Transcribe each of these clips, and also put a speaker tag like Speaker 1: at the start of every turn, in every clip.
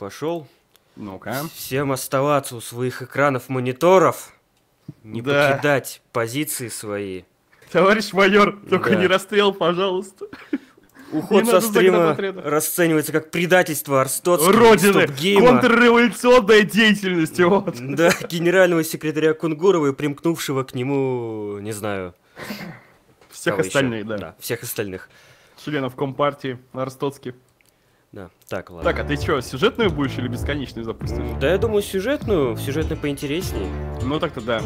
Speaker 1: пошел.
Speaker 2: Ну-ка.
Speaker 1: Всем оставаться у своих экранов мониторов. Не
Speaker 2: Да.
Speaker 1: покидать позиции свои.
Speaker 2: Товарищ майор, только
Speaker 1: Да.
Speaker 2: не расстрел, пожалуйста.
Speaker 1: Уход
Speaker 2: Не
Speaker 1: со стрима расценивается как предательство Арстоцкого
Speaker 2: Родины, контрреволюционная деятельность, вот.
Speaker 1: Да, генерального секретаря Кунгурова и примкнувшего к нему, не знаю.
Speaker 2: Всех
Speaker 1: еще.
Speaker 2: остальных, да.
Speaker 1: Да, всех остальных.
Speaker 2: Членов Компартии, Арстоцких.
Speaker 1: Да, так, ладно.
Speaker 2: Так, а ты что, сюжетную будешь или бесконечную запустишь?
Speaker 1: Да, я думаю, сюжетную, сюжетную поинтереснее.
Speaker 2: Ну так-то да.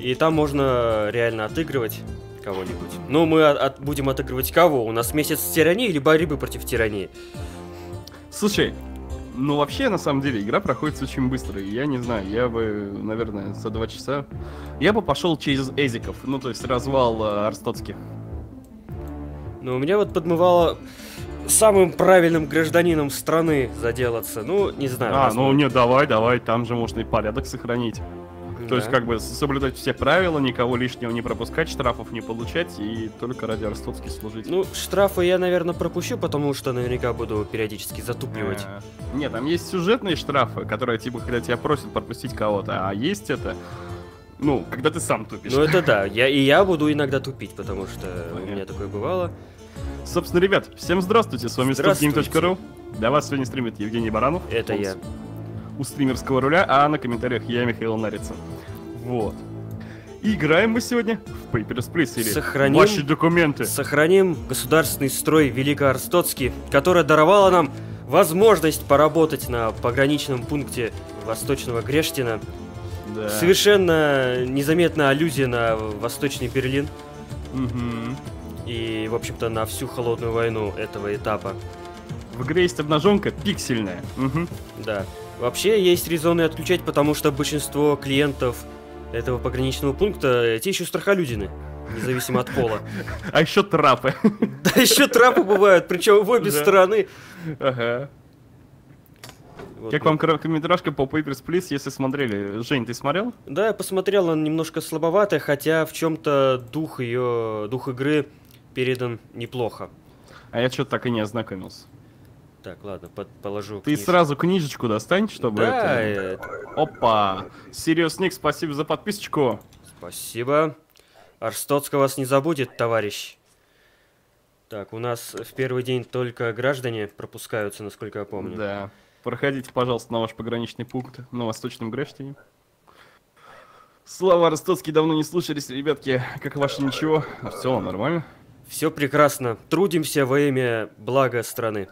Speaker 1: И там можно реально отыгрывать кого-нибудь. Ну, мы от- от- будем отыгрывать кого? У нас месяц тирании или борьбы против тирании?
Speaker 2: Слушай, ну вообще, на самом деле, игра проходит очень быстро. Я не знаю, я бы, наверное, за два часа... Я бы пошел через Эзиков, ну то есть развал э, Арстоцких.
Speaker 1: Но у меня вот подмывало самым правильным гражданином страны заделаться. Ну, не знаю.
Speaker 2: А, ну не, давай, давай, там же можно и порядок сохранить. То есть,
Speaker 1: Да.
Speaker 2: как бы соблюдать все правила, никого лишнего не пропускать, штрафов не получать и только ради Арстоцки служить.
Speaker 1: Ну, штрафы я, наверное, пропущу, потому что наверняка буду периодически затупливать.
Speaker 2: Э, Нет, там есть сюжетные штрафы, которые, типа, когда тебя просят пропустить кого-то, а есть это, ну, когда ты сам тупишь.
Speaker 1: Ну, это да. Я, и я буду иногда тупить, потому что у
Speaker 2: Понятно.
Speaker 1: меня такое бывало.
Speaker 2: Собственно, ребят, всем здравствуйте, с вами. StopGame.ru. Для вас сегодня стримит Евгений Баранов.
Speaker 1: Это я.
Speaker 2: У стримерского руля, а на комментариях я, Михаил Нарица. Вот. Играем мы сегодня в Papers, Please, или
Speaker 1: Сохраним-
Speaker 2: ваши документы.
Speaker 1: Сохраним государственный строй Великоарстоцкий, которая даровала нам возможность поработать на пограничном пункте Восточного Грештина.
Speaker 2: Да.
Speaker 1: Совершенно незаметная аллюзия на Восточный Берлин
Speaker 2: Мгм.
Speaker 1: И, в общем-то, на всю холодную войну этого этапа.
Speaker 2: В игре есть обнаженка пиксельная. Мгм.
Speaker 1: Да. Вообще есть резоны отключать, потому что большинство клиентов этого пограничного пункта те еще страхолюдины, независимо от пола.
Speaker 2: А еще трапы.
Speaker 1: Да еще трапы бывают, причем в обе стороны.
Speaker 2: Ага.
Speaker 1: Вот
Speaker 2: Как вам короткометражка по Papers, Please, если смотрели? Жень, ты смотрел?
Speaker 1: Да, я посмотрел, она немножко слабоватая, хотя в чем-то дух ее, дух игры передан неплохо.
Speaker 2: А я что-то так и не ознакомился.
Speaker 1: Так, ладно, под- положу.
Speaker 2: Ты
Speaker 1: книжку.
Speaker 2: сразу книжечку достань, чтобы
Speaker 1: Да,
Speaker 2: это...
Speaker 1: э,
Speaker 2: Опа! Сириус Ник, спасибо за подписочку.
Speaker 1: спасибо. Арстоцкого вас не забудет, товарищ. Так, у нас в первый день только граждане пропускаются, насколько я помню.
Speaker 2: Да. Проходите, пожалуйста, на ваш пограничный пункт на Восточном Грештине. Слава Ростоцкий, давно не слушались, ребятки. Как ваше ничего? Все, нормально.
Speaker 1: Все прекрасно. Трудимся во имя блага страны.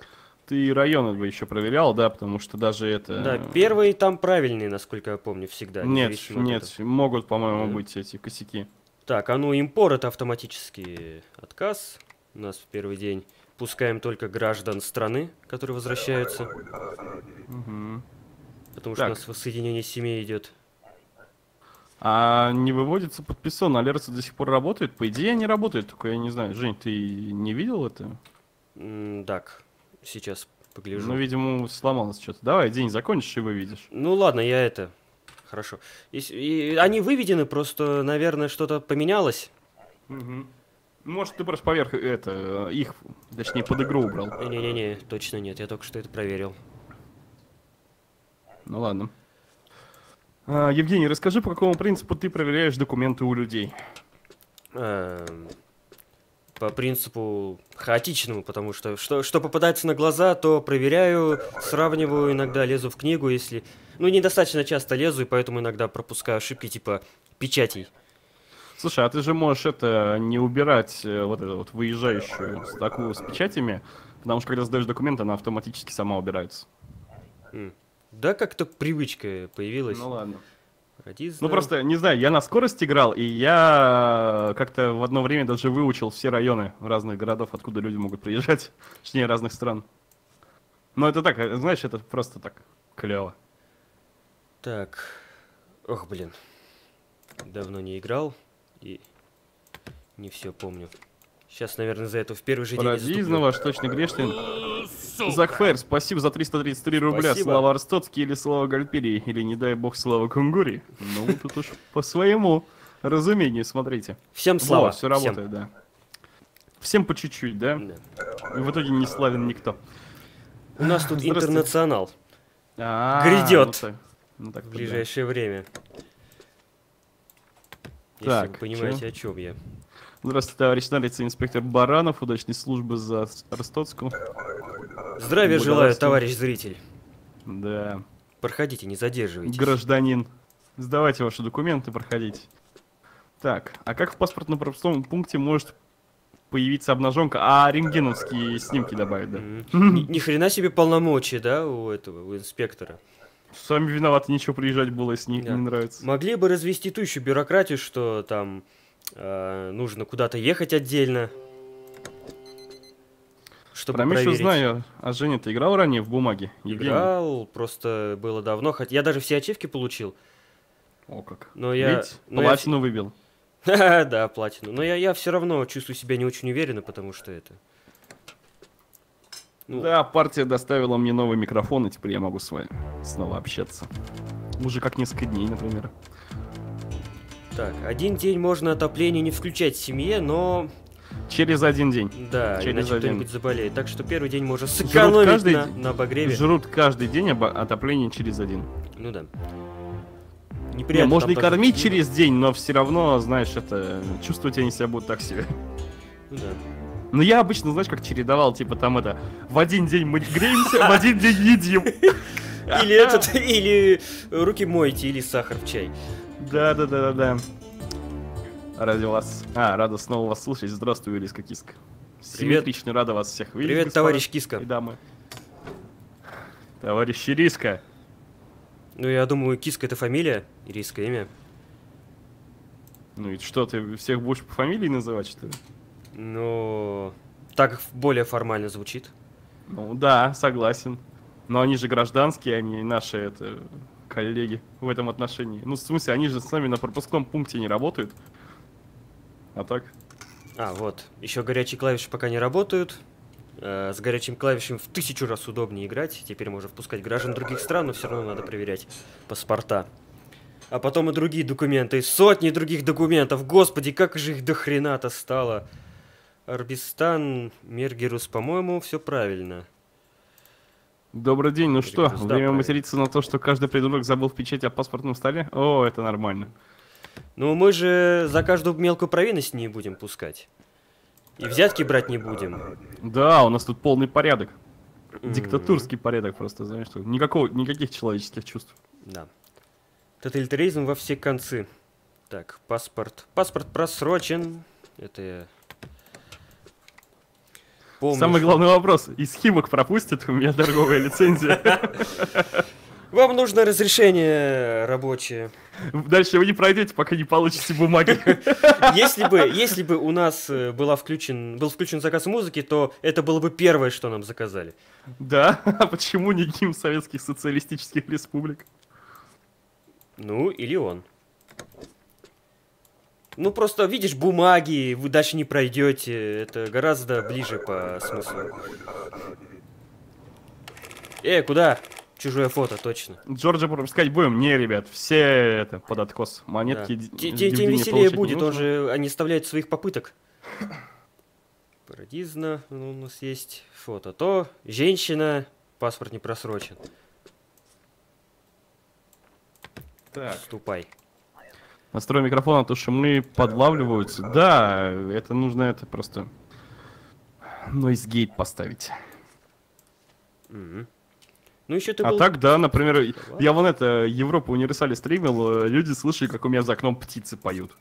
Speaker 2: Ты районы бы еще проверял, да, потому что даже это...
Speaker 1: Да, первый там правильный, насколько я помню, всегда.
Speaker 2: Нет, нет,
Speaker 1: этого.
Speaker 2: могут, по-моему,
Speaker 1: Да.
Speaker 2: быть эти косяки.
Speaker 1: Так, а ну импор это автоматический отказ. У нас в первый день пускаем только граждан страны, которые возвращаются,
Speaker 2: Мгм.
Speaker 1: потому что
Speaker 2: Так.
Speaker 1: у нас воссоединение семей идет.
Speaker 2: А не выводится подписон, алерты до сих пор работают? По идее они работают, только я не знаю. Жень, ты не видел это?
Speaker 1: Так, сейчас погляжу.
Speaker 2: Ну, видимо, сломалось что-то. Давай, день закончишь и выведешь.
Speaker 1: Ну ладно, я это. Хорошо. И и они выведены, просто, наверное, что-то поменялось.
Speaker 2: Может, ты просто поверх это, их, точнее, под игру убрал.
Speaker 1: Не-не-не, точно нет, я только что это проверил.
Speaker 2: Ну ладно. А, Евгений, расскажи, по какому принципу ты проверяешь документы у людей.
Speaker 1: Эм, По принципу хаотичному, потому что, что что попадается на глаза, то проверяю, сравниваю, иногда лезу в книгу, если... Ну, недостаточно часто лезу, и поэтому иногда пропускаю ошибки типа печатей.
Speaker 2: Слушай, а ты же можешь это не убирать э, вот эту вот выезжающую строку с печатями, потому что когда сдаешь документ, она автоматически сама убирается.
Speaker 1: М. Да, как-то привычка появилась.
Speaker 2: Ну ладно.
Speaker 1: Роди
Speaker 2: Ну просто, не знаю, я на скорость играл, и я как-то в одно время даже выучил все районы разных городов, откуда люди могут приезжать, точнее, разных стран. Но это так, э, знаешь, это просто так клево.
Speaker 1: Так. Ох, блин. Давно не играл и не все помню. Сейчас, наверное, за это в первый же день и
Speaker 2: Парадизно,
Speaker 1: заступлю.
Speaker 2: ваш Грештин. Зак Фейр, спасибо за 333 рубля.
Speaker 1: Спасибо.
Speaker 2: Слава Арстоцкий или Слава Гальперий, или, не дай бог, Слава Кунгури. Ну, тут уж по своему разумению смотрите.
Speaker 1: Всем слава.
Speaker 2: все
Speaker 1: всем.
Speaker 2: работает, да. Всем по чуть-чуть, да?
Speaker 1: Да.
Speaker 2: И в итоге не славен никто.
Speaker 1: У нас тут интернационал.
Speaker 2: А,
Speaker 1: Грядет.
Speaker 2: ну так- ну так
Speaker 1: в
Speaker 2: да.
Speaker 1: ближайшее время. Если
Speaker 2: Так,
Speaker 1: вы понимаете, о чем я.
Speaker 2: Здравствуйте, товарищ на лице инспектор Баранов, удачной службы за Ростоцку.
Speaker 1: Здравия желаю, товарищ зритель.
Speaker 2: Да,
Speaker 1: Проходите, не задерживайтесь.
Speaker 2: гражданин. Сдавайте ваши документы, проходите. Так, а как в паспортно-пропускном пункте может появиться обнаженка? А, рентгеновские снимки добавить, да?
Speaker 1: Ни хрена себе полномочия, да, у этого, у инспектора.
Speaker 2: Сами виноваты, ничего приезжать было, если не,
Speaker 1: Да.
Speaker 2: не нравится.
Speaker 1: Могли бы развести ту еще бюрократию, что там э, нужно куда-то ехать отдельно. Чтобы
Speaker 2: Про Мишу
Speaker 1: проверить.
Speaker 2: знаю, а Женя, ты играл ранее в бумаге? Евгений?
Speaker 1: Играл, просто было давно. Хотя я даже все ачивки получил.
Speaker 2: О, как.
Speaker 1: Но я...
Speaker 2: Ведь
Speaker 1: но я
Speaker 2: платину выбил.
Speaker 1: Да, платину. Но я, я все равно чувствую себя не очень уверенно, потому что это... Ну,
Speaker 2: Да, партия доставила мне новый микрофон, и теперь я могу с вами снова общаться. Уже как несколько дней, например.
Speaker 1: Так, один день можно отопление не включать в семье, но...
Speaker 2: Через один день.
Speaker 1: Да,
Speaker 2: Через
Speaker 1: иначе кто-нибудь заболеет. Так что первый день можно
Speaker 2: Жрут
Speaker 1: сэкономить
Speaker 2: каждый
Speaker 1: на, на обогреве.
Speaker 2: Жрут каждый день обо- отопление через один.
Speaker 1: Ну да.
Speaker 2: Не,
Speaker 1: Неприятно.
Speaker 2: можно
Speaker 1: там
Speaker 2: и кормить
Speaker 1: тепло.
Speaker 2: через день, но все равно, знаешь, это чувствовать они себя будут так себе.
Speaker 1: Ну да.
Speaker 2: Но я обычно, знаешь, как чередовал, типа там это, в один день мы греемся, в один день едим.
Speaker 1: Или этот, или руки мойте, или сахар в чай.
Speaker 2: Да, да, да, да, да. Ради вас. А, рада снова вас слушать. Здравствуй, Велиска Киска.
Speaker 1: Привет.
Speaker 2: Симметрично рада вас всех видеть.
Speaker 1: Привет,
Speaker 2: господа
Speaker 1: товарищ Киска.
Speaker 2: И дамы. Товарищ Риска.
Speaker 1: Ну, я думаю, Киска это фамилия, ирийское имя.
Speaker 2: Ну и что, ты всех будешь по фамилии называть, что ли?
Speaker 1: Но так более формально звучит.
Speaker 2: Ну да, согласен. Но они же гражданские, они наши это, коллеги в этом отношении. Ну, в смысле, они же с нами на пропускном пункте не работают. А так?
Speaker 1: А, вот. Еще горячие клавиши пока не работают. Э, С горячими клавишами в тысячу раз удобнее играть. Теперь можно впускать граждан других стран, но все равно надо проверять паспорта. А потом и другие документы, и сотни других документов. Господи, как же их до хрена-то стало. Арбистан, Мергерус, по-моему, все правильно.
Speaker 2: Добрый день, ну
Speaker 1: Или
Speaker 2: что,
Speaker 1: просто
Speaker 2: время
Speaker 1: правильно.
Speaker 2: материться на то, что каждый придурок забыл в печать о паспортном столе? О, это нормально.
Speaker 1: Ну, мы же за каждую мелкую провинность не будем пускать. И взятки брать не будем.
Speaker 2: Да, у нас тут полный порядок. Диктатурский порядок просто, знаешь, что никакого, никаких человеческих чувств.
Speaker 1: Да. Тоталитаризм во все концы. Так, паспорт. Паспорт просрочен. Это я... Помню,
Speaker 2: Самый главный вопрос. Из химок пропустят, у меня торговая лицензия.
Speaker 1: Вам нужно разрешение рабочее.
Speaker 2: Дальше вы не пройдете, пока не получите бумаги.
Speaker 1: Если бы, если бы у нас э, была включен, был включен заказ музыки, то это было бы первое, что нам заказали.
Speaker 2: Да, а почему не гимн советских социалистических республик?
Speaker 1: Ну, или он. Ну, просто видишь бумаги, вы дальше не пройдете. Это гораздо ближе по смыслу. Э, куда? Чужое фото, точно.
Speaker 2: Джорджа пропускать будем? Не, ребят, все это под откос.
Speaker 1: Да.
Speaker 2: Монетки
Speaker 1: Те-
Speaker 2: д-
Speaker 1: те- Тем
Speaker 2: Евгений
Speaker 1: веселее будет, он же они оставляют своих попыток. Парадизна, ну, у нас есть фото. То, женщина, паспорт не просрочен.
Speaker 2: Так.
Speaker 1: Ступай.
Speaker 2: Настрой микрофона, а то шумы подлавливаются. Да, это нужно это просто... Noise gate поставить.
Speaker 1: Мгм. Ну, еще ты
Speaker 2: А
Speaker 1: был...
Speaker 2: так, да, например, я вон это, Европа универсале стримил, э, люди слышали, как у меня за окном птицы поют.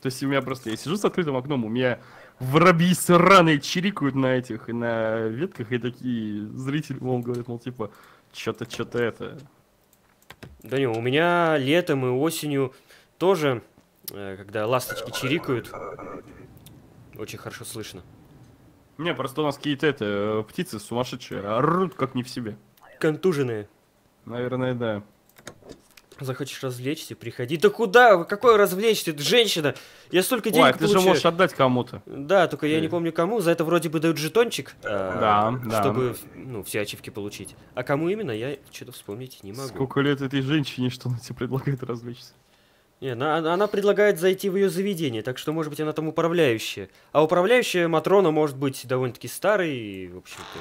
Speaker 2: То есть у меня просто, я сижу с открытым окном, у меня воробьи сраные чирикают на этих, на ветках, и такие зрители, мол, говорят, мол, типа, что-то, что-то это...
Speaker 1: Да не, у меня летом и осенью тоже, э, когда ласточки чирикают, очень хорошо слышно.
Speaker 2: Не, просто у нас какие-то это, э, птицы сумасшедшие, орут как не в себе.
Speaker 1: Контуженные.
Speaker 2: Наверное, да.
Speaker 1: Захочешь развлечься, приходи. Да куда? Какое развлечься? Ты женщина. Я столько
Speaker 2: Ой,
Speaker 1: денег
Speaker 2: а ты же
Speaker 1: получаю.
Speaker 2: можешь отдать кому-то.
Speaker 1: Да, только я не
Speaker 2: Э.
Speaker 1: помню кому. За это вроде бы дают жетончик. а,
Speaker 2: Да, да.
Speaker 1: Чтобы ну, все ачивки получить. А кому именно, я что-то вспомнить не могу.
Speaker 2: Сколько лет этой женщине, что она тебе предлагает развлечься?
Speaker 1: Не, она, она предлагает зайти в ее заведение, так что, может быть, она там управляющая. А управляющая Матрона может быть довольно-таки старой, и, в общем-то,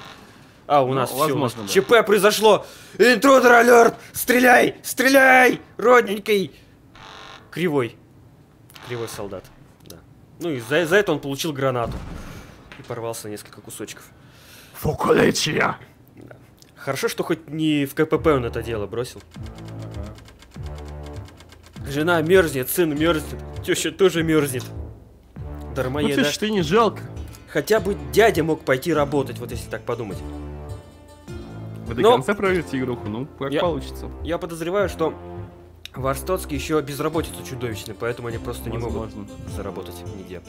Speaker 1: А, у
Speaker 2: Ну,
Speaker 1: нас все.
Speaker 2: возможно, да.
Speaker 1: ЧП произошло! Интрудер алерт! Стреляй! Стреляй! Родненький! Кривой. Кривой солдат. Да. Ну и за, за это он получил гранату. И порвался на несколько кусочков.
Speaker 2: Фукулечия!
Speaker 1: Хорошо, что хоть не в КПП он это дело бросил. Жена мерзнет, сын мерзнет, теща тоже мерзнет.
Speaker 2: Ну,
Speaker 1: Дармоеда.
Speaker 2: ж ты не жалко.
Speaker 1: Хотя бы дядя мог пойти работать, вот если так подумать.
Speaker 2: Вы до
Speaker 1: Но-
Speaker 2: конца проверите игруху, ну, как
Speaker 1: Я-
Speaker 2: получится.
Speaker 1: Я подозреваю, что в Арстоцке еще безработица чудовищная, поэтому они просто не могут
Speaker 2: Возможно.
Speaker 1: заработать нигде.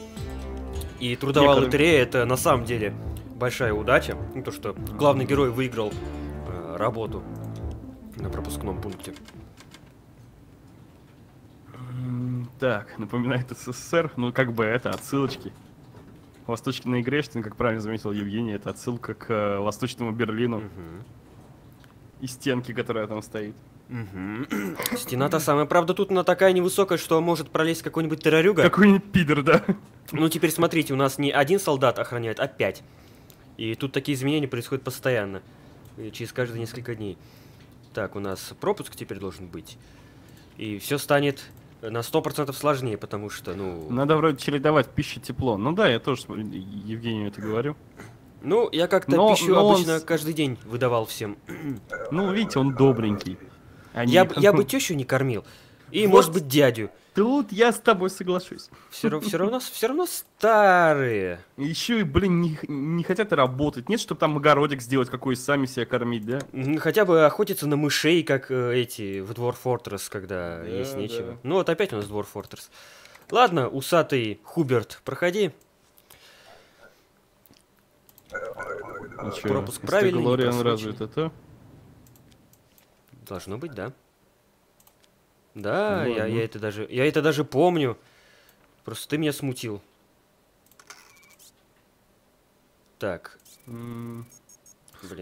Speaker 1: И трудовая
Speaker 2: Некоторые-
Speaker 1: лотерея это на самом деле большая удача. Ну, то, что главный герой выиграл э, работу на пропускном пункте.
Speaker 2: Так, напоминает СССР, ну как бы это отсылочки. Восточная Грештин, как правильно заметил Евгений, это отсылка к э, Восточному Берлину и стенке, которая там стоит.
Speaker 1: Мгм. Стена та самая. Правда, тут она такая невысокая, что может пролезть какой-нибудь террорюга.
Speaker 2: Какой-нибудь пидор, да?
Speaker 1: Ну, теперь смотрите, у нас не один солдат охраняет, а пять. И тут такие изменения происходят постоянно. И через каждые несколько дней. Так, у нас пропуск теперь должен быть. И все станет на 100% сложнее, потому что, ну...
Speaker 2: Надо вроде чередовать пища тепло. Ну да, я тоже Евгению это говорю.
Speaker 1: Ну, я как-то
Speaker 2: Но-
Speaker 1: пищу
Speaker 2: но он
Speaker 1: обычно
Speaker 2: с-
Speaker 1: каждый день выдавал всем.
Speaker 2: Ну, видите, он добренький. А
Speaker 1: Я, я бы тещу не кормил. И,
Speaker 2: Вот.
Speaker 1: может быть, дядю.
Speaker 2: Тут я с тобой соглашусь.
Speaker 1: Все, равно, все равно старые.
Speaker 2: Еще и, блин, не, не хотят работать. Нет, чтобы там огородик сделать, какой сами себя кормить, да?
Speaker 1: Хотя бы охотиться на мышей, как э, эти в Dwarf Fortress, когда
Speaker 2: Да,
Speaker 1: есть
Speaker 2: да.
Speaker 1: нечего. Ну вот опять у нас Dwarf Fortress. Ладно, усатый Хуберт, проходи.
Speaker 2: Чё,
Speaker 1: Пропуск правильный, просроченный.
Speaker 2: развит это?
Speaker 1: Должно быть, да. Да,
Speaker 2: Ну
Speaker 1: я,
Speaker 2: ладно.
Speaker 1: я это даже. Я это даже помню. Просто ты меня смутил. Так, блин.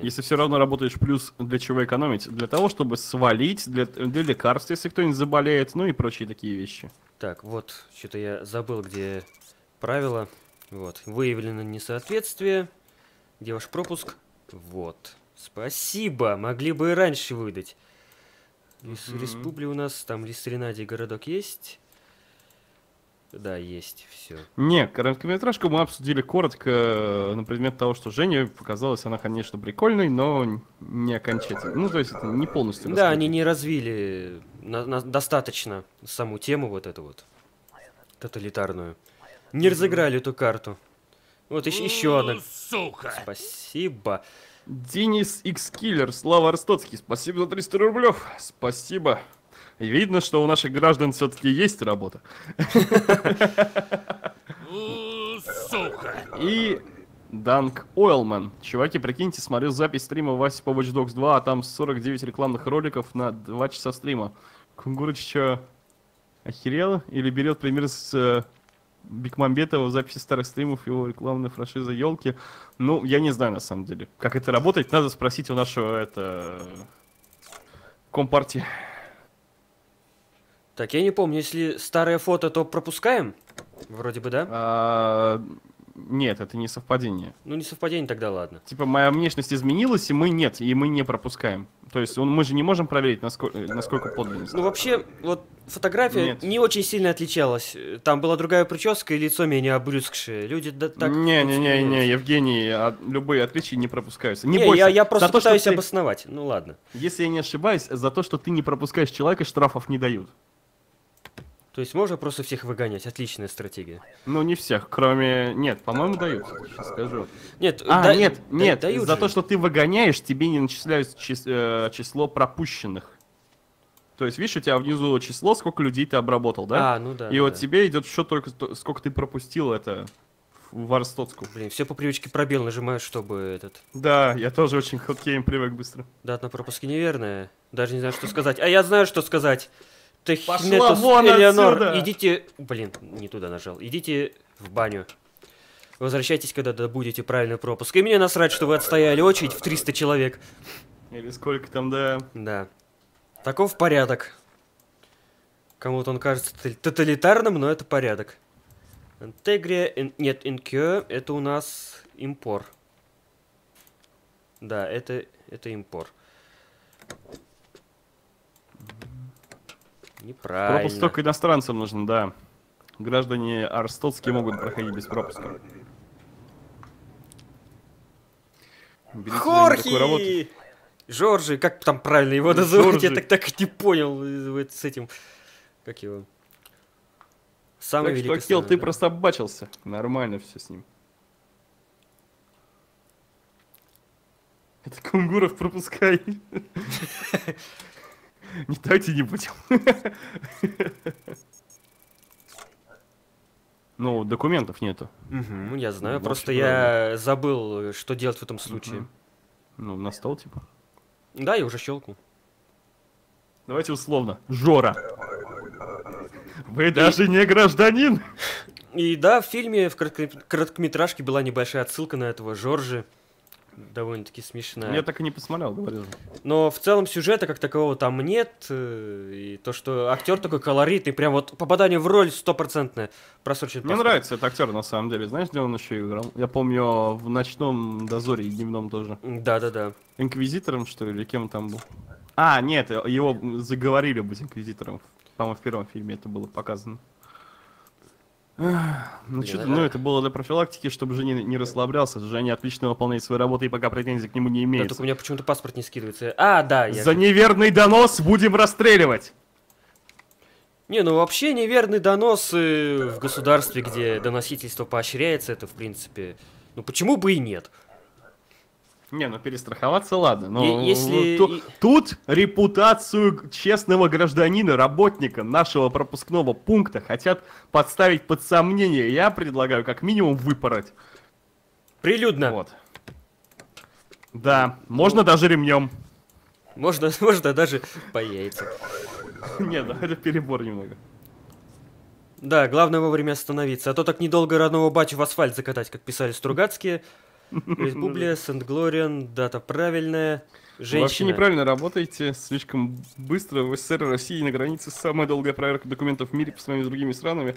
Speaker 2: Если все равно работаешь плюс, для чего экономить? Для того, чтобы свалить, для, для лекарств, если кто-нибудь заболеет, ну и прочие такие вещи.
Speaker 1: Так, вот, что-то я забыл, где правила. Вот, выявлено несоответствие. Где ваш пропуск? Вот. Спасибо, могли бы и раньше выдать. Лис-
Speaker 2: Мгм.
Speaker 1: Республи у нас, там Листринадий городок есть? Да, есть, все.
Speaker 2: Не, короткометражку мы обсудили коротко э, на предмет того, что Жене показалась она, конечно, прикольной, но не окончательно. Ну, то есть это не полностью
Speaker 1: Да, они не развили на- на- достаточно саму тему вот эту вот тоталитарную. Не разыграли эту карту. Вот еще, еще одна.
Speaker 3: Сука!
Speaker 1: Спасибо.
Speaker 2: Денис X Киллер, Слава Арстоцкий, спасибо за 300 рублев. Спасибо. Видно, что у наших граждан все-таки есть работа.
Speaker 3: Сука!
Speaker 2: И Данк Ойлман. Чуваки, прикиньте, смотрел запись стрима Васи по Watch Dogs 2, а там 49 рекламных роликов на 2 часа стрима. Кунгурыч что, охерел? Или берет пример с э, Бекмамбетова в записи старых стримов его рекламной франшизы елки? Ну, я не знаю на самом деле. Как это работает, надо спросить у нашего это компартии.
Speaker 1: Так, я не помню, если старое фото, то пропускаем? Вроде бы, да?
Speaker 2: А, нет, это не совпадение.
Speaker 1: Ну, не совпадение, тогда ладно.
Speaker 2: Типа моя внешность изменилась, и мы нет, и мы не пропускаем. То есть он, мы же не можем проверить, насколько, насколько подлинность.
Speaker 1: Ну, вообще, вот фотография
Speaker 2: Нет.
Speaker 1: не очень сильно отличалась. Там была другая прическа и лицо менее обрюзгшее. Люди да, так...
Speaker 2: Не-не-не, Евгений, а- любые отличия не пропускаются. Не,
Speaker 1: Не,
Speaker 2: бойся.
Speaker 1: я, я просто
Speaker 2: За то, что
Speaker 1: пытаюсь
Speaker 2: ты-
Speaker 1: обосновать. Ну, ладно.
Speaker 2: Если я не ошибаюсь, за то, что ты не пропускаешь человека, штрафов не дают.
Speaker 1: То есть можно просто всех выгонять. Отличная стратегия.
Speaker 2: Ну, не всех, кроме... Нет, по-моему, дают. Сейчас скажу.
Speaker 1: Нет,
Speaker 2: А,
Speaker 1: да-
Speaker 2: нет,
Speaker 1: да-
Speaker 2: нет,
Speaker 1: дают
Speaker 2: за
Speaker 1: же.
Speaker 2: то, что ты выгоняешь, тебе не начисляют чис- э, число пропущенных. То есть, видишь, у тебя внизу число, сколько людей ты обработал, да?
Speaker 1: А, ну да.
Speaker 2: И
Speaker 1: да,
Speaker 2: вот
Speaker 1: да.
Speaker 2: тебе идет счет только сколько ты пропустил это в Арстоцку.
Speaker 1: Блин, все по привычке пробел нажимаю, чтобы этот...
Speaker 2: Да, я тоже очень к хоккеям привык быстро.
Speaker 1: Дата на пропуске неверная. Даже не знаю, что сказать. А я знаю, что сказать.
Speaker 2: Пошла
Speaker 1: Технетус
Speaker 2: вон
Speaker 1: Элеонор,
Speaker 2: отсюда!
Speaker 1: идите... Блин, не туда нажал. Идите в баню. Возвращайтесь, когда добудете правильный пропуск. И мне насрать, что вы отстояли очередь в 300 человек.
Speaker 2: Или сколько там, да.
Speaker 1: Да. Таков порядок. Кому-то он кажется тотали- тоталитарным, но это порядок. Интегрия... ин- Нет, инкё, это у нас импор. Да, это, это импор. Неправильно.
Speaker 2: Пропуск только иностранцам нужен, да. Граждане Арстотские могут проходить без пропуска. Берите.
Speaker 1: Хорхи! Жоржи, как там правильно его называть? Я так, так и не понял э, вот с этим. Как его? Самый
Speaker 2: Так что,
Speaker 1: великий
Speaker 2: Акел,
Speaker 1: страна,
Speaker 2: ты
Speaker 1: да.
Speaker 2: просто обачился. Нормально все с ним. Это Кунгуров пропускай. Не давайте не будем. Ну, документов нету.
Speaker 1: Мгм, я знаю,
Speaker 2: Ну,
Speaker 1: просто я забыл, что делать в этом случае.
Speaker 2: Ну, на стол, типа.
Speaker 1: Да, я уже щелкнул.
Speaker 2: Давайте условно. Жора. Вы даже не гражданин.
Speaker 1: И да, в фильме, в коротко- короткометражке была небольшая отсылка на этого Жоржи. Довольно-таки смешная.
Speaker 2: Я так и не посмотрел, говорю же.
Speaker 1: Но в целом сюжета как такового там нет. э, И то, что актер такой колоритный, прям вот попадание в роль стопроцентное. Просрочен
Speaker 2: Мне нравится этот актер, на самом деле. Знаешь, где он еще играл? Я помню, в «Ночном дозоре» и «Дневном» тоже.
Speaker 1: Да-да-да.
Speaker 2: Инквизитором, что ли, или кем там был? А, нет, его заговорили быть инквизитором. По-моему, в первом фильме это было показано. Ну,
Speaker 1: Блин,
Speaker 2: что
Speaker 1: а-
Speaker 2: ну, это было для профилактики, чтобы Женя не расслаблялся. Женя отлично выполняет свою работу, и пока претензий к нему не
Speaker 1: Да,
Speaker 2: имеется.
Speaker 1: только у меня почему-то паспорт не скидывается. А, да, я...
Speaker 2: За неверный донос будем расстреливать!
Speaker 1: Не, ну вообще неверный донос э, в государстве, где доносительство поощряется, это в принципе... Ну почему бы и нет?
Speaker 2: Не, ну перестраховаться ладно, но
Speaker 1: если-
Speaker 2: ту- тут репутацию честного гражданина, работника нашего пропускного пункта хотят подставить под сомнение. Я предлагаю как минимум выпороть.
Speaker 1: Прилюдно.
Speaker 2: Вот. Да, можно даже ремнем.
Speaker 1: Можно, можно даже по яйцам.
Speaker 2: Нет, да, это перебор немного.
Speaker 1: Да, главное вовремя остановиться, а то так недолго родного батю в асфальт закатать, как писали Стругацкие. Республия, Сент-Глориан, дата правильная. Женщина.
Speaker 2: Вы Вообще неправильно работаете, слишком быстро. В СССР России на границе самая долгая проверка документов в мире по сравнению с другими странами.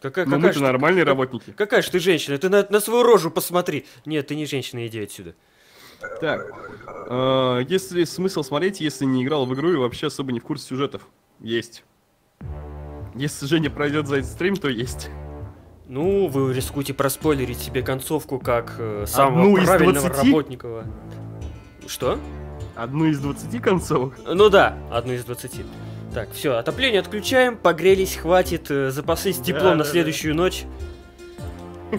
Speaker 1: Какая,
Speaker 2: Но
Speaker 1: какая,
Speaker 2: мы-то
Speaker 1: ж ты-
Speaker 2: нормальные
Speaker 1: как-
Speaker 2: работники.
Speaker 1: какая ж ты женщина? Ты на, на свою рожу посмотри. Нет, ты не женщина, иди отсюда.
Speaker 2: Так, э, есть ли смысл смотреть, если не играл в игру и вообще особо не в курсе сюжетов? Есть. Если Женя пройдет за этот стрим, то есть.
Speaker 1: Ну, вы рискуете проспойлерить себе концовку как э, самого
Speaker 2: Одну
Speaker 1: правильного
Speaker 2: 20?
Speaker 1: работника. Что?
Speaker 2: Одну из 20 концовок.
Speaker 1: Ну да, одну из 20. Так, все, отопление отключаем, погрелись, хватит, э, запаслись теплом на
Speaker 2: Да-да-да.
Speaker 1: следующую ночь.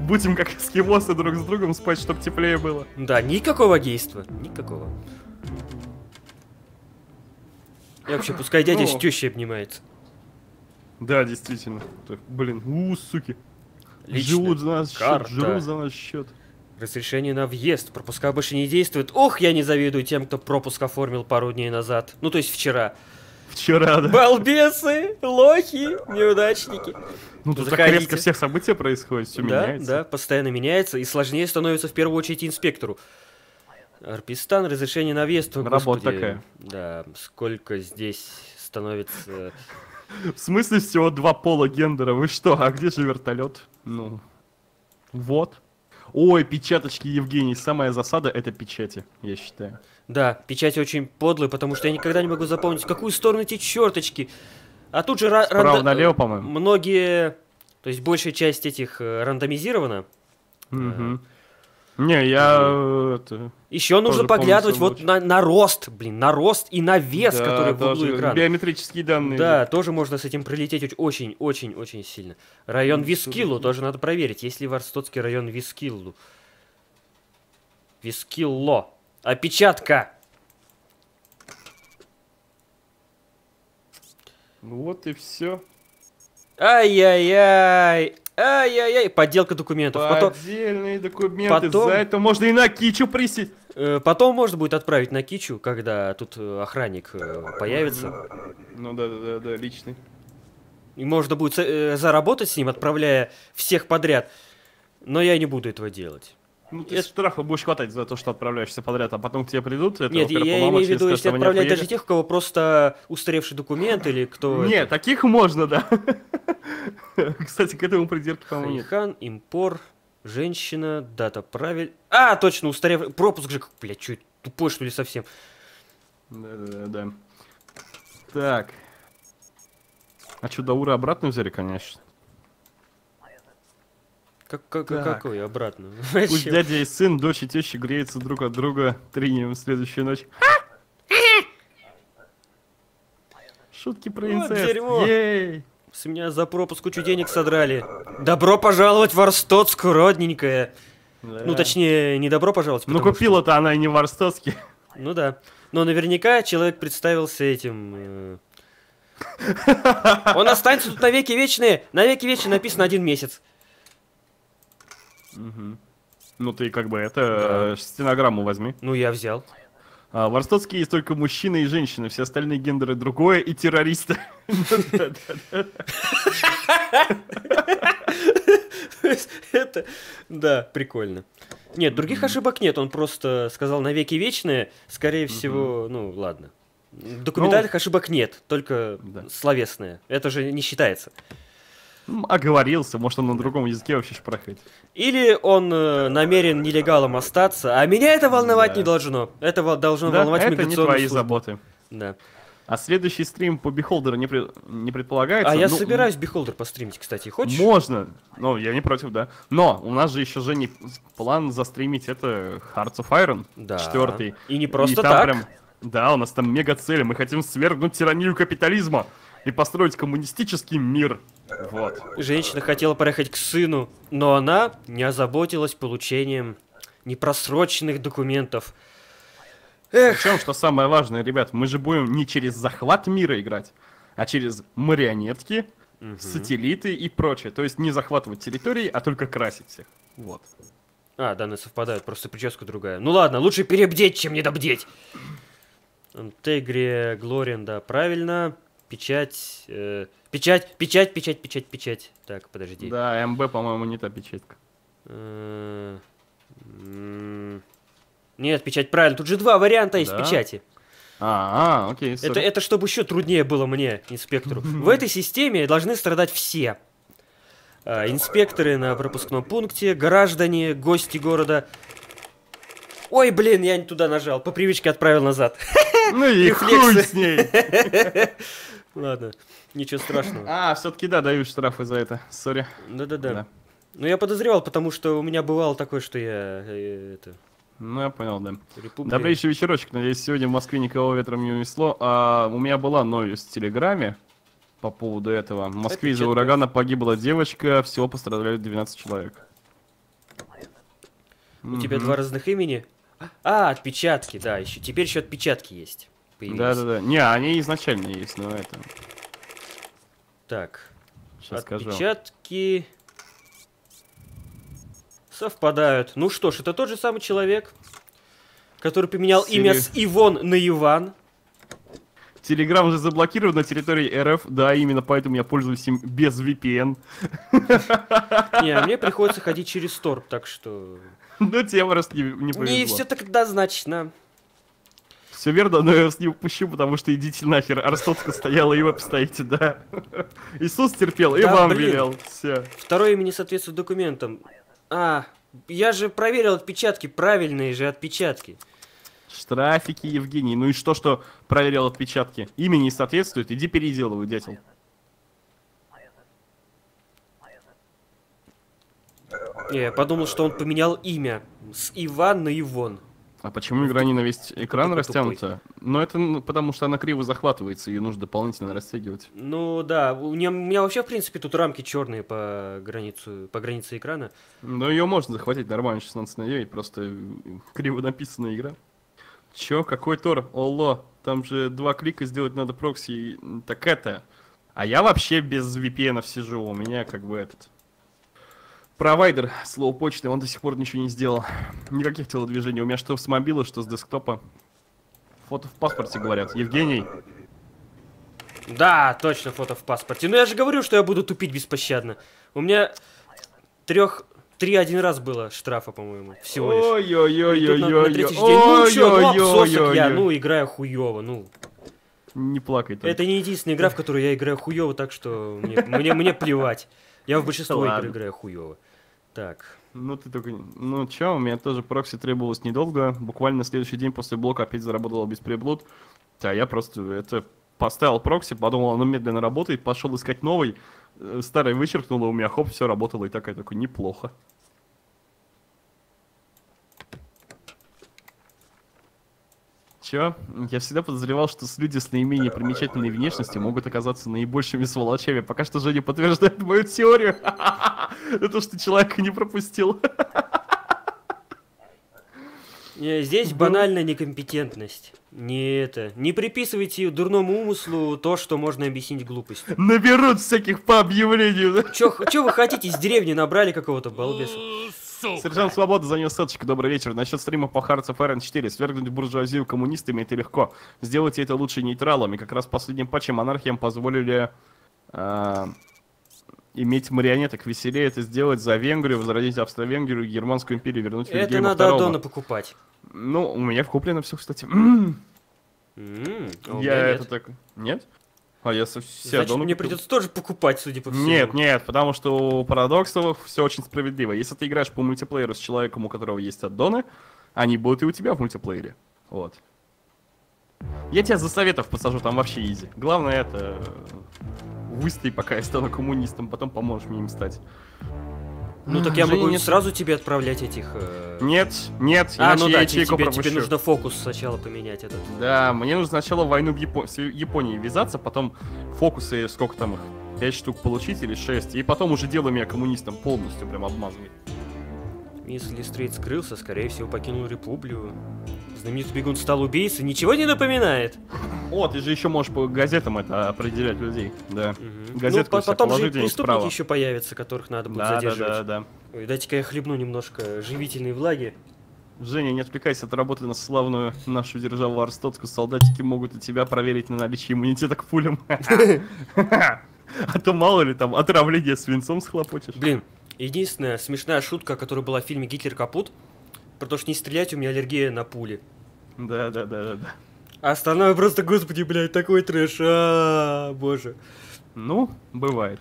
Speaker 2: Будем как эскимосы друг с другом спать, чтобы теплее было.
Speaker 1: Да, никакого гейства, никакого. И вообще, пускай дядя
Speaker 2: Ну.
Speaker 1: с тещей обнимается.
Speaker 2: Да, действительно. Так, блин, у, суки.
Speaker 1: Лично.
Speaker 2: Живут за счет,
Speaker 1: Карта.
Speaker 2: жрут за наш счет.
Speaker 1: Разрешение на въезд, пропуска больше не действует. Ох, я не завидую тем, кто пропуск оформил пару дней назад. Ну, то есть вчера.
Speaker 2: Вчера, да.
Speaker 1: Балбесы, лохи, неудачники.
Speaker 2: Ну тут так
Speaker 1: заходите.
Speaker 2: резко всех событий происходит, все
Speaker 1: да,
Speaker 2: меняется.
Speaker 1: да, постоянно меняется, и сложнее становится в первую очередь инспектору. Арпистан, разрешение на въезд.
Speaker 2: Работа такая.
Speaker 1: Да, сколько здесь становится...
Speaker 2: В смысле всего два пола гендера? Вы что, а где же вертолет? Ну, вот. Ой, печаточки, Евгений. Самая засада это печати, я считаю.
Speaker 1: Да, печать очень подлая, потому что я никогда не могу запомнить, в какую сторону эти черточки. А тут же ра-
Speaker 2: Справа
Speaker 1: ранда-
Speaker 2: налево, по-моему.
Speaker 1: Многие... То есть большая часть этих э, рандомизирована.
Speaker 2: Мгм. Не, я э, это.
Speaker 1: Еще нужно поглядывать вот на, на рост, блин, на рост и на вес,
Speaker 2: да,
Speaker 1: который в углу экрана.
Speaker 2: Биометрические данные.
Speaker 1: Да, тоже можно с этим пролететь очень, очень, очень сильно. Район
Speaker 2: Ну,
Speaker 1: Вискиллу
Speaker 2: что
Speaker 1: тоже надо проверить. Есть ли в Арстотцке район Вискиллу? Вискилло. Опечатка.
Speaker 2: Ну вот и все.
Speaker 1: Ай-яй-яй. Ай-яй-яй. Подделка документов. Потом,
Speaker 2: Отдельные документы.
Speaker 1: потом-
Speaker 2: За это можно и на кичу присесть.
Speaker 1: э, потом можно будет отправить на Кичу, когда тут э, охранник э, появится.
Speaker 2: Ну да, да, да, да, личный.
Speaker 1: И можно будет заработать с ним, отправляя всех подряд. Но я не буду этого делать.
Speaker 2: Ну, ты
Speaker 1: Это-
Speaker 2: штрафа будешь хватать за то, что отправляешься подряд, а потом к тебе придут. Это,
Speaker 1: Нет, я имею в виду, если отправлять даже тех, у кого просто устаревший документ или кто...
Speaker 2: Нет, таких можно, да. Кстати, к этому придирки, по-моему.
Speaker 1: Хайхан, Импор, Женщина, дата правиль... А, точно, устарев... Пропуск же, блядь, что, тупой что ли совсем?
Speaker 2: Да-да-да. Так. А что, Даура обратно взяли, конечно?
Speaker 1: Как, как,
Speaker 2: Так.
Speaker 1: какой обратно?
Speaker 2: Пусть
Speaker 1: Зачем?
Speaker 2: дядя и сын, дочь и теща греются друг от друга трением следующую ночь. Шутки про инцест. Ей!
Speaker 1: С меня за пропуск кучу денег содрали. Добро пожаловать в Арстоцк, родненькая. Ну,
Speaker 2: Да.
Speaker 1: точнее, не добро пожаловать,
Speaker 2: Ну, купила-то она и не в Арстоцке.
Speaker 1: Ну да. Но наверняка человек представился этим... э, Он останется тут навеки вечные. Навеки вечные написано один месяц.
Speaker 2: Ну, ты как бы это, э, стенограмму возьми.
Speaker 1: Ну, я взял.
Speaker 2: А, в Арстоцке есть только мужчины и женщины, все остальные гендеры другое и террористы.
Speaker 1: Это, да, прикольно. Нет, других ошибок нет. Он просто сказал навеки вечные. Скорее всего, ну, ладно. Документальных ошибок нет, только
Speaker 2: Да.
Speaker 1: словесные. Это же не считается.
Speaker 2: Оговорился, может он на другом языке вообще шпрахает.
Speaker 1: Или он э, намерен нелегалом остаться, а меня это волновать
Speaker 2: Да.
Speaker 1: не должно. Это должно
Speaker 2: Да,
Speaker 1: волновать
Speaker 2: это не твои
Speaker 1: службу.
Speaker 2: заботы.
Speaker 1: Да.
Speaker 2: А следующий стрим по Beholder у не, пред- не предполагается.
Speaker 1: А я
Speaker 2: Ну,
Speaker 1: собираюсь Beholder постримить, кстати. Хочешь?
Speaker 2: Можно. Ну, я не против, да. Но у нас же еще же не план застримить это Hearts of Iron.
Speaker 1: Да.
Speaker 2: Четвертый.
Speaker 1: И не просто
Speaker 2: там
Speaker 1: так.
Speaker 2: прям- да, у нас там мега цели. Мы хотим свергнуть тиранию капитализма и построить коммунистический мир. Вот.
Speaker 1: Женщина хотела поехать к сыну, но она не озаботилась получением непросроченных документов. Эх,
Speaker 2: Причем, что самое важное, ребят, мы же будем не через захват мира играть, а через марионетки, сателлиты и прочее. То есть не захватывать территории, а только красить всех. Вот.
Speaker 1: А, данные совпадают, просто прическа другая. Ну ладно, лучше перебдеть, чем недобдеть. Тегре, Глорин, да, правильно. Печать, э, печать, печать, печать, печать, печать. Так, подожди.
Speaker 2: Да, МБ, по-моему, не та печатка.
Speaker 1: Э, Нет, печать правильно. Тут же два варианта есть
Speaker 2: Да?
Speaker 1: печати.
Speaker 2: А, а, окей,
Speaker 1: Это,
Speaker 2: sorry.
Speaker 1: это чтобы еще труднее было мне, инспектору. В этой системе должны страдать все. А, инспекторы на пропускном пункте, граждане, гости города. Ой, блин, я не туда нажал. По привычке отправил назад.
Speaker 2: Ну и хуй с ней.
Speaker 1: Ладно, ничего страшного.
Speaker 2: А, все-таки да, дают штрафы за это. Sorry.
Speaker 1: Да-да-да.
Speaker 2: Да.
Speaker 1: Ну, я подозревал, потому что у меня бывало такое, что я... э, это...
Speaker 2: Ну, я понял, да.
Speaker 1: република-
Speaker 2: Добрейший вечерочек. Надеюсь, сегодня в Москве никого ветром не унесло. А, у меня была новость в Телеграме по поводу этого. В Москве из-за урагана погибла девочка, всего пострадали 12 человек.
Speaker 1: У тебя два разных имени? А, отпечатки, да, еще. Теперь еще отпечатки есть. Появились.
Speaker 2: Да-да-да. Не, они изначально есть, но это...
Speaker 1: Так,
Speaker 2: Сейчас скажу.
Speaker 1: отпечатки совпадают. Ну что ж, это тот же самый человек, который поменял
Speaker 2: Сири.
Speaker 1: имя с Ивон на Иван.
Speaker 2: Телеграм же заблокирован на территории РФ, да, именно поэтому я пользуюсь им без VPN.
Speaker 1: Не, мне приходится ходить через Торп, так что...
Speaker 2: Но тебе просто не, не повезло.
Speaker 1: Не все так однозначно.
Speaker 2: Все верно, но я вас не упущу, потому что идите нахер. Арстотка стояла, и вы постоите, да. Иисус терпел, и
Speaker 1: Да,
Speaker 2: вам
Speaker 1: блин.
Speaker 2: велел. Все.
Speaker 1: Второе имя не соответствует документам. А, я же проверил отпечатки, правильные же отпечатки.
Speaker 2: Штрафики, Евгений. Ну и что, что проверил отпечатки? Имя не соответствует, иди переделывай, дятел.
Speaker 1: Не, Я подумал, что он поменял имя с Иван на Ивон.
Speaker 2: А почему игра не на весь экран растянута? Ну это потому что она криво захватывается, ее нужно дополнительно растягивать.
Speaker 1: Ну да, у меня, у меня вообще, в принципе, тут рамки черные по, границу, по границе экрана.
Speaker 2: Но ее можно захватить нормально 16 на 9, просто э, криво написанная игра. Чё, какой Тор? Оло, там же два клика сделать надо прокси. Так это... А я вообще без VPN сижу, у меня как бы этот... Провайдер, слово почты, он до сих пор ничего не сделал. Никаких телодвижений. У меня что с мобила, что с десктопа. Фото в паспорте говорят. Евгений,
Speaker 1: Да, точно, фото в паспорте. Ну я же говорю, что я буду тупить беспощадно. У меня трех... Три один раз было штрафа, по-моему, всего лишь. Третий же день, ну чё, ну обсосок я, ну играю хуёво, ну.
Speaker 2: Не плакай только.
Speaker 1: Это не единственная игра, в которую я играю хуёво, так что мне, мне, мне плевать. Я в большинство игр играю хуёво. Так.
Speaker 2: Ну, ты только... Ну, чё, у меня тоже прокси требовалось недолго. Буквально на следующий день после блока опять заработала без приблуд. А я просто это поставил прокси, подумал, оно медленно работает, пошел искать новый. э, Старый вычеркнуло, у меня хоп, все работало, и такая такой, неплохо. Чё? Я всегда подозревал, что люди с наименее примечательной внешностью могут оказаться наибольшими сволочами. Пока что Женя подтверждает мою теорию. Это что человека не пропустил.
Speaker 1: Э, Здесь банальная некомпетентность. Не это. Не приписывайте дурному умыслу то, что можно объяснить глупостью.
Speaker 2: Наберут всяких по объявлению.
Speaker 1: чё вы хотите, из деревни набрали какого-то балбеса?
Speaker 3: Э, Сука!
Speaker 2: Сержант Свобода занес сеточку. Добрый вечер. Насчет стрима по Hearts of Iron 4. Свергнуть буржуазию коммунистами это легко. Сделайте это лучше нейтралами. Как раз последним патчем монархиям позволили а, иметь марионеток. Веселее это сделать за Венгрию, возродить Австро-Венгрию, Германскую империю, вернуть
Speaker 1: Это надо
Speaker 2: II.
Speaker 1: аддоны покупать.
Speaker 2: Ну, у меня куплено все, кстати.
Speaker 1: У
Speaker 2: Я это
Speaker 1: нет.
Speaker 2: так... Нет? А я все
Speaker 1: Значит,
Speaker 2: аддоны
Speaker 1: мне придется тоже покупать, судя по всему.
Speaker 2: Нет, нет, потому что у парадоксов все очень справедливо. Если ты играешь по мультиплееру с человеком, у которого есть аддоны, они будут и у тебя в мультиплеере. Вот. Я тебя за советов посажу, там вообще изи. Главное это... э, Выстои, пока я стану коммунистом, потом поможешь мне им стать.
Speaker 1: Ну так я
Speaker 2: Женя,
Speaker 1: могу
Speaker 2: нет.
Speaker 1: сразу тебе отправлять этих... э,
Speaker 2: Нет, нет,
Speaker 1: А,
Speaker 2: иначе
Speaker 1: ну
Speaker 2: я
Speaker 1: да, тебе,
Speaker 2: ячейку
Speaker 1: тебе, тебе
Speaker 2: пропущу.
Speaker 1: нужно фокус сначала поменять этот.
Speaker 2: Да, мне нужно сначала войну в Япо- с Японией ввязаться, потом фокусы, сколько там их, 5 штук получить или 6, и потом уже делай меня коммунистом полностью, прям обмазывай.
Speaker 1: Мисс Листрейд скрылся, скорее всего, покинул Республику. Знаменитый бегун стал убийцей, ничего не напоминает.
Speaker 2: О, ты же еще можешь по газетам это определять людей, да.
Speaker 1: Мгм.
Speaker 2: Газетку
Speaker 1: ну, по- потом же преступники
Speaker 2: справа.
Speaker 1: еще появятся, которых надо будет
Speaker 2: Да, да,
Speaker 1: задерживать.
Speaker 2: да, да.
Speaker 1: Ой, дайте-ка я хлебну немножко живительной влаги.
Speaker 2: Женя, не отвлекайся от работы на славную нашу державу Арстотскую. Солдатики могут и тебя проверить на наличие иммунитета к пулям. А то мало ли там отравление свинцом схлопочешь.
Speaker 1: Блин, единственная смешная шутка, которая была в фильме «Гитлер капут», про то, что не стрелять, у меня аллергия на пули.
Speaker 2: Да, да, да, да, да.
Speaker 1: А остальное просто, господи, блядь, такой трэш, а, боже.
Speaker 2: Ну, бывает.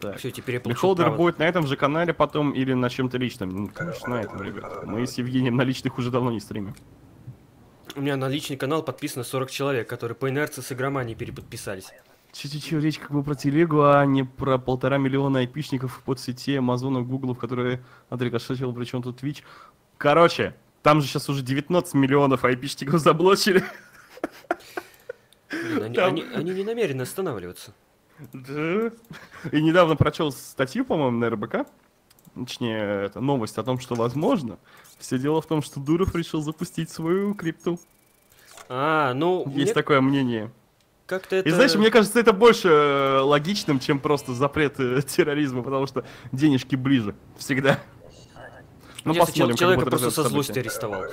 Speaker 2: Так.
Speaker 1: Все, теперь я Beholder
Speaker 2: будет на этом же канале потом или на чем-то личном? Ну, конечно, на этом, ребят. Мы с Евгением на личных уже давно не стримим.
Speaker 1: У меня на личный канал подписано 40 человек, которые по инерции с игроманией переподписались.
Speaker 2: Че-че-че, речь как бы про телегу, а не про полтора миллиона айпишников под сети Амазона, Гуглов, которые отрикошетил, причем тут Twitch. Короче, там же сейчас уже 19 миллионов айпишников заблочили.
Speaker 1: Они,
Speaker 2: Там-
Speaker 1: они- они не намерены останавливаться.
Speaker 2: Да. И недавно прочел статью, по-моему, на РБК. Точнее, это новость о том, что возможно. Все дело в том, что Дуров решил запустить свою крипту.
Speaker 1: А, ну,
Speaker 2: Есть
Speaker 1: мне
Speaker 2: такое мнение.
Speaker 1: Как-то это...
Speaker 2: И знаешь, мне кажется, это больше э, логичным, чем просто запрет э, терроризма, потому что денежки ближе. Всегда. Ну,
Speaker 1: Если
Speaker 2: как
Speaker 1: человека просто со злости арестовал.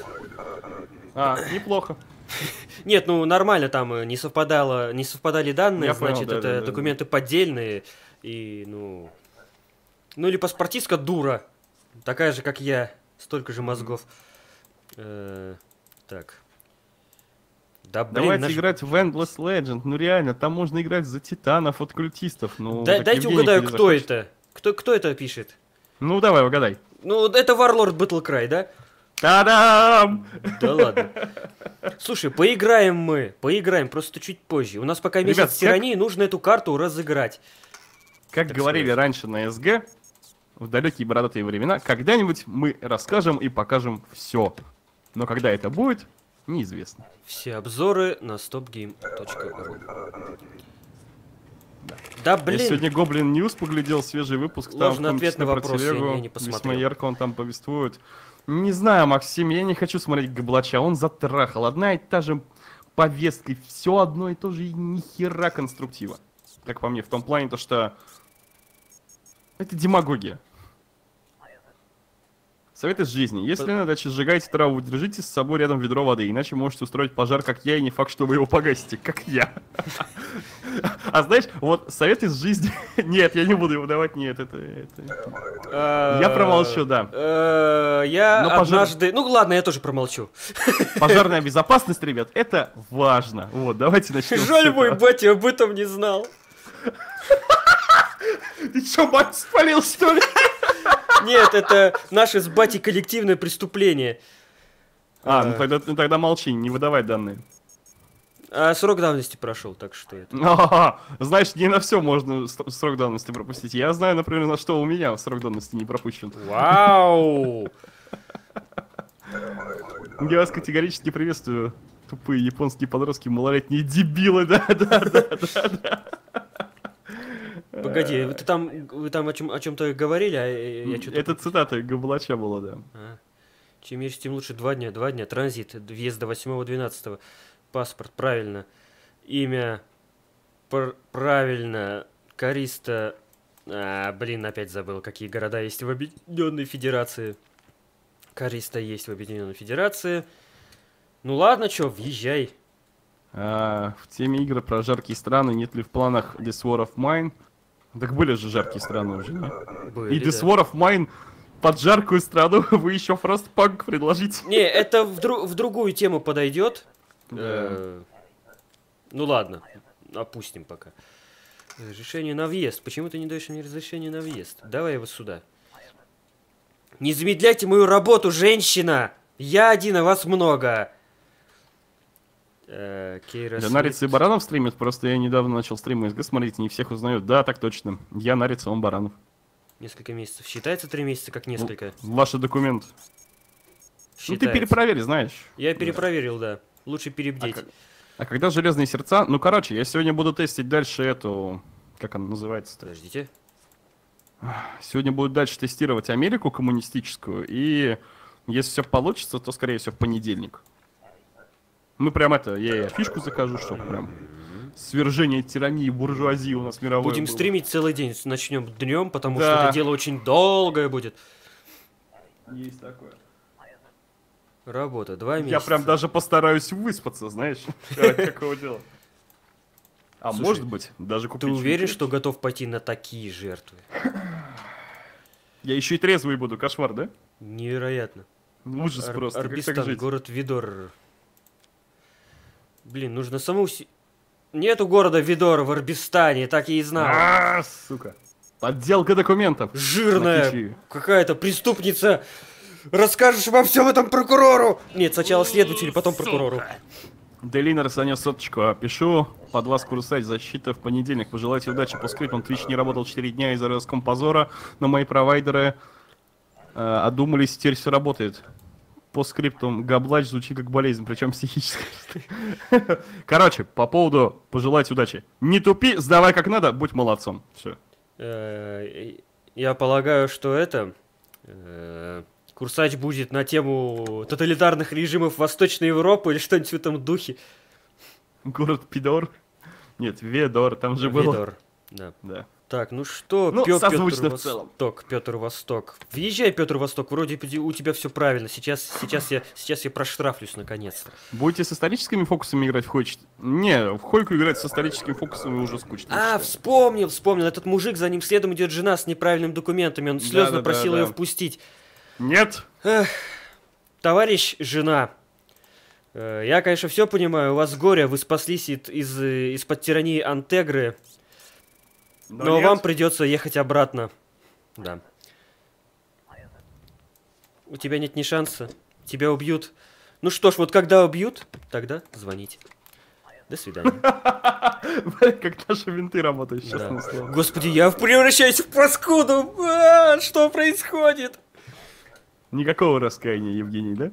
Speaker 2: А, неплохо.
Speaker 1: Нет, ну нормально, там э, не совпадало, не совпадали данные,
Speaker 2: Я понял,
Speaker 1: значит,
Speaker 2: да,
Speaker 1: это
Speaker 2: да, да,
Speaker 1: документы поддельные, и, ну... Ну или паспортистка дура, такая же, как я, столько же мозгов. Э, так. Да, блин,
Speaker 2: Давайте
Speaker 1: наш-
Speaker 2: играть в Endless Legend. Ну реально, там можно играть за титанов от культистов. Ну,
Speaker 1: Да- дайте угадаю, кто
Speaker 2: захочет.
Speaker 1: это. Кто, кто это пишет?
Speaker 2: Ну давай, угадай.
Speaker 1: Ну, это Warlord Battlecry, да?
Speaker 2: Та-дам!
Speaker 1: Да ладно. Слушай, поиграем мы, поиграем, просто чуть позже. У нас пока месяц
Speaker 2: Ребят, как-
Speaker 1: тирании, нужно эту карту разыграть.
Speaker 2: Как
Speaker 1: Так
Speaker 2: говорили
Speaker 1: сказать.
Speaker 2: раньше на СГ, в далекие бородатые времена, когда-нибудь мы расскажем и покажем все. Но когда это будет, неизвестно.
Speaker 1: Все обзоры на stopgame.ru Да
Speaker 2: Я
Speaker 1: блин,
Speaker 2: сегодня Goblin News поглядел, свежий выпуск. там,
Speaker 1: Ложный
Speaker 2: том
Speaker 1: ответ на
Speaker 2: про
Speaker 1: вопрос, я
Speaker 2: телегу.
Speaker 1: я не посмотрел.
Speaker 2: Весьма ярко он там повествует. Не знаю, Максим, я не хочу смотреть Гоблача. Он затрахал. Одна и та же повестка, все одно и то же, и ни хера конструктива. Как по мне, в том плане, то что это демагогия. Совет из жизни. Если на даче сжигаете траву, держите с собой рядом ведро воды, иначе можете устроить пожар, как я, и не факт, что вы его погасите, как я. А знаешь, вот совет из жизни... Нет, я не буду его давать, нет, это... это- Я промолчу, да.
Speaker 1: Э, Я однажды... Ну ладно, я тоже промолчу.
Speaker 2: Пожарная безопасность, ребят, это важно. Вот, давайте начнем.
Speaker 1: Жаль, мой батя об этом не знал.
Speaker 2: Ты что, мать спалил, что ли?
Speaker 1: Нет, это наше с батей коллективное преступление.
Speaker 2: А, ну тогда, ну тогда молчи, не выдавай данные.
Speaker 1: А срок давности прошел, так что это.
Speaker 2: А, Знаешь, не на все можно срок давности пропустить. Я знаю, например, на что у меня срок давности не пропущен.
Speaker 1: Вау!
Speaker 2: Я вас категорически приветствую. Тупые японские подростки, малолетние дебилы, да, да, да, да.
Speaker 1: Погоди, вы там, вы там о, чем, о чем-то говорили, а я, что-то...
Speaker 2: Это цитата Габлача была, да.
Speaker 1: А. Чем меньше, тем лучше. Два дня, два дня. Транзит, въезд до 8-12. Паспорт, правильно. Имя, пр- правильно. Користа... А, блин, опять забыл, какие города есть в Объединенной Федерации. Користа есть в Объединенной Федерации. Ну ладно, чё, въезжай.
Speaker 2: А, в теме игры про жаркие страны нет ли в планах This War of Mine? Так были же жаркие страны уже?
Speaker 1: Были,
Speaker 2: И This
Speaker 1: да.
Speaker 2: War of Mine под жаркую страну вы еще Frostpunk предложите?
Speaker 1: Не, это в, дру- в другую тему подойдет. Э, Ну ладно, опустим пока. Разрешение на въезд. Почему ты не даешь мне разрешение на въезд? Давай его сюда. Не замедляйте мою работу, женщина! Я один, а вас много. Кейра
Speaker 2: Да. Нарица и Баранов стримит, просто я недавно начал стрим СГ смотреть, не всех узнаю. Да, так точно. Я Нарица, он Баранов.
Speaker 1: Несколько месяцев. Считается три месяца как несколько?
Speaker 2: Ваши документы. Ну ты
Speaker 1: Считается.
Speaker 2: перепроверь, знаешь.
Speaker 1: Я перепроверил, да. Лучше перебдеть.
Speaker 2: как- А когда железные сердца... Ну, короче, я сегодня буду тестить дальше эту... Как она называется-то?
Speaker 1: Подождите.
Speaker 2: Сегодня буду дальше тестировать Америку коммунистическую, и если все получится, то, скорее всего, в понедельник. Мы прям это, я ей фишку закажу, чтобы прям свержение тирании буржуазии у нас мировое
Speaker 1: Будем
Speaker 2: было.
Speaker 1: стримить целый день. Начнем днем, потому
Speaker 2: Да.
Speaker 1: что это дело очень долгое будет.
Speaker 2: Есть такое.
Speaker 1: Работа, два месяца.
Speaker 2: Я прям даже постараюсь выспаться, знаешь, ради такого дела. А
Speaker 1: Слушай,
Speaker 2: может быть, даже купить...
Speaker 1: Ты уверен, что готов пойти на такие жертвы?
Speaker 2: Я еще и трезвый буду, кошмар, да?
Speaker 1: Невероятно.
Speaker 2: Ужас
Speaker 1: Ар-
Speaker 2: просто,
Speaker 1: Арбистан, город Видор. Блин, нужно саму... Нету города Видор в Арбистане, так я и знал.
Speaker 2: А, сука. Подделка документов.
Speaker 1: Жирная какая-то преступница. Расскажешь обо всем этом прокурору. Нет, сначала следователю, потом прокурору.
Speaker 2: Делинер занес соточку. а Пишу под вас курсать защита в понедельник. Пожелайте удачи по скриптам. Twitch не работал 4 дня из-за Роскомпозора, но мои провайдеры э, одумались, теперь все работает. По скриптам Габлач звучит как болезнь, причем психическая. Короче, по поводу пожелать удачи. Не тупи, сдавай как надо, будь молодцом. Все.
Speaker 1: Э, Я полагаю, что это... э, Курсач будет на тему тоталитарных режимов Восточной Европы или что-нибудь в этом духе.
Speaker 2: Город Пидор. Нет, Ведор, там же было.
Speaker 1: Видор. Да.
Speaker 2: Да.
Speaker 1: Так, ну что,
Speaker 2: Ну, в целом.
Speaker 1: Восток, Петр Восток. Въезжай, Петр Восток, вроде у тебя все правильно. Сейчас, сейчас я, сейчас я проштрафлюсь наконец-то.
Speaker 2: Будете с историческими фокусами играть в Хойч? Не, в Хойку играть с историческими фокусами уже скучно.
Speaker 1: А,
Speaker 2: считаю.
Speaker 1: вспомнил, вспомнил. Этот мужик, за ним следом идет жена с неправильными документами. Он слезно
Speaker 2: Да-да-да,
Speaker 1: просил
Speaker 2: да.
Speaker 1: ее впустить.
Speaker 2: Нет?
Speaker 1: Товарищ жена, э, я, конечно, все понимаю, у вас горе, вы спаслись из, из, э, из-под тирании Антегры, но
Speaker 2: нет.
Speaker 1: вам придется ехать обратно. Да. У тебя нет ни шанса, тебя убьют. Ну что ж, вот когда убьют, тогда звоните. До свидания.
Speaker 2: Как наши менты работают,
Speaker 1: Да.
Speaker 2: честное слово.
Speaker 1: Господи, я превращаюсь в паскуду! А, что происходит?
Speaker 2: Никакого раскаяния, Евгений, да?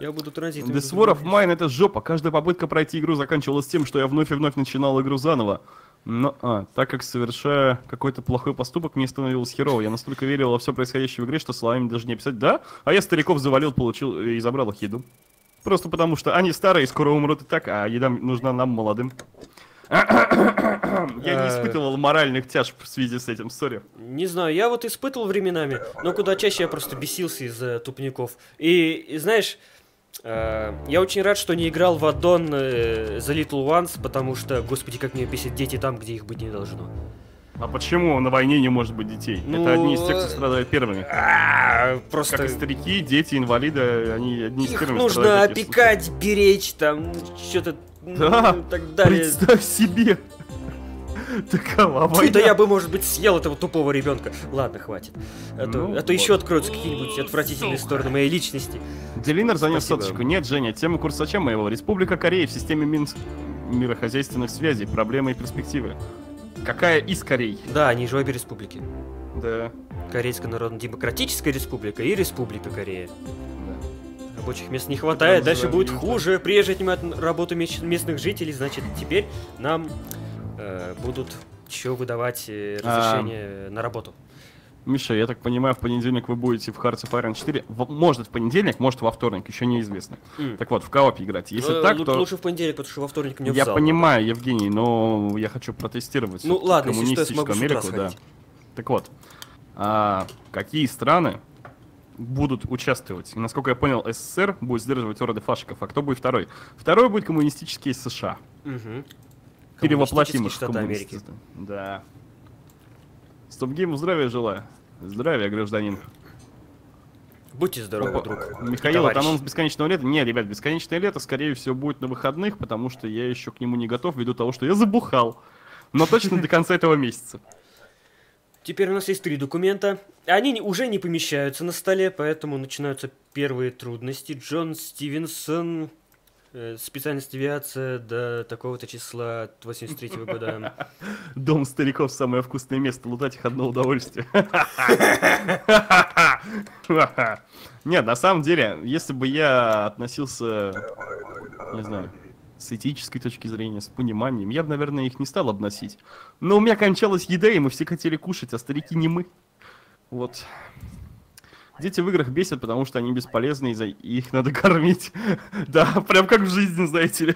Speaker 1: Я буду транзитом.
Speaker 2: This War of Mine это жопа. Каждая попытка пройти игру заканчивалась тем, что я вновь и вновь начинал игру заново. Но, а, так как совершая какой-то плохой поступок, мне становилось херово. Я настолько верил во все происходящее в игре, что словами даже не описать. Да? А я стариков завалил, получил и забрал их еду. Просто потому что они старые, скоро умрут и так, а еда нужна нам, молодым. Я не
Speaker 1: Э.
Speaker 2: испытывал моральных тяжб в связи с этим, сори.
Speaker 1: Не знаю, я вот испытывал временами, но куда чаще я просто бесился из-за тупников. И, и знаешь, э, я очень рад, что не играл в аддон э, The Little Ones, потому что, господи, как меня бесит дети там, где их быть не должно.
Speaker 2: А почему на войне не может быть детей?
Speaker 1: Ну,
Speaker 2: Это одни из тех, кто
Speaker 1: э,
Speaker 2: страдает первыми.
Speaker 1: А, Просто
Speaker 2: Как и старики, дети, инвалиды, они одни из первых
Speaker 1: нужно
Speaker 2: страдают таких
Speaker 1: опекать, беречь, там, что-то
Speaker 2: Да,
Speaker 1: и так далее.
Speaker 2: Представь себе! Такова
Speaker 1: Фу, да я бы, может быть, съел этого тупого ребенка. Ладно, хватит. А то,
Speaker 2: Ну,
Speaker 1: а то еще
Speaker 2: вот.
Speaker 1: откроются какие-нибудь отвратительные стороны моей личности.
Speaker 2: Делинер занес
Speaker 1: Спасибо.
Speaker 2: соточку. Нет, Женя, тема курсача моего. Республика Корея в системе Минск... мирохозяйственных связей. Проблемы и перспективы. Какая из Корей?
Speaker 1: Да, они же обе республики.
Speaker 2: Да.
Speaker 1: Корейская Народно-Демократическая Республика и Республика Корея. Рабочих мест не хватает,
Speaker 2: Да,
Speaker 1: дальше будет хуже. Прежде отнимают работу местных жителей, значит, теперь нам будут еще выдавать э,
Speaker 2: А.
Speaker 1: разрешение на работу.
Speaker 2: Миша, я так понимаю, в понедельник вы будете в Hearts of Iron 4. В- может в понедельник, может во вторник, еще неизвестно.
Speaker 1: М.
Speaker 2: Так вот, в коопе играть. Если
Speaker 1: Э,
Speaker 2: так, то...
Speaker 1: Лучше в понедельник, потому что во вторник мне
Speaker 2: Я
Speaker 1: зал
Speaker 2: понимаю, Евгений, но я хочу протестировать
Speaker 1: Ну, ладно, что,
Speaker 2: коммунистическую
Speaker 1: утра
Speaker 2: Америку, да.
Speaker 1: сходить.
Speaker 2: Так вот, а, какие страны будут участвовать? И, Насколько я понял, СССР будет сдерживать ороды фашиков, а кто будет второй? Второй будет коммунистические США.
Speaker 1: Мгм.
Speaker 2: Перевоплотим их в
Speaker 1: Штаты Америки.
Speaker 2: Да. Стопгейму здравия желаю. Здравия, гражданин.
Speaker 1: Будьте здоровы, друг.
Speaker 2: Михаил, это анонс бесконечного лета. Не, ребят, бесконечное лето, скорее всего, будет на выходных, потому что я еще к нему не готов, ввиду того, что я забухал. Но точно до конца этого месяца.
Speaker 1: Теперь у нас есть три документа. Они уже не помещаются на столе, поэтому начинаются первые трудности. Джон Стивенсон, э, специальность авиация до такого-то числа от 83 года.
Speaker 2: Дом стариков самое вкусное место, лутать их одно удовольствие. Нет, на самом деле, если бы я относился, не знаю, с этической точки зрения, с пониманием, я бы, наверное, их не стал обносить. Но у меня кончалась еда, и мы все хотели кушать, а старики не мы. Вот. Дети в играх бесят, потому что они бесполезны, и за- их надо кормить. Да, прям как в жизни, знаете ли.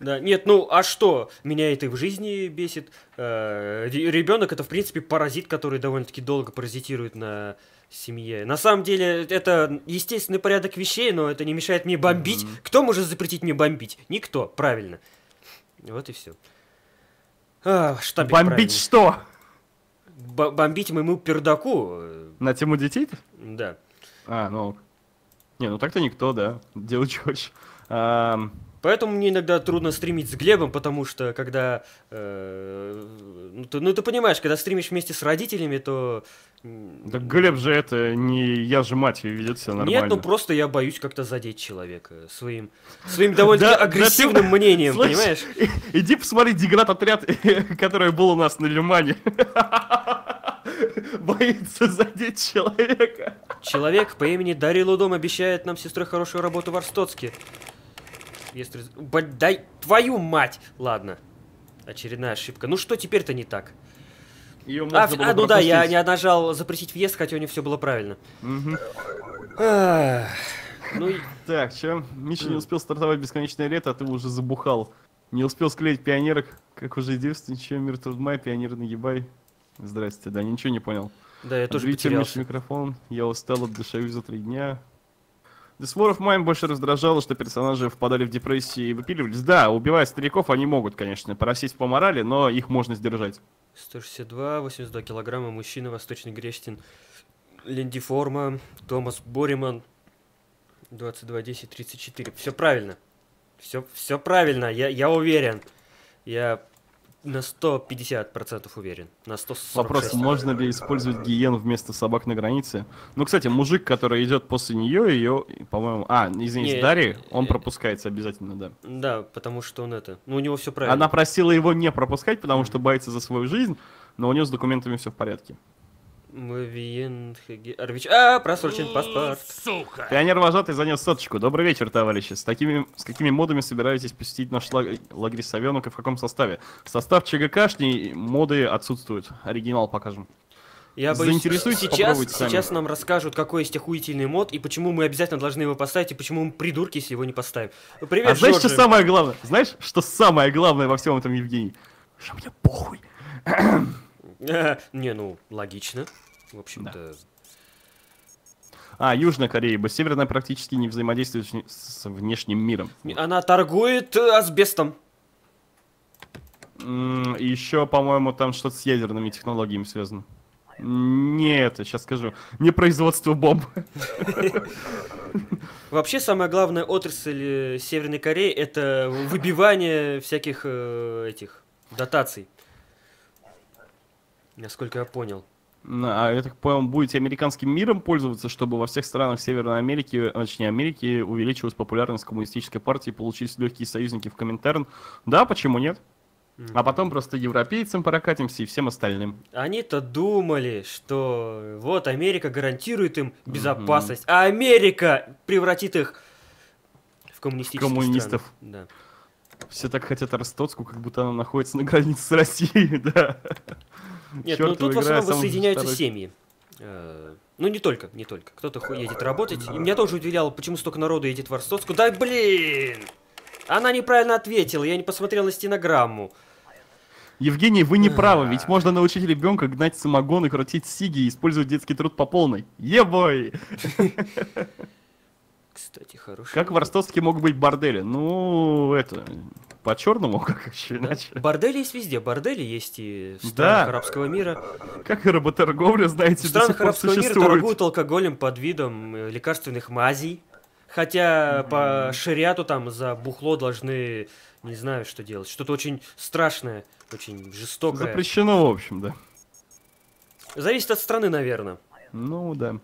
Speaker 1: Да, нет, ну а что? Меня это и в жизни бесит. ребенок это, в принципе, паразит, который довольно-таки долго паразитирует на семье. На самом деле, это естественный порядок вещей, но это не мешает мне бомбить. Кто может запретить мне бомбить? Никто, правильно. Вот и все. штабель,
Speaker 2: Бомбить
Speaker 1: правильно.
Speaker 2: что?
Speaker 1: Б- бомбить моему пердаку, э,
Speaker 2: На тему детей-то?
Speaker 1: да.
Speaker 2: А, ну... Не, ну так-то никто, да. Что хочешь. Ам,
Speaker 1: Поэтому мне иногда трудно стримить с Глебом, потому что когда... э, ну, ты, ну, ты понимаешь, когда стримишь вместе с родителями, то...
Speaker 2: Так Глеб же это не я же мать ведет себя нормально.
Speaker 1: Нет, ну просто я боюсь как-то задеть человека своим, своим довольно-таки
Speaker 2: Да, да
Speaker 1: агрессивным мнением, понимаешь?
Speaker 2: и- Иди посмотри деград отряд, который был у нас на Лимане. Боится задеть человека.
Speaker 1: Человек по имени Дарья Лудом обещает нам с сестрой хорошую работу в Арстоцке. Если... Дай твою мать! Ладно. Очередная ошибка. Ну что теперь-то не так?
Speaker 2: Ее
Speaker 1: А,
Speaker 2: можно было
Speaker 1: а, ну да, я не нажал запретить въезд, хотя у него все было правильно. Ну,
Speaker 2: Так, чё? Миша не успел стартовать бесконечное лето, а ты уже забухал. Не успел склеить пионерок, как уже девственник, чем мир тот май, пионеры нагибай. Здрасте, да, ничего не понял.
Speaker 1: да, я тоже
Speaker 2: Отбейте Миша
Speaker 1: потерялся.
Speaker 2: микрофон, я устал от душевью за три дня. This War of Mine больше раздражало, что персонажи впадали в депрессии и выпиливались. Да, убивая стариков, они могут, конечно, просесть по морали, но их можно сдержать.
Speaker 1: 162, 82 килограмма, мужчина, восточный Грештин, Ленди Форма, Томас Бориман, 22, 10, 34. Все правильно. Все, все правильно, я, я уверен. Я на 150% уверен. На 146.
Speaker 2: Вопрос, можно ли использовать гиен вместо собак на границе? Ну, кстати, мужик, который идет после нее, ее, по-моему... А, извините,
Speaker 1: Не,
Speaker 2: Дарьи, он
Speaker 1: э,
Speaker 2: пропускается обязательно, да.
Speaker 1: Да, потому что он это... Ну, у него все правильно.
Speaker 2: Она просила его не пропускать, потому что боится за свою жизнь, но у нее с документами все в порядке.
Speaker 1: Арвич... А, просрочен паспорт.
Speaker 3: Сука!
Speaker 2: Пионер вожатый занес соточку. Добрый вечер, товарищи. С, такими, с какими модами собираетесь посетить наш лаг- лагерь Совенок и в каком составе? Состав ЧГКшний, моды отсутствуют. Оригинал покажем.
Speaker 1: Я боюсь,
Speaker 2: Заинтересуйтесь,
Speaker 1: сейчас,
Speaker 2: попробуйте сами.
Speaker 1: сейчас нам расскажут, какой есть охуительный мод, и почему мы обязательно должны его поставить, и почему мы придурки, если его не поставим. Привет,
Speaker 2: а знаешь, что самое главное? Знаешь, что самое главное во всем этом, Евгений? Что мне похуй.
Speaker 1: Не, ну, логично. В общем-то.
Speaker 2: А, Южная Корея, ибо Северная практически не взаимодействует с вне- с внешним миром.
Speaker 1: Она торгует э, асбестом.
Speaker 2: Еще, по-моему, там что-то с ядерными технологиями связано. Не это, сейчас скажу. Не производство бомб.
Speaker 1: Вообще, самая главная отрасль э, Северной Кореи это выбивание всяких э, этих дотаций. Насколько я понял.
Speaker 2: А я так понял, будете американским миром пользоваться, чтобы во всех странах Северной Америки, а, точнее Америки, увеличилась популярность коммунистической партии, получились легкие союзники в Коминтерн. Да, почему нет? А потом просто европейцам прокатимся и всем остальным.
Speaker 1: Они-то думали, что вот Америка гарантирует им безопасность, а Америка превратит их в коммунистических
Speaker 2: Коммунистов.
Speaker 1: Да.
Speaker 2: Все так хотят Ростоцку, как будто она находится на границе с Россией, да.
Speaker 1: Нет, ну тут в основном воссоединяются семьи. Э, Ну, не только, не только. Кто-то едет работать. И меня тоже удивляло, почему столько народу едет в Ростоцку. Да блин! Она неправильно ответила, я не посмотрел на стенограмму.
Speaker 2: Евгений, вы не правы, ведь можно научить ребенка гнать самогон и крутить сиги и использовать детский труд по полной. Ебой!
Speaker 1: Кстати, хороший.
Speaker 2: Как в Ростовске могут быть бордели? Ну, это, по-черному, как еще
Speaker 1: Да.
Speaker 2: иначе.
Speaker 1: Бордели есть везде. Бордели есть и в
Speaker 2: Да.
Speaker 1: странах арабского мира.
Speaker 2: Как и работорговля,
Speaker 1: В
Speaker 2: знаете, до
Speaker 1: странах
Speaker 2: сих пор
Speaker 1: арабского мира
Speaker 2: существует.
Speaker 1: торгуют алкоголем под видом э, лекарственных мазей. Хотя по шариату там за бухло должны, не знаю, что делать. Что-то очень страшное, очень жестокое.
Speaker 2: Запрещено, в общем, да.
Speaker 1: Зависит от страны, наверное.
Speaker 2: Ну, да.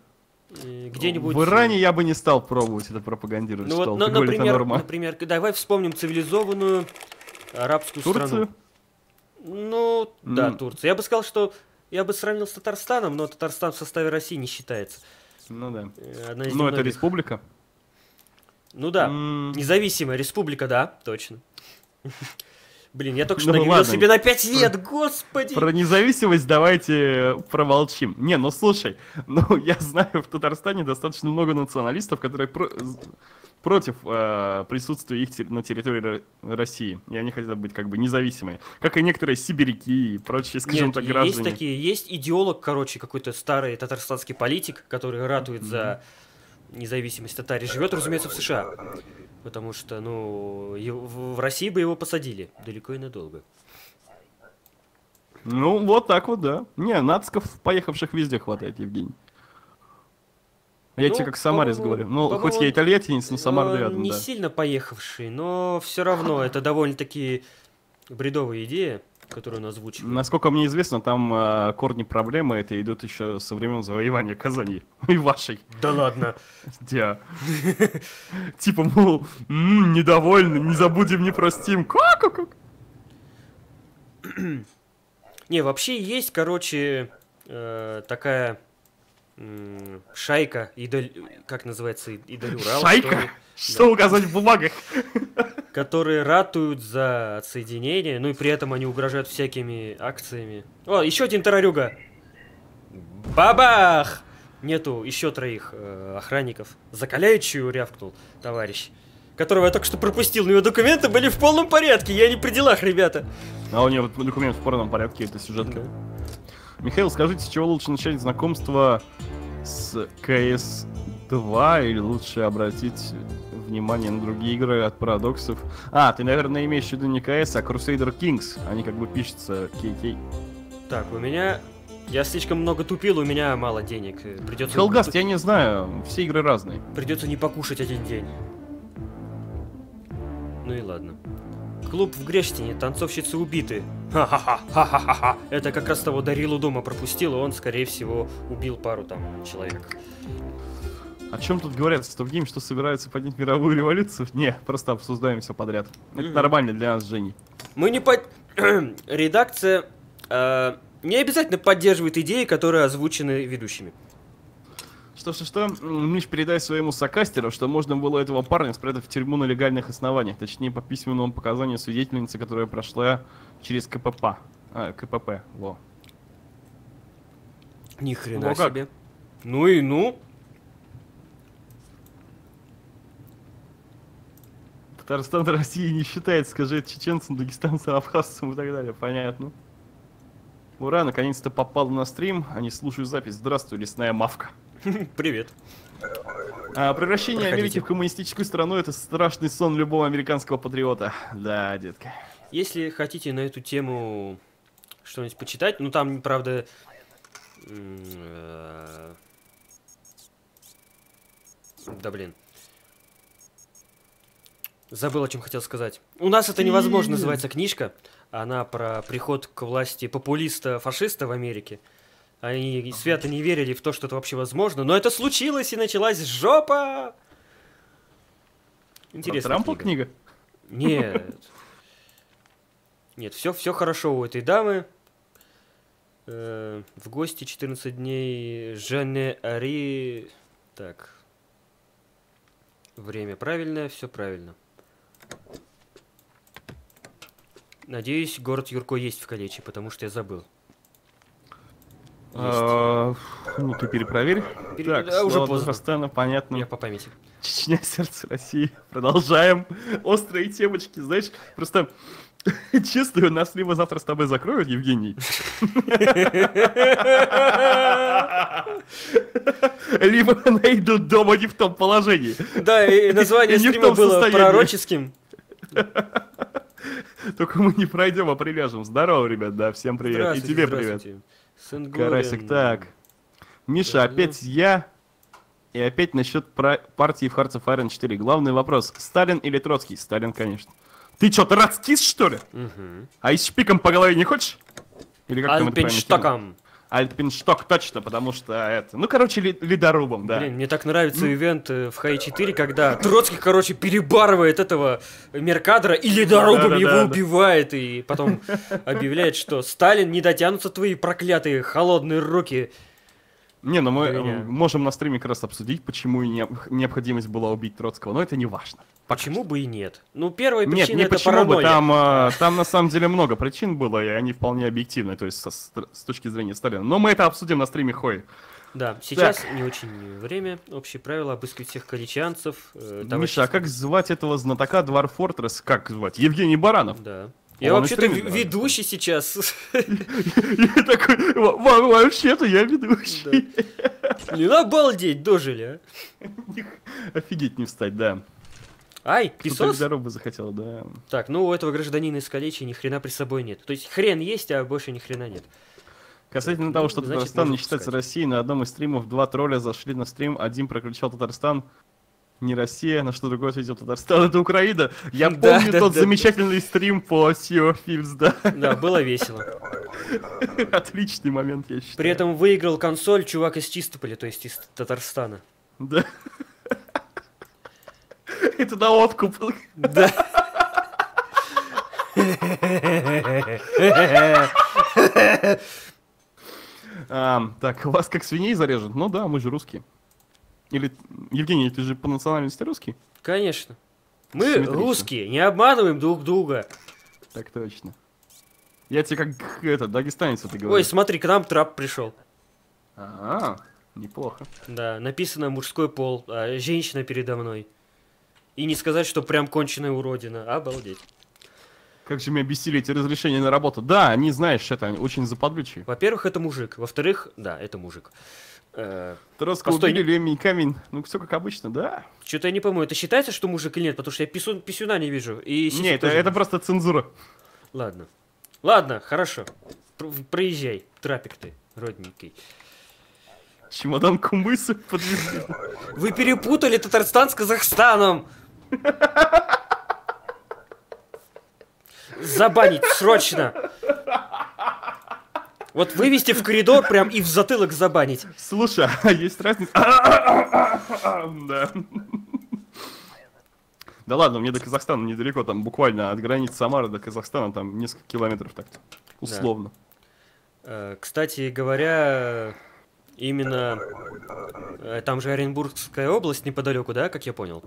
Speaker 1: Где-нибудь...
Speaker 2: В Иране я бы не стал пробовать это пропагандировать,
Speaker 1: Ну вот,
Speaker 2: это
Speaker 1: например,
Speaker 2: норма.
Speaker 1: например, давай вспомним цивилизованную арабскую
Speaker 2: Турцию?
Speaker 1: страну. Ну, да,
Speaker 2: М.
Speaker 1: Турция. Я бы сказал, что я бы сравнил с Татарстаном, но Татарстан в составе России не считается.
Speaker 2: Ну да.
Speaker 1: Э, Одна из
Speaker 2: Ну, это
Speaker 1: немногих.
Speaker 2: республика.
Speaker 1: Ну да,
Speaker 2: М,
Speaker 1: независимая республика, да, точно. Блин, я только что
Speaker 2: Ну ладно.
Speaker 1: себе на 5 лет, господи!
Speaker 2: Про независимость давайте промолчим. Не, ну слушай, ну я знаю в Татарстане достаточно много националистов, которые про- против э, присутствия их на территории Ро- России. И они хотят быть как бы независимые. Как и некоторые сибиряки и прочие, скажем
Speaker 1: Нет,
Speaker 2: так,
Speaker 1: есть
Speaker 2: граждане.
Speaker 1: такие, есть идеолог, короче, какой-то старый татарстанский политик, который ратует за независимость Татарии, живет, разумеется, в США. Потому что, ну, в России бы его посадили далеко и надолго.
Speaker 2: Ну, вот так вот, да. Не, нациков, поехавших везде хватает, Евгений. Я
Speaker 1: Ну,
Speaker 2: тебе как самарец говорю. Ну, хоть я и тольяттинец, но Самар
Speaker 1: Он
Speaker 2: рядом,
Speaker 1: не
Speaker 2: да.
Speaker 1: сильно поехавший, но все равно это довольно-таки бредовая идея, которую он озвучивает.
Speaker 2: Насколько мне известно, там э, корни проблемы это идут еще со времен завоевания Казани. И вашей.
Speaker 1: Да ладно.
Speaker 2: Где? Типа, мол, «М, недовольны, не забудем, не простим. Как, как, как?
Speaker 1: Не, вообще есть, короче, э, такая шайка, идоль... как называется, идоль что
Speaker 2: Шайка?
Speaker 1: ли,
Speaker 2: Что указать в бумагах?
Speaker 1: которые ратуют за отсоединение, ну и при этом они угрожают всякими акциями. О, еще один тарарюга! Бабах! Нету еще троих э, охранников. Закаляющую рявкнул товарищ, которого я только что пропустил, но его документы были в полном порядке, я не при делах, ребята.
Speaker 2: А у него документ в полном порядке, это сюжетка. Михаил, скажите, с чего лучше начать знакомство с CS2 или лучше обратить внимание на другие игры от парадоксов? А, ты, наверное, имеешь в виду не CS, а Crusader Kings. Они как бы пишутся KK.
Speaker 1: Так, у меня... Я слишком много тупил, у меня мало денег. э, Придется...
Speaker 2: Хелгаст, я не знаю, все игры разные.
Speaker 1: Придется не покушать один день. Ну и ладно. Клуб в Грештине, танцовщицы убиты. Ха-ха-ха, ха-ха-ха. Это как раз того Дарилу дома пропустил, и он, скорее всего, убил пару там человек.
Speaker 2: О чем тут говорят? Стоп Гейм, что собираются поднять мировую революцию? Не, просто обсуждаем все подряд. Это нормально для нас, Жени.
Speaker 1: Мы не под... Редакция э, не обязательно поддерживает идеи, которые озвучены ведущими.
Speaker 2: Что-что-что, Миш, передай своему сокастеру, что можно было этого парня спрятать в тюрьму на легальных основаниях, точнее по письменному показанию свидетельницы, которая прошла через КПП. А, КПП, во.
Speaker 1: Ни хрена
Speaker 2: Ну,
Speaker 1: себе. Ну и ну.
Speaker 2: Татарстан России не считает, скажи чеченцам, дагестанцам, абхазцам и так далее, понятно. Ура, наконец-то попал на стрим, а не слушаю запись. Здравствуй, лесная мавка.
Speaker 1: Привет.
Speaker 2: А, превращение
Speaker 1: Проходите.
Speaker 2: Америки в коммунистическую страну это страшный сон любого американского патриота. Да, детка.
Speaker 1: Если хотите на эту тему что-нибудь почитать, ну там, правда, э, да блин. Забыл, о чем хотел сказать. У нас это невозможно, называется книжка. Она про приход к власти популиста-фашиста в Америке. Они свято не верили в то, что это вообще возможно, но это случилось и началась жопа.
Speaker 2: Про
Speaker 1: Интересная
Speaker 2: Трампа книга?
Speaker 1: Нет. Нет, все, все хорошо у этой дамы. Э, в гости 14 дней Жанне Ари. Так. Время правильное, все правильно. Надеюсь, город Юрко есть в Калече, потому что я забыл.
Speaker 2: А, Ну, ты перепроверь.
Speaker 1: Пере-
Speaker 2: Так,
Speaker 1: да, уже поздно.
Speaker 2: Татарстана, понятно.
Speaker 1: Я по памяти.
Speaker 2: Чечня, сердце России. Продолжаем. Острые темочки, знаешь, просто честно, нас либо завтра с тобой закроют, Евгений, либо найдут дома не в том положении.
Speaker 1: Да, и название стрима было пророческим.
Speaker 2: Только мы не пройдем, а приляжем. Здорово, ребят, да, всем привет. И тебе привет. Карасик, так. Миша, опять я. И опять насчет партии в Hearts of Iron 4. Главный вопрос. Сталин или Троцкий? Сталин, конечно. Ты что, троцкист, что ли?
Speaker 1: Мгм.
Speaker 2: А и шпиком по голове не хочешь? Или как?
Speaker 1: Альпенштоком.
Speaker 2: Альпиншток, точно, потому что это... Ну, короче, ли- ледорубом, да.
Speaker 1: Блин, мне так нравится ивент э, в Хай 4, когда Троцкий, короче, перебарывает этого Меркадора и ледорубом
Speaker 2: Да-да-да,
Speaker 1: его
Speaker 2: да.
Speaker 1: убивает, и потом объявляет, что Сталин не дотянутся твои проклятые холодные руки.
Speaker 2: Не, ну мы
Speaker 1: Хуйня.
Speaker 2: э, можем на стриме как раз обсудить, почему необ- необходимость была убить Троцкого, но это не важно.
Speaker 1: Почему бы и нет? Ну, первая
Speaker 2: Нет,
Speaker 1: причина
Speaker 2: не
Speaker 1: это
Speaker 2: почему бы,
Speaker 1: паранойя.
Speaker 2: там, а, там на самом деле много причин было, и они вполне объективны, то есть со- с, точки зрения Сталина. Но мы это обсудим на стриме Хой.
Speaker 1: Да, сейчас не очень время. Общие правила обыскивать всех каличанцев. э,
Speaker 2: Миша, а как звать этого знатока Двор Фортресс? Как звать? Евгений Баранов.
Speaker 1: Да. Я вообще-то ведущий сейчас.
Speaker 2: Я такой, «Во- во- вообще-то я ведущий.
Speaker 1: Блин, обалдеть, дожили, а.
Speaker 2: Офигеть не встать, да.
Speaker 1: Ай, песос?
Speaker 2: здорово захотел, да.
Speaker 1: Так, ну у этого гражданина из Калечи ни хрена при собой нет. То есть хрен есть, а больше ни хрена нет.
Speaker 2: Касательно того, что Татарстан не считается. Россией, на одном из стримов два тролля зашли на стрим, один прокричал Татарстан, не Россия, на что другой ответил Татарстан, это Украина. Я
Speaker 1: Да,
Speaker 2: помню
Speaker 1: да,
Speaker 2: тот
Speaker 1: да,
Speaker 2: замечательный стрим по Sea of Thieves, да.
Speaker 1: Да, было весело.
Speaker 2: Отличный момент, я считаю.
Speaker 1: При этом выиграл консоль чувак из Чистополя, то есть из Татарстана.
Speaker 2: Да. Это на откуп.
Speaker 1: Да.
Speaker 2: А, так, вас как свиней зарежут? Ну да, мы же русские. Или, Евгений, ты же по национальности русский?
Speaker 1: Конечно. Мы
Speaker 2: Симметрично.
Speaker 1: русские, не обманываем друг друга.
Speaker 2: Так точно. Я тебе как это, дагестанец это говорю.
Speaker 1: Ой, смотри, к нам трап пришел.
Speaker 2: А, неплохо.
Speaker 1: Да, написано мужской пол, а женщина передо мной. И не сказать, что прям конченая уродина. Обалдеть.
Speaker 2: Как же меня бесили эти разрешения на работу. Да, они, знаешь, это очень западлючие.
Speaker 1: Во-первых, это мужик. Во-вторых, да, это мужик. Постой,
Speaker 2: убили, Лемми и камень. Ну, все как обычно, да.
Speaker 1: Что-то я не пойму, это считается, что мужик или нет? Потому что я писюн, писюна не вижу. И
Speaker 2: Не, это, это просто цензура.
Speaker 1: Ладно. Ладно, хорошо. Пр- Проезжай. Трапик ты, родненький.
Speaker 2: Чемодан кумысы подвезли.
Speaker 1: Вы перепутали Татарстан с Казахстаном! Забанить срочно! Вот вывести в коридор прям и в затылок забанить.
Speaker 2: Слушай, а есть разница? Да. Да ладно, мне до Казахстана недалеко, там буквально от границы Самары до Казахстана там несколько километров так условно.
Speaker 1: Э, Кстати говоря, именно э, там же Оренбургская область неподалеку, да, как я понял?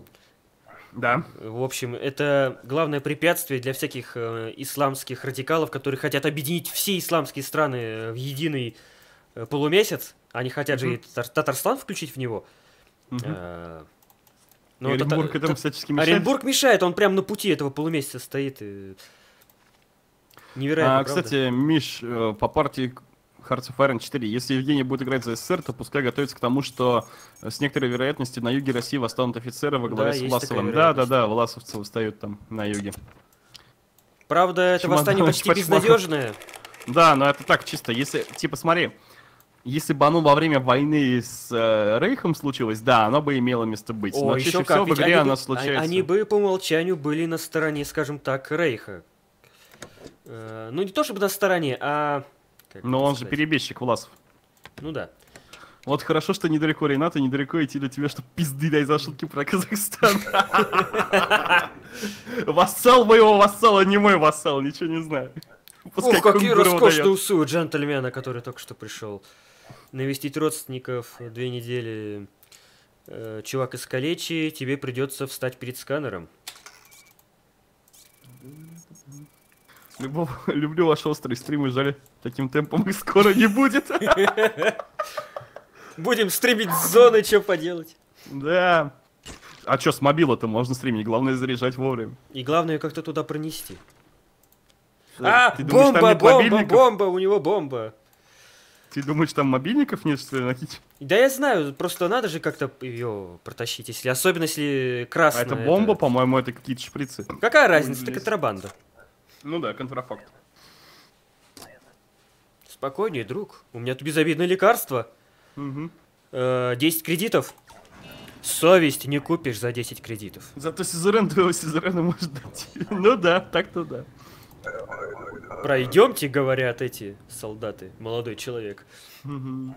Speaker 2: Да.
Speaker 1: В общем, это главное препятствие для всяких э, исламских радикалов, которые хотят объединить все исламские страны э, в единый э, полумесяц. Они хотят же и Татарстан включить в него.
Speaker 2: Мгм.
Speaker 1: Э, но
Speaker 2: Оренбург этому
Speaker 1: Та-
Speaker 2: всячески мешает.
Speaker 1: Оренбург мешает, он прям на пути этого полумесяца стоит. и Невероятно,
Speaker 2: А,
Speaker 1: правда?
Speaker 2: кстати, Миш, э, по партии Hearts of Iron 4, если Евгений будет играть за СССР, то пускай готовится к тому, что э, с некоторой вероятностью на юге России восстанут офицеры во главе
Speaker 1: Да,
Speaker 2: с Власовым. Да, да, да, власовцы восстают там на юге.
Speaker 1: Правда, это
Speaker 2: Чемодан
Speaker 1: восстание почти безнадежное.
Speaker 2: Да, но это так чисто. Если, типа, смотри, если бы оно во время войны с э, Рейхом случилось, да, оно бы имело место быть.
Speaker 1: О,
Speaker 2: но
Speaker 1: еще
Speaker 2: чаще
Speaker 1: как,
Speaker 2: всего в игре оно
Speaker 1: бы,
Speaker 2: случается.
Speaker 1: они бы по умолчанию были на стороне, скажем так, Рейха. Э, ну, не то чтобы на стороне, а... как
Speaker 2: Но он же
Speaker 1: сказать?
Speaker 2: перебежчик Власов.
Speaker 1: Ну да.
Speaker 2: Вот хорошо, что недалеко Рената, недалеко идти до тебя, чтобы пизды дай за шутки про Казахстан. Вассал моего вассала, не мой вассал, ничего не знаю.
Speaker 1: Ух, какие роскошные усы у джентльмена, который только что пришел. Навестить родственников две недели. Э, чувак из Калечи, тебе придется встать перед сканером.
Speaker 2: Любов- Люблю ваши острые стримы, жаль, таким темпом их скоро не будет.
Speaker 1: Будем стримить с зоны, что поделать.
Speaker 2: Да. А чё, с мобила-то можно стримить, главное заряжать вовремя.
Speaker 1: И главное как-то туда пронести. А,
Speaker 2: Ты думаешь,
Speaker 1: бомба, бомба, бомба, у него бомба.
Speaker 2: Ты думаешь, там мобильников нет, что ли, на Кич?
Speaker 1: Да я знаю, просто надо же как-то ее протащить, если, особенно если
Speaker 2: А
Speaker 1: красная.
Speaker 2: это бомба, по-моему, это какие-то шприцы.
Speaker 1: Какая разница, это контрабанда.
Speaker 2: Ну да, контрафакт.
Speaker 1: Спокойнее, друг. У меня тут безобидное лекарство.
Speaker 2: Мгм.
Speaker 1: Э, 10 кредитов. Совесть не купишь за 10 кредитов.
Speaker 2: Зато сюзерен твоего сюзерена может дать. Ну да, так-то да.
Speaker 1: Пройдемте, говорят эти солдаты, молодой человек.
Speaker 2: Мгм.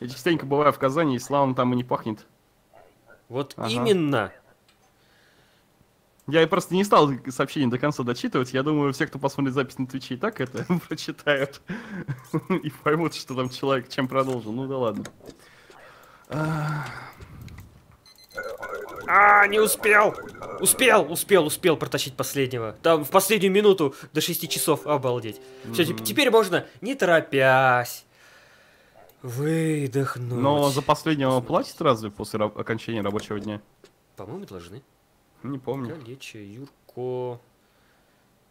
Speaker 2: Я частенько бываю в Казани, и славно там и не пахнет.
Speaker 1: Вот
Speaker 2: Ага.
Speaker 1: именно.
Speaker 2: Я просто не стал сообщение до конца дочитывать. Я думаю, все, кто посмотрит запись на Твиче, и так это прочитают. И поймут, что там человек чем продолжил. Ну да ладно.
Speaker 1: А, не успел! Успел, успел, успел протащить последнего. Там в последнюю минуту до 6 часов, обалдеть. Все, теперь можно, не торопясь, выдохнуть.
Speaker 2: Но за последнего платят разве после окончания рабочего дня?
Speaker 1: По-моему, должны.
Speaker 2: Не помню.
Speaker 1: Калече, Юрко.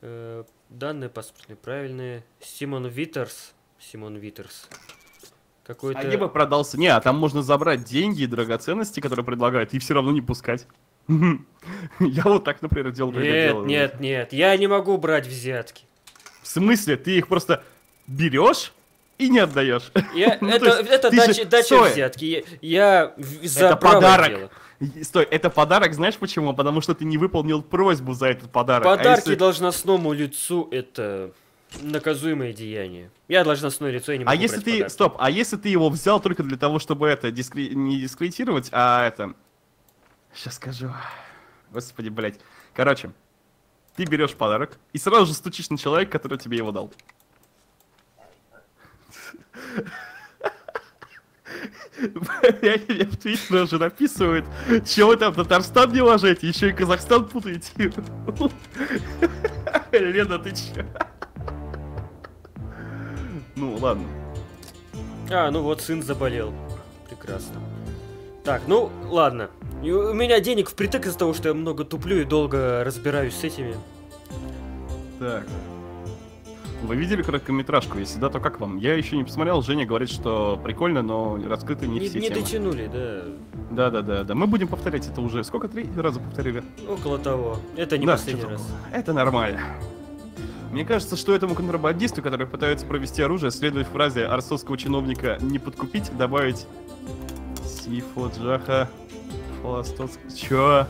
Speaker 1: Э, данные паспортные правильные. Симон Витерс. Симон Витерс. Какой-то...
Speaker 2: А я бы продался. Не, а там можно забрать деньги и драгоценности, которые предлагают, и все равно не пускать. Я вот так, например, делал.
Speaker 1: Нет,
Speaker 2: делал.
Speaker 1: нет, нет, я не могу брать взятки.
Speaker 2: В смысле? Ты их просто берешь и не отдаешь.
Speaker 1: Я,
Speaker 2: Ну,
Speaker 1: это
Speaker 2: то есть
Speaker 1: это
Speaker 2: ты же-
Speaker 1: дача, дача
Speaker 2: Стой.
Speaker 1: взятки. Я, я за
Speaker 2: Это подарок.
Speaker 1: дело.
Speaker 2: Стой, это подарок, знаешь почему? Потому что ты не выполнил просьбу за этот подарок. А
Speaker 1: Подарки
Speaker 2: если-
Speaker 1: должностному лицу это наказуемое деяние. Я должностное лицо, я не
Speaker 2: А
Speaker 1: могу
Speaker 2: если
Speaker 1: брать
Speaker 2: ты,
Speaker 1: подарки.
Speaker 2: стоп, а если ты его взял только для того, чтобы это, дискре- не дискредитировать, а это... Сейчас скажу. Господи, блядь. Короче, ты берешь подарок и сразу же стучишь на человека, который тебе его дал. Я, я в Твиттере уже написывают, что вы там Татарстан не ложите, еще и Казахстан путаете. Лена, ты че? Ну, ладно.
Speaker 1: А, ну вот сын заболел. Прекрасно. Так, ну ладно. И у меня денег впритык из-за того, что я много туплю и долго разбираюсь с этими.
Speaker 2: Так. Вы видели короткометражку? Если да, то как вам? Я еще не посмотрел. Женя говорит, что прикольно, но раскрыты не,
Speaker 1: Не,
Speaker 2: все
Speaker 1: не
Speaker 2: темы.
Speaker 1: дотянули, да.
Speaker 2: Да, да, да, да. Мы будем повторять это уже. Сколько? Три раза повторили?
Speaker 1: Около того. Это не
Speaker 2: Да,
Speaker 1: последний раз.
Speaker 2: Это нормально. Мне кажется, что этому контрабандисту, который пытается провести оружие, следует фразе арсовского чиновника «не подкупить» добавить «Сифо Джаха Фаластоцкий». Чё?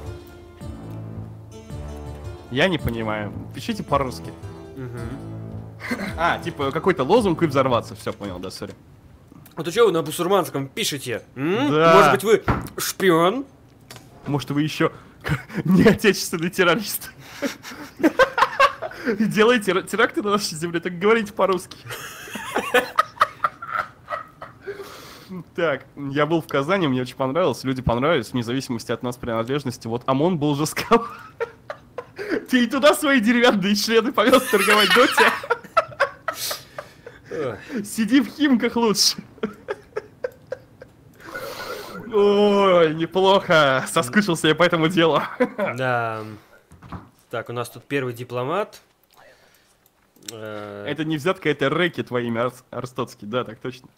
Speaker 2: Я не понимаю. Пишите по-русски.
Speaker 1: Мгм.
Speaker 2: А, типа какой-то лозунг и взорваться. Все, понял, да, сори.
Speaker 1: А то что вы на бусурманском пишете? М?
Speaker 2: Да.
Speaker 1: Может быть вы шпион?
Speaker 2: Может, вы еще не отечественный террорист? Тера- теракты на нашей земле, так говорите по-русски. Так, я был в Казани, мне очень понравилось, люди понравились, вне зависимости от нас принадлежности. Вот ОМОН был же скал. Ты и туда свои деревянные члены повез торговать доте.
Speaker 1: Ой.
Speaker 2: Сиди в Химках лучше. Ой, неплохо. Соскучился я по этому делу.
Speaker 1: Да. Так, у нас тут первый дипломат. Э,
Speaker 2: Это не взятка, это рэки твоими Арс- Арстоцкий. Да, так точно.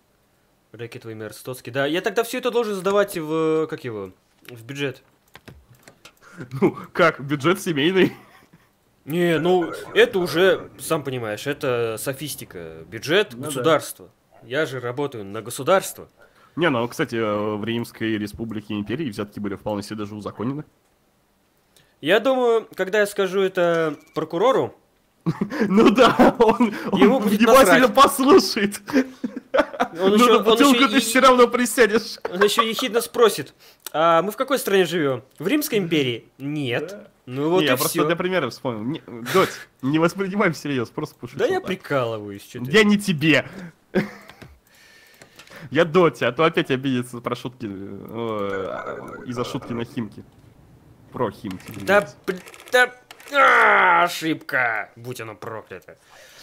Speaker 1: Рэкет Веймер Стоцкий. Да, я тогда все это должен сдавать в... Как его? В бюджет.
Speaker 2: Ну, как, бюджет семейный.
Speaker 1: Не, ну, это уже, сам понимаешь, это софистика. Бюджет
Speaker 2: Ну да.
Speaker 1: государства. Я же работаю на государство.
Speaker 2: Не, ну, кстати, э, в Римской республике империи взятки были вполне себе даже узаконены.
Speaker 1: Я думаю, когда я скажу это прокурору,
Speaker 2: Ну да, он, внимательно послушает.
Speaker 1: Он
Speaker 2: Ну
Speaker 1: еще,
Speaker 2: на бутылку ты
Speaker 1: и-
Speaker 2: все равно присядешь.
Speaker 1: он еще ехидно спросит, а мы в какой стране живем? В Римской империи? Нет. Ну вот
Speaker 2: Не,
Speaker 1: и
Speaker 2: я просто
Speaker 1: все.
Speaker 2: для примера вспомнил. Не, Доть, не воспринимай всерьез, просто пошутил.
Speaker 1: Да я
Speaker 2: так.
Speaker 1: прикалываюсь. чё ты.
Speaker 2: Я не тебе. Я Доти, а то опять обидится про шутки. э, Из-за шутки на Химки. Про Химки.
Speaker 1: Да, да, а, ошибка, будь оно проклято.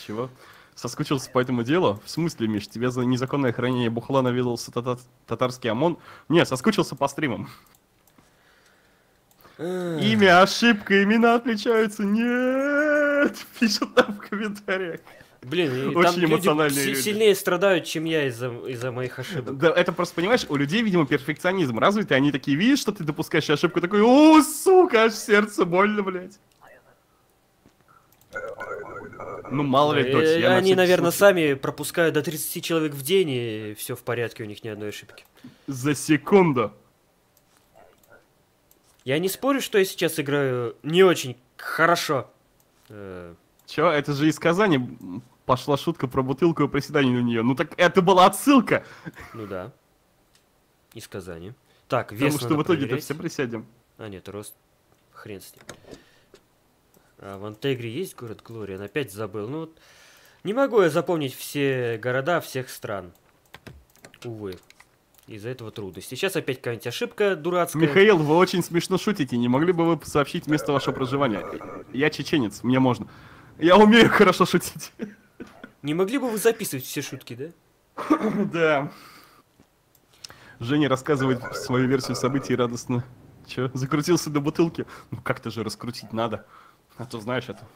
Speaker 2: Чего? Соскучился по этому делу? В смысле, Миш, тебе за незаконное хранение бухла наведался тата- татарский ОМОН? Не, соскучился по стримам. Имя, ошибка, имена отличаются. Нет, пишут нам в комментариях.
Speaker 1: Блин,
Speaker 2: Очень
Speaker 1: там
Speaker 2: эмоциональные люди.
Speaker 1: сильнее страдают, чем я из-за из-за моих ошибок.
Speaker 2: Да, это просто, понимаешь, у людей, видимо, перфекционизм развитый, они такие, видишь, что ты допускаешь ошибку, такой, о, сука, аж сердце больно, блядь. Ну, мало ли,
Speaker 1: Э,
Speaker 2: Дочь, я на
Speaker 1: Они,
Speaker 2: всякий
Speaker 1: наверное,
Speaker 2: случай.
Speaker 1: сами пропускают до 30 человек в день, и все в порядке, у них ни одной ошибки.
Speaker 2: За секунду.
Speaker 1: Я не спорю, что я сейчас играю не очень хорошо. Э,
Speaker 2: Чё, это же из Казани пошла шутка про бутылку и приседание на нее. Ну так это была отсылка.
Speaker 1: Ну да. Из Казани. Так, вес
Speaker 2: Потому что
Speaker 1: надо
Speaker 2: в итоге-то все присядем.
Speaker 1: А, нет, рост. Хрен с ним. А в Антегре есть город Глория? Он опять забыл. Ну, вот не могу я запомнить все города всех стран. Увы. Из-за этого трудности. Сейчас опять какая-нибудь ошибка дурацкая.
Speaker 2: Михаил, вы очень смешно шутите. Не могли бы вы сообщить место вашего проживания? Я чеченец, мне можно. Я умею хорошо шутить.
Speaker 1: Не могли бы вы записывать все шутки, да?
Speaker 2: Да. Женя рассказывает свою версию событий радостно. Че, закрутился до бутылки? Ну как-то же раскрутить надо. А то знаешь это.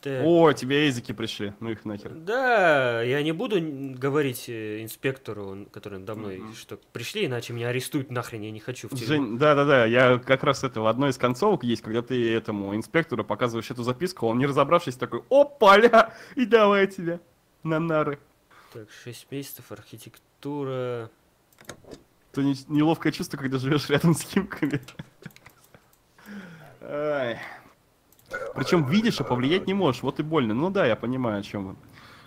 Speaker 1: Так.
Speaker 2: О, тебе языки пришли. Ну их нахер.
Speaker 1: Да, я не буду говорить э, инспектору, который надо мной,
Speaker 2: Мгм.
Speaker 1: что пришли, иначе меня арестуют нахрен, я не хочу в тюрьму.
Speaker 2: Жень, да-да-да, я как раз это в одной из концовок есть, когда ты этому инспектору показываешь эту записку, он не разобравшись такой, опа-ля, и давай тебя на нары.
Speaker 1: Так, 6 месяцев, архитектура.
Speaker 2: То не- неловкое чувство, когда живешь рядом с химками. Причем видишь, а повлиять не можешь, вот и больно. Ну да, я понимаю, о чем вы.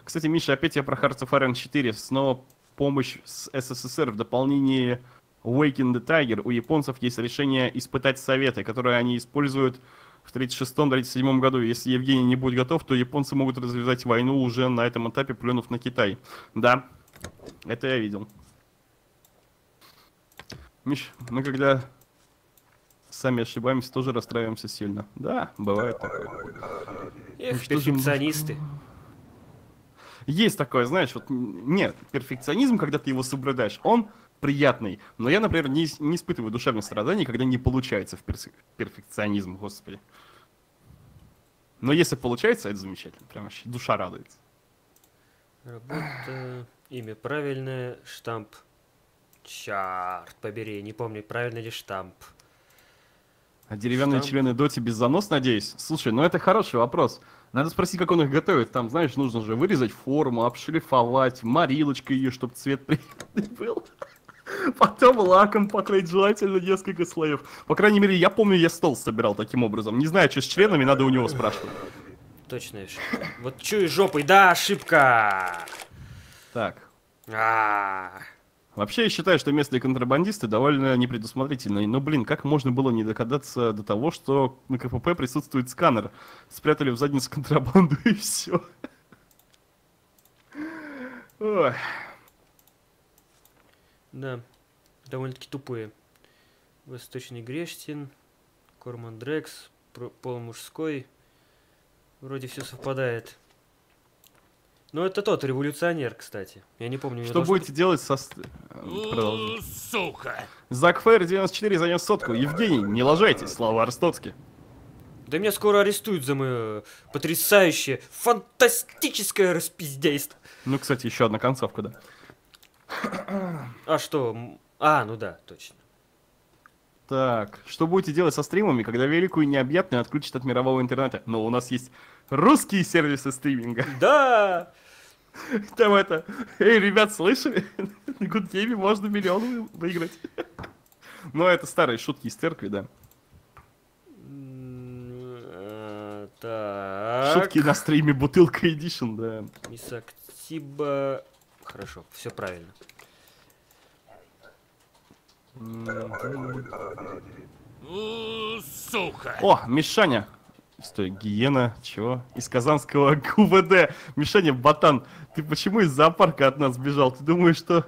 Speaker 2: Кстати, Миша, опять я про Hearts of Iron 4. Снова помощь с СССР в дополнении Waking the Tiger. У японцев есть решение испытать советы, которые они используют в 36-37 году. Если Евгений не будет готов, то японцы могут развязать войну уже на этом этапе, плюнув на Китай. Да, это я видел. Миш, мы когда сами ошибаемся, тоже расстраиваемся сильно. Да, бывает такое.
Speaker 1: Эх,
Speaker 2: Ну же мы-
Speaker 1: перфекционисты.
Speaker 2: Есть такое, знаешь, вот нет, перфекционизм, когда ты его соблюдаешь, он приятный. Но я, например, не, не испытываю душевных страданий, когда не получается в перс- перфекционизм, господи. Но если получается, это замечательно. Прям вообще душа радуется.
Speaker 1: Работа, имя правильное, штамп. Чарт побери, не помню, правильно ли штамп.
Speaker 2: А деревянные
Speaker 1: Штамп.
Speaker 2: члены Доти без занос, надеюсь? Слушай, ну это хороший вопрос. Надо спросить, как он их готовит. Там, знаешь, нужно же вырезать форму, обшлифовать, морилочкой ее, чтобы цвет приятный был. Потом лаком покрыть, желательно несколько слоев. По крайней мере, я помню, я стол собирал таким образом. Не знаю, что с членами, надо у него спрашивать.
Speaker 1: Точная ошибка. Вот чую жопой, да, ошибка!
Speaker 2: Так.
Speaker 1: А,
Speaker 2: Вообще, я считаю, что местные контрабандисты довольно непредусмотрительные. Но, блин, как можно было не догадаться до того, что на КПП присутствует сканер? Спрятали в задницу контрабанду и все.
Speaker 1: Да, довольно-таки тупые. Восточный Грештин, Корман Дрекс, пол мужской. Вроде все совпадает. Ну, это тот революционер, кстати. Я не помню.
Speaker 2: Что будете делать со... ст- Продолжи.
Speaker 3: У, Сука!
Speaker 2: Зак Фейр 94 занес сотку. Евгений, не ложайтесь, слава Арстоцки.
Speaker 1: Да меня скоро арестуют за мое потрясающее, фантастическое распиздейство.
Speaker 2: Ну, кстати, еще одна концовка, да.
Speaker 1: А что? А, ну да, точно.
Speaker 2: Так, что будете делать со стримами, когда великую и необъятную отключат от мирового интернета? Но у нас есть русские сервисы стриминга.
Speaker 1: Да!
Speaker 2: Там это... Эй, ребят, слышали? На Гудгейме можно миллион вы- выиграть. Но это старые шутки из церкви, да.
Speaker 1: Так.
Speaker 2: Шутки на стриме Бутылка Эдишн, да.
Speaker 1: Мисактиба. Хорошо, все правильно.
Speaker 3: Сука!
Speaker 2: О, Мишаня. Стой, гиена, чего? Из казанского ГУВД. Мишаня, ботан, ты почему из зоопарка от нас сбежал? Ты думаешь, что...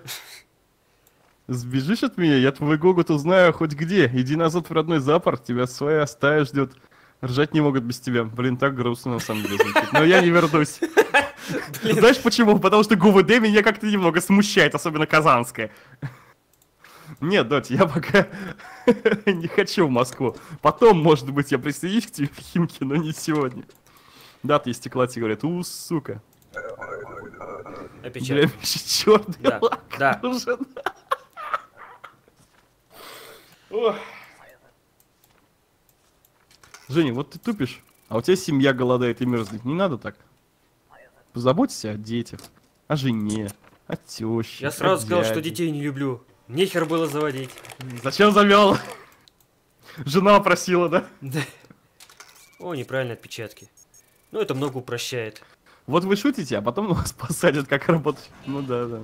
Speaker 2: Сбежишь от меня? Я твой гогот узнаю хоть где. Иди назад в родной зоопарк, тебя своя стая ждет. Ржать не могут без тебя. Блин, так грустно на самом деле звучит. Но я не вернусь. Знаешь почему? Потому что ГУВД меня как-то немного смущает, особенно казанское. Нет, Доть, я пока не хочу в Москву. Потом, может быть, я присоединюсь к тебе в Химки, но не сегодня. Да, ты стеклати говорят, у, сука. Миша, черный
Speaker 1: Да,
Speaker 2: лак
Speaker 1: да.
Speaker 2: нужен. Женя, вот ты тупишь, а у тебя семья голодает и мерзнет. Не надо так. Позаботься о детях, о жене, о теще.
Speaker 1: Я сразу сказал, что детей не люблю. Нехер было заводить.
Speaker 2: Зачем завел? Жена просила, да?
Speaker 1: Да. О, неправильные отпечатки. Ну, это много упрощает.
Speaker 2: Вот вы шутите, а потом вас посадят, как работать. Ну да, да.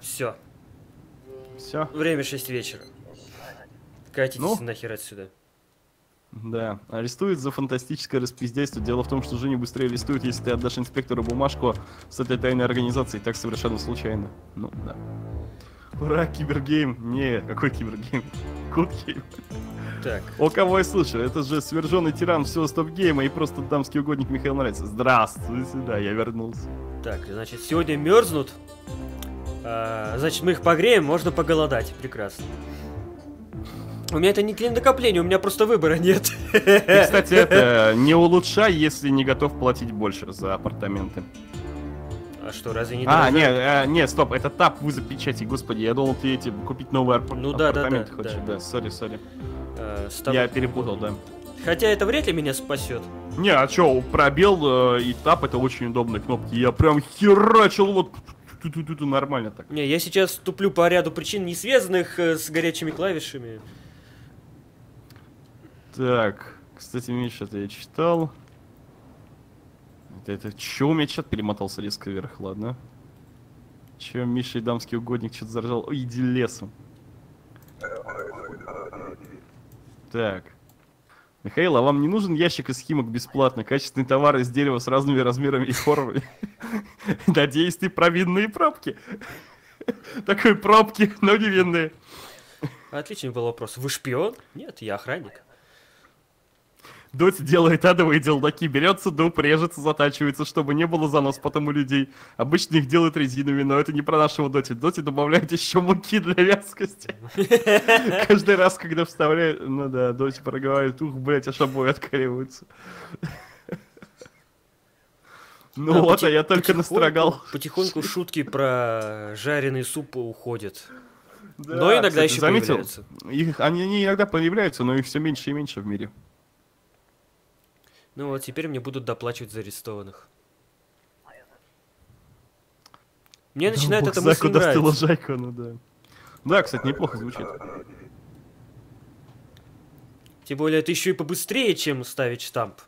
Speaker 1: Все.
Speaker 2: Все.
Speaker 1: Время 6 вечера. Катитесь
Speaker 2: Ну?
Speaker 1: нахер отсюда.
Speaker 2: Да, арестуют за фантастическое распиздяйство. Дело в том, что Женю быстрее арестуют, если ты отдашь инспектору бумажку с этой тайной организацией, так совершенно случайно. Ну, да. Ура, кибергейм. Не, какой кибергейм? Кутгейм.
Speaker 1: Так.
Speaker 2: О, кого я слышу? Это же сверженный тиран всего стоп-гейма и просто дамский угодник Михаил нравится. Здравствуй сюда, я вернулся.
Speaker 1: Так, значит, сегодня мерзнут. А, значит, мы их погреем, можно поголодать. Прекрасно. У меня это не накопления, у меня просто выбора нет.
Speaker 2: И, кстати, это не улучшай, если не готов платить больше за апартаменты.
Speaker 1: А что, разве не
Speaker 2: А, нет, а, нет, стоп, это тап вызов печати, господи, я думал, ты эти купить новые апар-
Speaker 1: Ну да, да,
Speaker 2: апартаменты
Speaker 1: да,
Speaker 2: хочешь,
Speaker 1: да.
Speaker 2: да, сори, сори.
Speaker 1: А,
Speaker 2: Я перепутал, да.
Speaker 1: Хотя это вряд ли меня спасет.
Speaker 2: Не, а чё, пробел э, и тап это очень удобные кнопки. Я прям херачил вот ту-ту-ту-ту, нормально так.
Speaker 1: Не, я сейчас туплю по ряду причин, не связанных э, с горячими клавишами.
Speaker 2: Так, кстати, Миша, я читал. Это, это чё у меня чат перемотался резко вверх, ладно. Чё, Миша и дамский угодник что-то заржал. Ой, иди лесом. Так. Михаил, а вам не нужен ящик из химок бесплатно? Качественный товар из дерева с разными размерами и формами? Надеюсь, ты про винные пробки. Такой пробки, но не винные.
Speaker 1: Отличный был вопрос. Вы шпион? Нет, я охранник.
Speaker 2: Дочь делает адовые делдаки, берется дуб, режется, затачивается, чтобы не было занос потом у людей. Обычно их делают резиновыми, но это не про нашего доти. Доти добавляют еще муки для вязкости. Каждый раз, когда вставляют... Ну да, доти проговаривает, ух, блять, аж обои откаливаются. Ну
Speaker 1: Да,
Speaker 2: вот, а я только настрогал.
Speaker 1: Потихоньку шутки про жареный суп уходят.
Speaker 2: Да,
Speaker 1: Но иногда
Speaker 2: кстати,
Speaker 1: еще
Speaker 2: заметил?
Speaker 1: появляются.
Speaker 2: Их, они, они иногда появляются, но их все меньше и меньше в мире.
Speaker 1: Ну вот, теперь мне будут доплачивать за арестованных. Мне начинает
Speaker 2: Бог
Speaker 1: эта
Speaker 2: знает,
Speaker 1: мысль нравиться.
Speaker 2: лажайку, ну да. Да, кстати, неплохо звучит.
Speaker 1: Тем более, это еще и побыстрее, чем ставить штамп.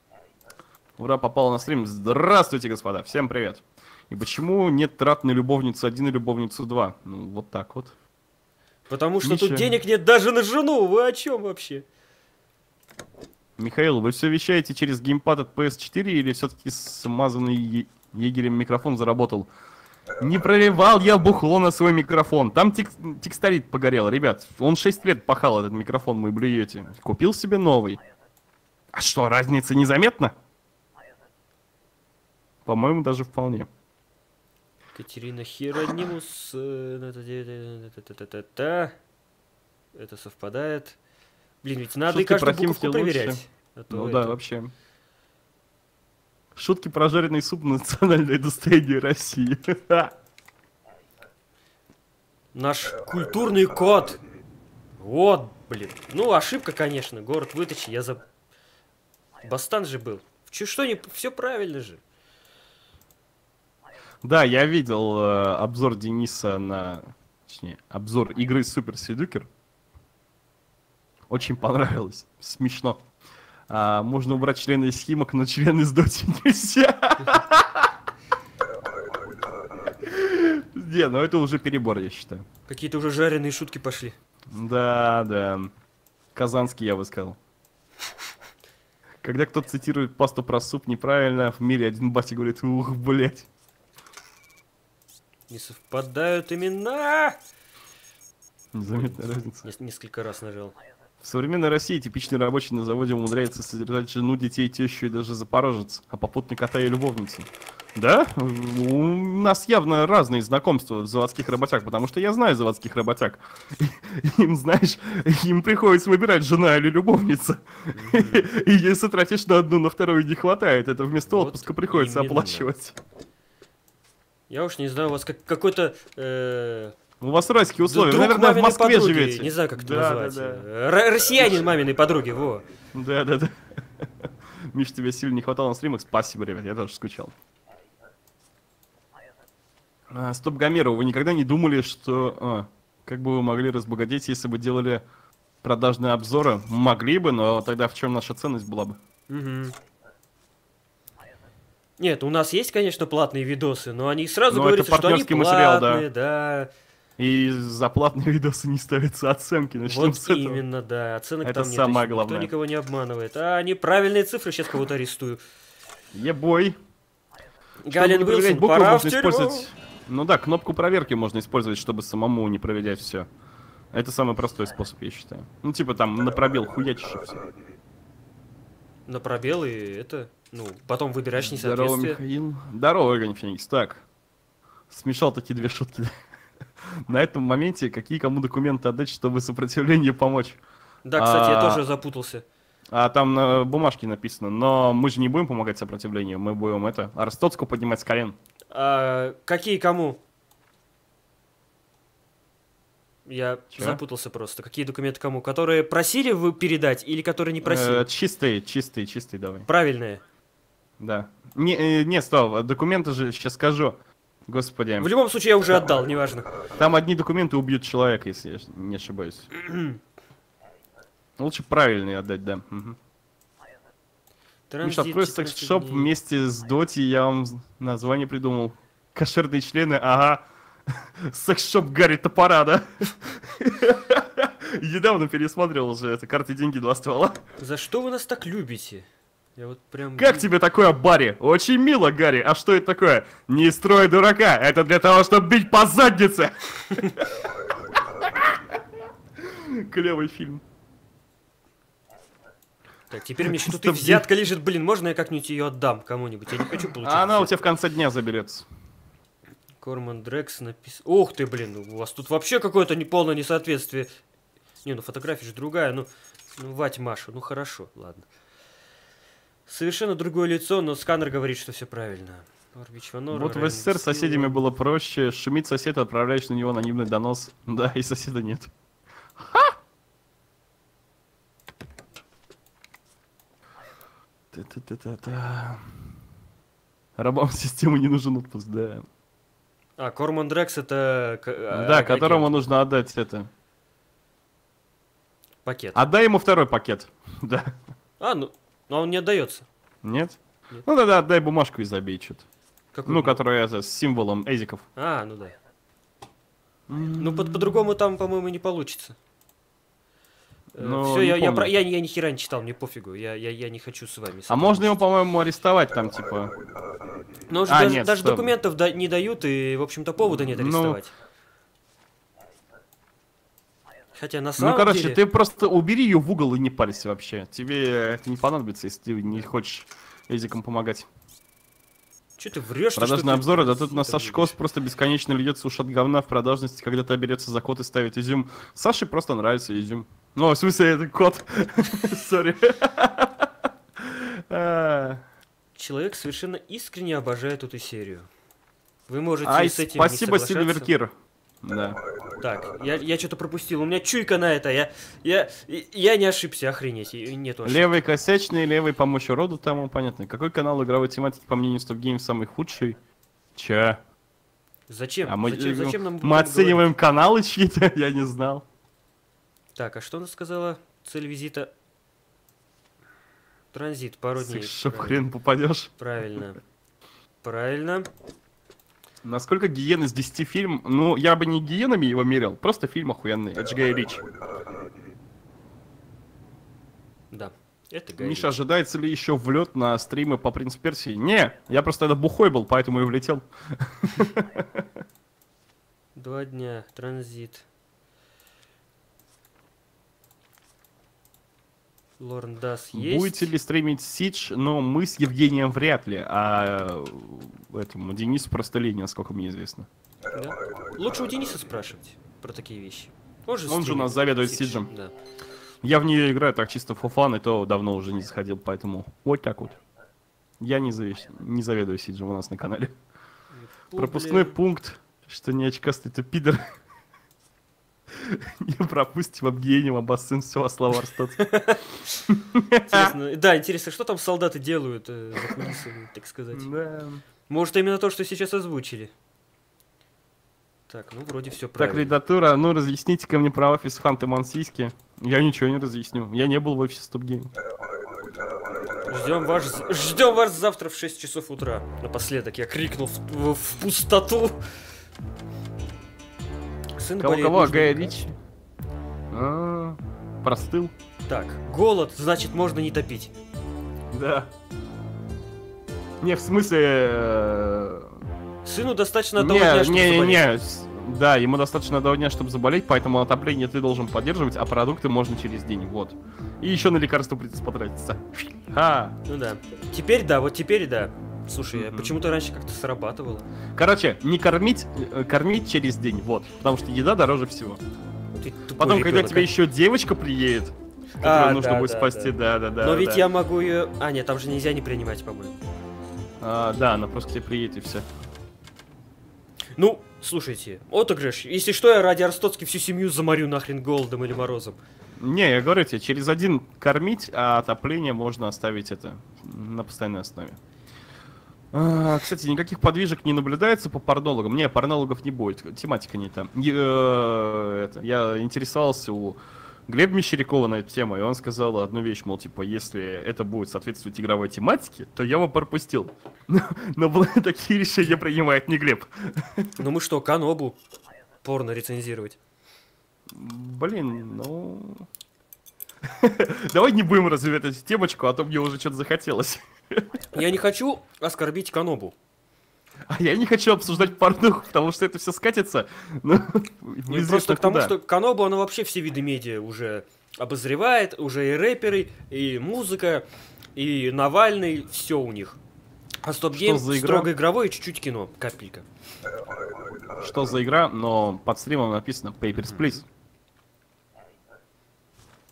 Speaker 2: Ура, попал на стрим. Здравствуйте, господа, всем привет. И почему нет трат на любовницу 1 и любовницу 2? Ну, вот так вот.
Speaker 1: Потому что
Speaker 2: Миша.
Speaker 1: тут денег нет даже на жену. Вы о чем вообще?
Speaker 2: Михаил, вы все вещаете через геймпад от PS4 или все-таки смазанный егерем микрофон заработал? Не проливал я бухло на свой микрофон. Там тек- текстолит погорел, ребят. Он 6 лет пахал этот микрофон, мы блюете. Купил себе новый. А что, разница незаметна? По-моему, даже вполне.
Speaker 1: Катерина э, та-та-та-та-та-та-та. Это совпадает. Блин, ведь надо и
Speaker 2: Шутки про
Speaker 1: каждую буковку
Speaker 2: Химки лучше.
Speaker 1: проверять. А
Speaker 2: Ну да,
Speaker 1: это-
Speaker 2: вообще. Шутки про жареный суп национальное достояние России.
Speaker 1: Наш культурный код. Вот, блин. Ну, ошибка, конечно. Город выточи, я за... Бастан же был. Че, что не... Все правильно же.
Speaker 2: Да, я видел э, обзор Дениса на... Точнее, обзор игры Супер Седукер. Очень понравилось. Смешно. А можно убрать члены из химок, но члены из доти нельзя. Не, ну это уже перебор, я считаю.
Speaker 1: Какие-то уже жареные шутки пошли.
Speaker 2: Да, да. Казанский, я бы сказал. Когда кто-то цитирует пасту про суп неправильно, в мире один батя говорит, ух, блять.
Speaker 1: Не совпадают имена.
Speaker 2: Незаметная разница.
Speaker 1: Нес- несколько раз нажал.
Speaker 2: В современной России типичный рабочий на заводе умудряется содержать жену, детей, тещу и даже запорожец, а попутно кота и любовницу. Да? У нас явно разные знакомства заводских работяг, потому что я знаю заводских работяг. Им, знаешь, им приходится выбирать жена или любовница. И если тратишь на одну, на вторую не хватает, это вместо
Speaker 1: Вот
Speaker 2: отпуска приходится
Speaker 1: именно.
Speaker 2: оплачивать.
Speaker 1: Я уж не знаю, у вас как, какой-то... э,
Speaker 2: У вас райские условия.
Speaker 1: друг
Speaker 2: Вы, наверное, в Москве
Speaker 1: подруги,
Speaker 2: живете.
Speaker 1: Не знаю, как это
Speaker 2: Да,
Speaker 1: назвать.
Speaker 2: да, да.
Speaker 1: Россиянин маминой подруги, во.
Speaker 2: Да, да, да. Миш, тебе сильно не хватало на стримах. Спасибо, ребят, я тоже скучал. А, стоп, Гомеров, вы никогда не думали, что... а, как бы вы могли разбогатеть, если бы делали продажные обзоры? Могли бы, но тогда в чем наша ценность была бы?
Speaker 1: Мгм. Нет, у нас есть, конечно, платные видосы, но они сразу
Speaker 2: Но
Speaker 1: говорят, что они
Speaker 2: партнерский материал, да.
Speaker 1: платные, да.
Speaker 2: И за платные видосы не ставятся оценки. Начнем
Speaker 1: Вот
Speaker 2: с этого.
Speaker 1: именно, да. Оценок
Speaker 2: Это
Speaker 1: там нет.
Speaker 2: самое главное.
Speaker 1: Никто никого не обманывает. А неправильные цифры, сейчас кого-то арестую.
Speaker 2: Ебой.
Speaker 1: Галин Уилсон, пора в
Speaker 2: использовать... Ну да, кнопку проверки можно использовать, чтобы самому не проверять все. Это самый простой способ, я считаю. Ну, типа там на пробел хуячишь все.
Speaker 1: На пробел и это, ну, потом выбираешь
Speaker 2: Здорово,
Speaker 1: несоответствие.
Speaker 2: Михаил. Здорово, Евгений Феникс. Так, смешал такие две шутки. На этом моменте какие кому документы отдать, чтобы сопротивлению помочь?
Speaker 1: Да, кстати, я
Speaker 2: А.
Speaker 1: тоже запутался.
Speaker 2: А там на бумажке написано, но мы же не будем помогать сопротивлению, мы будем это, Арстоцку поднимать с колен.
Speaker 1: А, какие кому? Я
Speaker 2: Чё?
Speaker 1: запутался просто. Какие документы кому? Которые просили вы передать или которые не просили?
Speaker 2: Э, чистый, чистый, чистый давай.
Speaker 1: Правильные.
Speaker 2: Да. Не, э, не, стоп, документы же, сейчас скажу. Господи,
Speaker 1: В любом случае я уже отдал, неважно.
Speaker 2: там одни документы убьют человека, если я не ошибаюсь. Лучше правильные отдать, да. Миша,
Speaker 1: Транзит
Speaker 2: открой
Speaker 1: 14
Speaker 2: секс-шоп вместе с Доти, я вам название придумал. Кошерные члены, ага. Секс-шоп Гарри Топора, да? Недавно пересматривал уже это карты деньги два ствола.
Speaker 1: За что вы нас так любите? Я вот прям...
Speaker 2: Как тебе такое, Барри? Очень мило, Гарри. А что это такое? Не строй дурака. Это для того, чтобы бить по заднице. Клевый фильм.
Speaker 1: Так, теперь мне
Speaker 2: Чтоб
Speaker 1: взятка лежит. Блин, можно я как-нибудь ее отдам кому-нибудь? Я не хочу получить.
Speaker 2: А она у тебя в конце дня заберется.
Speaker 1: Корман Дрекс написал... Ух ты, блин, у вас тут вообще какое-то неполное несоответствие. Не, ну фотография же другая, ну... Ну, вать Маша, ну хорошо, ладно. Совершенно другое лицо, но сканер говорит, что все правильно. Орбич Ванор,
Speaker 2: Вот в СССР с соседями было проще. Шумит сосед, отправляешь на него анонимный донос. Да, и соседа нет. Та-та-та-та-та. Рабам системы не нужен отпуск, да.
Speaker 1: А, Корман Дрекс это... а,
Speaker 2: Да,
Speaker 1: агент.
Speaker 2: которому нужно отдать это.
Speaker 1: Пакет.
Speaker 2: Отдай ему второй пакет. Да.
Speaker 1: А, ну, ну он не отдается.
Speaker 2: Нет?
Speaker 1: Нет.
Speaker 2: Ну тогда отдай бумажку и забей что-то.
Speaker 1: Какой
Speaker 2: Ну, которая это, с символом эзиков.
Speaker 1: А, ну да. Ну, по- по-другому там, по-моему, не получится.
Speaker 2: Ну,
Speaker 1: Все, я, я, про- я, я ни хера не читал, мне пофигу. Я, я, я не хочу с вами.
Speaker 2: А можно его, по-моему, арестовать там, типа.
Speaker 1: Но уже
Speaker 2: А,
Speaker 1: даже,
Speaker 2: нет,
Speaker 1: даже
Speaker 2: стоп.
Speaker 1: документов да- не дают, и, в общем-то, повода нет
Speaker 2: Ну,
Speaker 1: арестовать. Хотя на самом
Speaker 2: ну, короче,
Speaker 1: деле...
Speaker 2: ты просто убери ее в угол и не парься вообще. Тебе это не понадобится, если ты не хочешь эзикам помогать.
Speaker 1: Че ты врешь?
Speaker 2: Продажные обзоры, да тут на Сашкос просто бесконечно льется уж от говна в продажности, когда ты берется за кот и ставит изюм. Саше просто нравится изюм. Ну, в смысле, это кот. Сори.
Speaker 1: Человек совершенно искренне обожает эту серию. Вы можете
Speaker 2: Ай,
Speaker 1: с этим
Speaker 2: спасибо,
Speaker 1: не соглашаться.
Speaker 2: Да.
Speaker 1: Так, я, я что-то пропустил. У меня чуйка на это. Я, я, я не ошибся, охренеть. и Нету ошибки.
Speaker 2: Левый косячный, левый помочь роду, тому понятно. Какой канал игровой тематики, по мнению Stop Game, самый худший? Че?
Speaker 1: Зачем?
Speaker 2: А мы,
Speaker 1: зачем, зачем нам
Speaker 2: мы оцениваем каналы чьи-то? Я не знал.
Speaker 1: Так, а что она сказала? Цель визита. Транзит, пару дней.
Speaker 2: Чтоб хрен попадешь.
Speaker 1: Правильно. Правильно.
Speaker 2: Насколько гиен из 10 фильм? Ну, я бы не гиенами его мерил, просто фильм охуенный. Это же Гай Ричи.
Speaker 1: Да. Это Гай
Speaker 2: Миша, ожидается ли еще влет на стримы по Принц Персии? Не, я просто тогда бухой был, поэтому и влетел.
Speaker 1: Два дня. Транзит. Лорн Дас есть.
Speaker 2: Будете ли стримить Сидж? Но мы с Евгением вряд ли, а этому Денису просто лень, насколько мне известно.
Speaker 1: Да? Лучше у Дениса спрашивать про такие вещи. Он же,
Speaker 2: Он же у нас заведует
Speaker 1: Сидж,
Speaker 2: Сиджем.
Speaker 1: Да.
Speaker 2: Я в нее играю так чисто фофан, и то давно уже не заходил, поэтому вот так вот. Я не, завис- не заведую Сиджем у нас на канале. Пропускной
Speaker 1: Публе-
Speaker 2: пункт, что не очкастый, то пидор. Не пропустим об гением, об сын все, слова.
Speaker 1: Да, интересно, что там солдаты делают э, за кулисами, так сказать. Может, именно то, что сейчас озвучили. Так, ну вроде все
Speaker 2: Так,
Speaker 1: правильно.
Speaker 2: редактура, ну разъясните ко мне про офис Ханты Мансийский. Я ничего не разъясню. Я не был в офисе Стоп Гейм.
Speaker 1: Ждем вас, ждем вас завтра в 6 часов утра. Напоследок я крикнул в, в- в пустоту. Сын
Speaker 2: Кого, кого? Гая. Ричи? А, Простыл?
Speaker 1: Так, голод, значит, можно не топить.
Speaker 2: Да. Не, в смысле... э,
Speaker 1: Сыну достаточно одного дня,
Speaker 2: Не,
Speaker 1: чтобы
Speaker 2: не,
Speaker 1: заболеть.
Speaker 2: не. Да, ему достаточно одного дня, чтобы заболеть, поэтому отопление ты должен поддерживать, а продукты можно через день, вот. И еще на лекарства придется потратиться. А,
Speaker 1: Ну да. Теперь да, вот теперь да. Слушай,
Speaker 2: Мгм.
Speaker 1: почему-то раньше как-то срабатывало.
Speaker 2: короче, не кормить, э, кормить через день, вот. Потому что еда дороже всего. Потом, когда
Speaker 1: ребенок,
Speaker 2: тебе
Speaker 1: а.
Speaker 2: еще девочка приедет, которую
Speaker 1: А,
Speaker 2: нужно
Speaker 1: да,
Speaker 2: будет
Speaker 1: да,
Speaker 2: спасти,
Speaker 1: да.
Speaker 2: да, да, да.
Speaker 1: Но
Speaker 2: да,
Speaker 1: ведь
Speaker 2: да.
Speaker 1: я могу ее... А, нет, там же нельзя не принимать, по-моему.
Speaker 2: А, да, она просто к тебе приедет и все.
Speaker 1: Ну, слушайте, отыгрыш. Если что, я ради Арстоцки всю семью заморю нахрен голодом или морозом.
Speaker 2: Не, я говорю тебе, через один кормить, а отопление можно оставить это на постоянной основе. А, кстати, никаких подвижек не наблюдается по порнологам. Не, порнологов не будет, тематика не там. Э, я интересовался у Глеба Мещерякова на эту тему, и он сказал одну вещь, мол, типа, если это будет соответствовать игровой тематике, то я бы пропустил. Но такие решения принимает не Глеб.
Speaker 1: Ну мы что, Канобу порно рецензировать?
Speaker 2: Блин, ну... Давай не будем развивать эту темочку, а то мне уже что-то захотелось.
Speaker 1: Я не хочу оскорбить Канобу.
Speaker 2: А я не хочу обсуждать порнуху, потому что это все скатится. Ну, неизвестно
Speaker 1: просто к тому,
Speaker 2: куда.
Speaker 1: что Канобу, она вообще все виды медиа уже обозревает, уже и рэперы, и музыка, и Навальный, все у них. А Стоп
Speaker 2: Что
Speaker 1: Гейм
Speaker 2: за игра?
Speaker 1: строго игровой и чуть-чуть кино, капелька.
Speaker 2: Что за игра, но под стримом написано Papers, Please.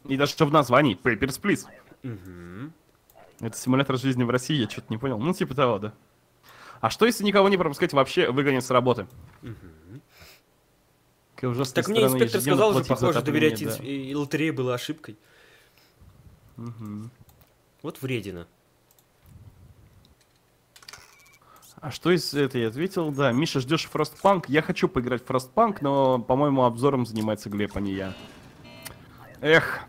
Speaker 2: И даже что в названии Papers, Please.
Speaker 1: Мгм.
Speaker 2: Это симулятор жизни в России, я что-то не понял. Ну, типа того, да. А что, если никого не пропускать, вообще выгонят с работы? Ужасная
Speaker 1: Так мне инспектор сказал
Speaker 2: за
Speaker 1: похоже, доверять
Speaker 2: да.
Speaker 1: и лотерее было ошибкой.
Speaker 2: Мгм.
Speaker 1: Вот вредина.
Speaker 2: А что из этой я ответил? Да, Миша, ждешь Frostpunk? Я хочу поиграть в Frostpunk, но, по-моему, обзором занимается Глеб, а не я. Эх,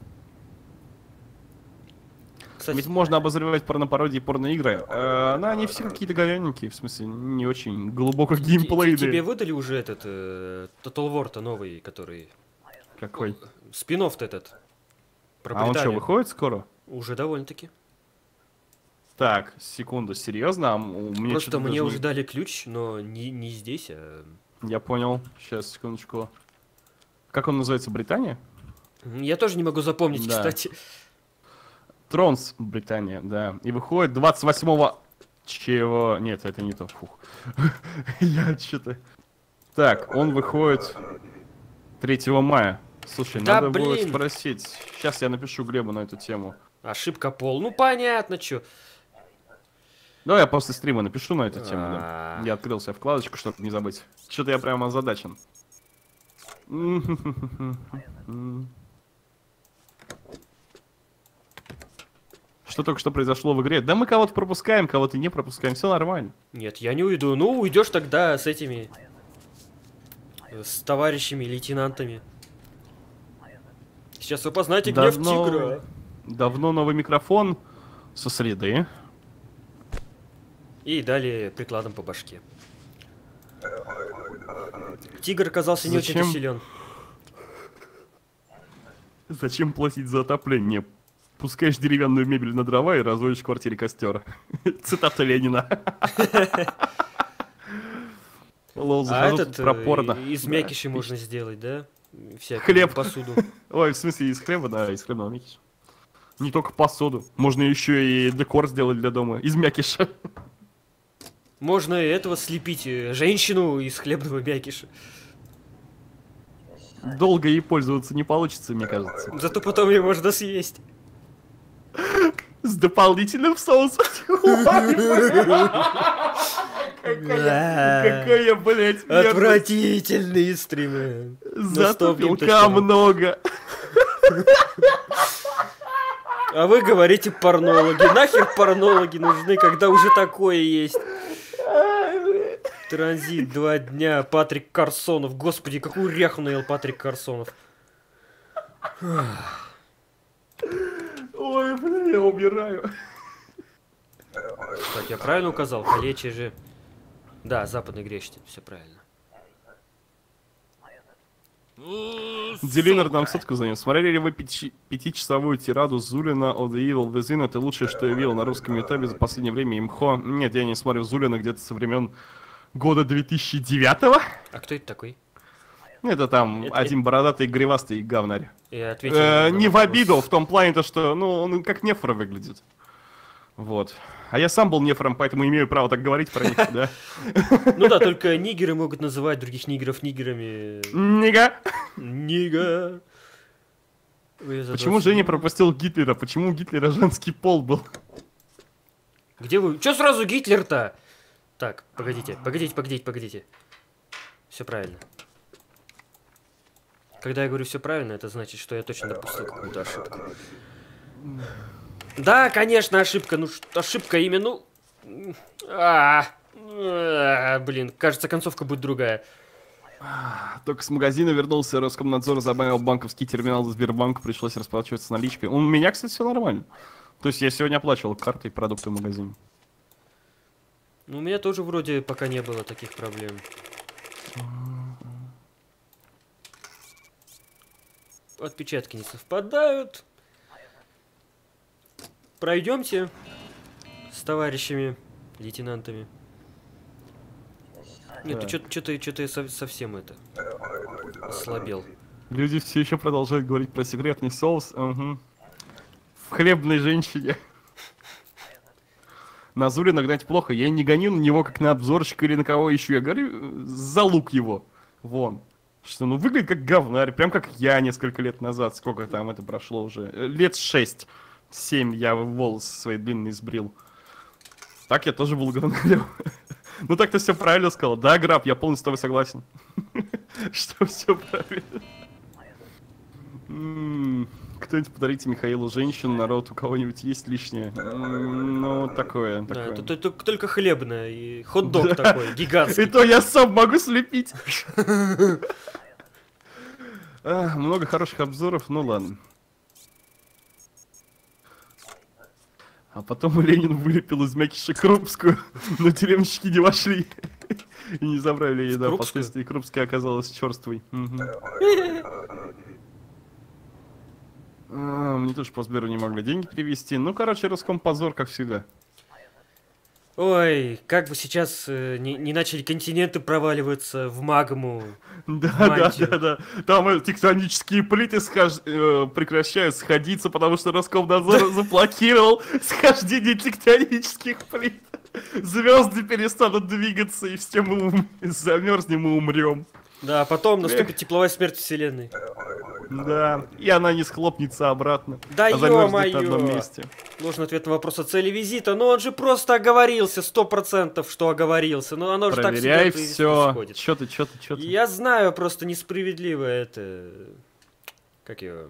Speaker 1: Кстати,
Speaker 2: ведь можно обозревать порнопародии порноигры. Э, но они все какие-то говяненькие, в смысле, не очень глубоко геймплейные.
Speaker 1: тебе выдали уже этот э, Total War-то новый, который...
Speaker 2: Какой?
Speaker 1: спин этот. Про
Speaker 2: А он что, выходит скоро?
Speaker 1: Уже довольно-таки.
Speaker 2: Так, секунду, серьезно? А м- у меня
Speaker 1: Просто мне
Speaker 2: даже
Speaker 1: уже дали ключ, но не, не здесь, а...
Speaker 2: Я понял. Сейчас, секундочку. Как он называется? Британия?
Speaker 1: Я тоже не могу запомнить,
Speaker 2: Да.
Speaker 1: кстати.
Speaker 2: Тронс, Британия, да. И выходит 28 чего... Нет, это не то. Фух. Я что-то... Так, он выходит 3 мая. Слушай,
Speaker 1: Да
Speaker 2: надо будет спросить. Сейчас я напишу Глебу на эту тему.
Speaker 1: Ошибка пол. Ну понятно, чё.
Speaker 2: Давай я после стрима напишу на эту тему.
Speaker 1: А.
Speaker 2: Я открыл себе вкладочку, чтобы не забыть. Что-то я прямо озадачен. Что только что произошло в игре? Да мы кого-то пропускаем, кого-то не пропускаем, все нормально.
Speaker 1: Нет, я не уйду. Ну, уйдешь тогда с этими... С товарищами, лейтенантами. Сейчас вы познаете гнев
Speaker 2: Давно-
Speaker 1: тигра.
Speaker 2: Давно новый микрофон. Со среды.
Speaker 1: И далее прикладом по башке. Тигр оказался не очень
Speaker 2: Зачем?
Speaker 1: силен.
Speaker 2: Зачем платить за отопление? Пускаешь деревянную мебель на дрова и разводишь в квартире костер. Цитата Ленина. Лол,
Speaker 1: А этот
Speaker 2: тут пропорно.
Speaker 1: э, из мякиши можно сделать, да? Всякую
Speaker 2: Хлеб.
Speaker 1: посуду.
Speaker 2: Ой, в смысле, из хлеба, да, из хлебного мякиша. Не только посуду. Можно еще и декор сделать для дома. Из мякиша.
Speaker 1: Можно этого слепить э, женщину из хлебного мякиша.
Speaker 2: Долго ей пользоваться не получится, мне кажется.
Speaker 1: Зато потом ее можно съесть.
Speaker 2: С дополнительным соусом. Какая, блядь.
Speaker 1: Отвратительные стримы.
Speaker 2: Зато
Speaker 1: стоп,
Speaker 2: белка много.
Speaker 1: А вы говорите порнологи. Нахер порнологи нужны, когда уже такое есть? Транзит два дня. Патрик Карсонов. Господи, какую ряху наел Патрик Карсонов.
Speaker 2: Ой, бля, я умираю.
Speaker 1: Так, я правильно указал? Калечие же... Да, западный грешитель, все правильно.
Speaker 2: Делинер нам сотку занес. Смотрели ли вы пяти- пятичасовую тираду Зулина о The Evil Within? Это лучшее, что я видел на русском ютубе за последнее время. Имхо. Нет, я не смотрю Зулина где-то со времен года 2009
Speaker 1: А кто это такой?
Speaker 2: Это там
Speaker 1: Это-
Speaker 2: один бородатый гривастый говнарь.
Speaker 1: Я ответил.
Speaker 2: Э, не в обиду, в том плане, то, что, ну, он как нефра выглядит. Вот. А я сам был нефром, поэтому имею право так говорить про них, да?
Speaker 1: Ну да, только нигеры могут называть других нигеров нигерами.
Speaker 2: Нига.
Speaker 1: Нига.
Speaker 2: Почему
Speaker 1: 20
Speaker 2: Женя пропустил Гитлера? Почему у Гитлера женский пол был?
Speaker 1: Где вы? Че сразу Гитлер-то? Так, погодите, погодите, погодите, погодите. Все правильно. Когда я говорю все правильно, это значит, что я точно допустил какую-то ошибку. Да, конечно, ошибка. Ну, ошибка имя, ну... А, а, блин, кажется, концовка будет другая.
Speaker 2: Только с магазина вернулся, Роскомнадзор забавил банковский терминал Сбербанка, пришлось расплачиваться наличкой. У меня, кстати, все нормально. То есть я сегодня оплачивал картой продукты в магазине.
Speaker 1: Ну, у меня тоже вроде пока не было таких проблем. Отпечатки не совпадают. Пройдемте с товарищами, лейтенантами. Нет,
Speaker 2: Так.
Speaker 1: ты что-то что то совсем это ослабел.
Speaker 2: Люди все еще продолжают говорить про секретный соус. Угу. В хлебной женщине. На Зулина гнать плохо. Я не гоню на него как на обзорщика или на кого еще. Я говорю за лук его. Вон. Что, ну выглядит как говнарь. Прям как я несколько лет назад. Сколько там это прошло уже? Э, Лет шесть. Семь я волосы свои длинные сбрил. Так я тоже был говнарем. Ну так ты все правильно сказал. Да, Граб, я полностью с тобой согласен. Что все правильно. Кто-нибудь подарите Михаилу женщину, народ, у кого-нибудь есть лишнее? Ну, такое,
Speaker 1: Да,
Speaker 2: такое.
Speaker 1: это то- то- только хлебное и хот-дог такой,
Speaker 2: И
Speaker 1: гигантский.
Speaker 2: то я сам могу слепить. А, Много хороших обзоров, ну ладно. А потом Ленин вылепил из мякиша Крупскую, но тюремщики не вошли. И не забрали ее, да, впоследствии Крупская оказалась черствой. А, Мне тоже по Сберу не могли деньги перевести. Ну, короче, Роскомпозор, как всегда.
Speaker 1: Ой, как бы сейчас э, не, не начали континенты проваливаться в магму.
Speaker 2: Да, да, да, да. Там э, тектонические плиты схож- э, прекращают сходиться, потому что Роскомнадзор заблокировал схождение тектонических плит. Звезды перестанут двигаться, и все мы ум- замерзнем и умрем.
Speaker 1: Да, а потом наступит тепловая смерть вселенной.
Speaker 2: Да, и она не схлопнется обратно.
Speaker 1: Да
Speaker 2: а замерзнет на одном месте.
Speaker 1: Нужен ответ на вопрос о цели визита, но он же просто оговорился, сто процентов, что оговорился. Но оно же так
Speaker 2: Проверяй
Speaker 1: всегда
Speaker 2: все.
Speaker 1: происходит.
Speaker 2: Че ты, че ты, че ты?
Speaker 1: Я знаю, просто несправедливо это... Как его?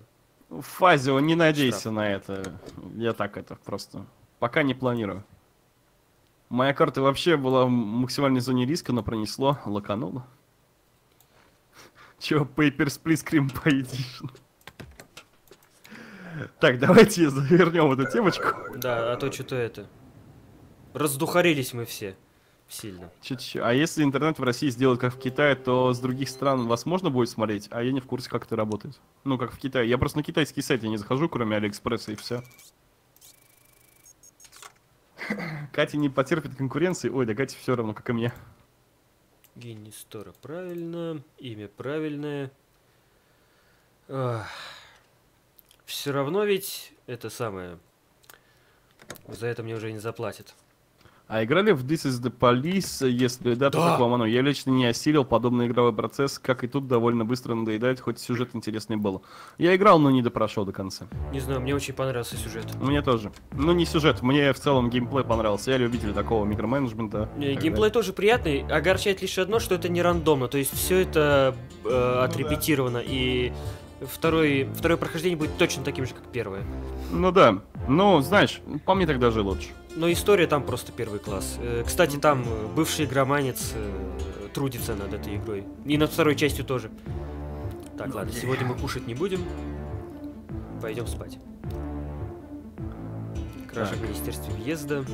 Speaker 2: Фазио, не надейся
Speaker 1: Штраф.
Speaker 2: на это. Я так это просто. Пока не планирую. Моя карта вообще была в максимальной зоне риска, но пронесло, лакануло. Чё, Papers, Please, Scream по Edition. Так, давайте завернем эту темочку.
Speaker 1: Да, а то что-то это... Раздухарились мы все сильно.
Speaker 2: Чуть-чуть. А если интернет в России сделать как в Китае, то с других стран вас можно будет смотреть, а я не в курсе, как это работает. Ну, как в Китае. Я просто на китайский сайт я не захожу, кроме Алиэкспресса, и все. Катя не потерпит конкуренции. Ой, да Катя все равно, как и мне.
Speaker 1: Гений Стора правильно, имя правильное. Все равно ведь это самое. За это мне уже не заплатят.
Speaker 2: А играли в This is the Police? Если да, то
Speaker 1: Да.
Speaker 2: как вам оно? Я лично не осилил подобный игровой процесс, как и тут довольно быстро надоедает, хоть сюжет интересный был. Я играл, но не допрошел до конца.
Speaker 1: Не знаю, мне очень понравился сюжет.
Speaker 2: Мне тоже. Ну, не сюжет, мне в целом геймплей понравился. Я любитель такого микроменеджмента.
Speaker 1: Не, Геймплей тоже приятный, огорчает лишь одно, что это не рандомно, то есть все это э, отрепетировано, и второй, второе прохождение будет точно таким же, как первое.
Speaker 2: далее. Ну да. Ну, знаешь, по мне так даже лучше.
Speaker 1: Но история там просто первый класс. Э, Кстати, там э, бывший громанец э, трудится над этой игрой. И над второй частью тоже. Так, ладно, сегодня мы кушать не будем. Пойдем спать. Кража в. Министерстве въезда.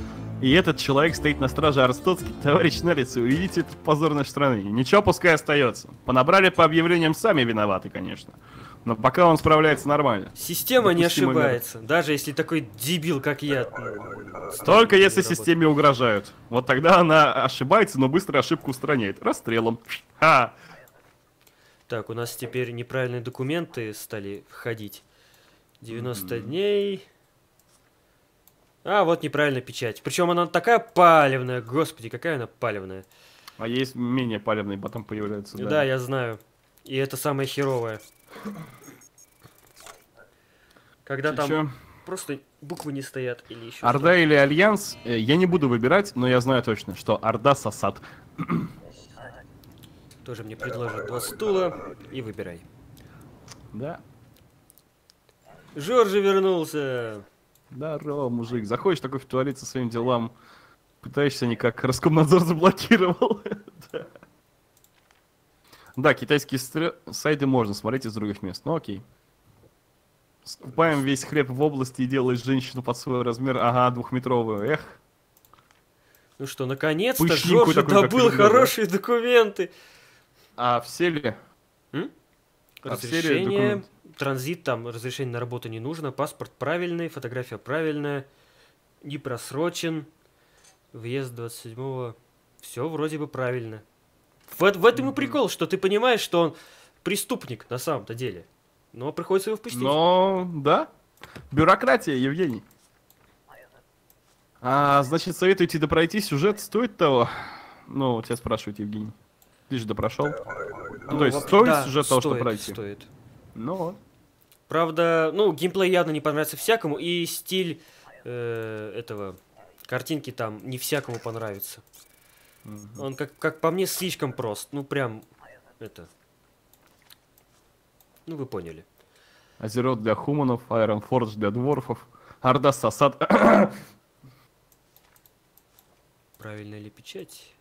Speaker 2: И этот человек стоит на страже Арстоцкий, товарищ на лице, увидите этот позор нашей страны. Ничего, пускай остается. Понабрали по объявлениям сами виноваты, конечно. Но пока он справляется нормально.
Speaker 1: Система не
Speaker 2: Допустимый мер.
Speaker 1: ошибается. Даже если такой дебил, как я. ну,
Speaker 2: Только если
Speaker 1: работу.
Speaker 2: системе угрожают. Вот тогда она ошибается, но быстро ошибку устраняет. Расстрелом. Ха!
Speaker 1: Так, у нас теперь неправильные документы стали входить. 90 дней. А, вот неправильная печать. Причем она такая палевная, господи, какая она палевная.
Speaker 2: А есть менее палевные потом появляются.
Speaker 1: Да, я знаю. И это самое херовое. Когда
Speaker 2: Ты
Speaker 1: там
Speaker 2: чё?
Speaker 1: просто буквы не стоят или еще
Speaker 2: Орда или Альянс, э, я не буду выбирать, но я знаю точно, что Орда сосат.
Speaker 1: Тоже мне предложат два стула и выбирай.
Speaker 2: Да.
Speaker 1: Жоржи вернулся.
Speaker 2: Здорово, мужик. Заходишь такой в туалет со своим делам, пытаешься никак, Роскомнадзор заблокировал. Да. Да, китайские стр- сайты можно смотреть из других мест, ну окей. Скупаем весь хлеб в области и делаешь женщину под свой размер, ага, двухметровую, эх.
Speaker 1: Ну что, наконец-то
Speaker 2: как
Speaker 1: добыл
Speaker 2: люблю, да.
Speaker 1: хорошие документы.
Speaker 2: А все ли? А в серии
Speaker 1: Разрешение,
Speaker 2: документ?
Speaker 1: транзит, там разрешение на работу не нужно, паспорт правильный, фотография правильная, не просрочен, въезд 27-го, все вроде бы правильно. В, в этом и прикол, что ты понимаешь, что он преступник на самом-то деле. Но приходится его впустить.
Speaker 2: Но, да. Бюрократия, Евгений. А, значит, советуете допройти сюжет стоит того? Ну, тебя спрашивают, Евгений. Ты же допрошел. Ну, то есть,
Speaker 1: вообще-
Speaker 2: стоит
Speaker 1: да,
Speaker 2: сюжет того, чтобы
Speaker 1: стоит,
Speaker 2: пройти?
Speaker 1: Стоит.
Speaker 2: Ну, вот.
Speaker 1: Правда, ну, геймплей явно не понравится всякому, и стиль э, этого картинки там не всякому понравится. Он, как, как по мне, слишком прост. Ну, прям, это... Ну, вы поняли.
Speaker 2: Азерот для хуманов, Iron Forge для дворфов, Орда сосад.
Speaker 1: Правильная ли печать?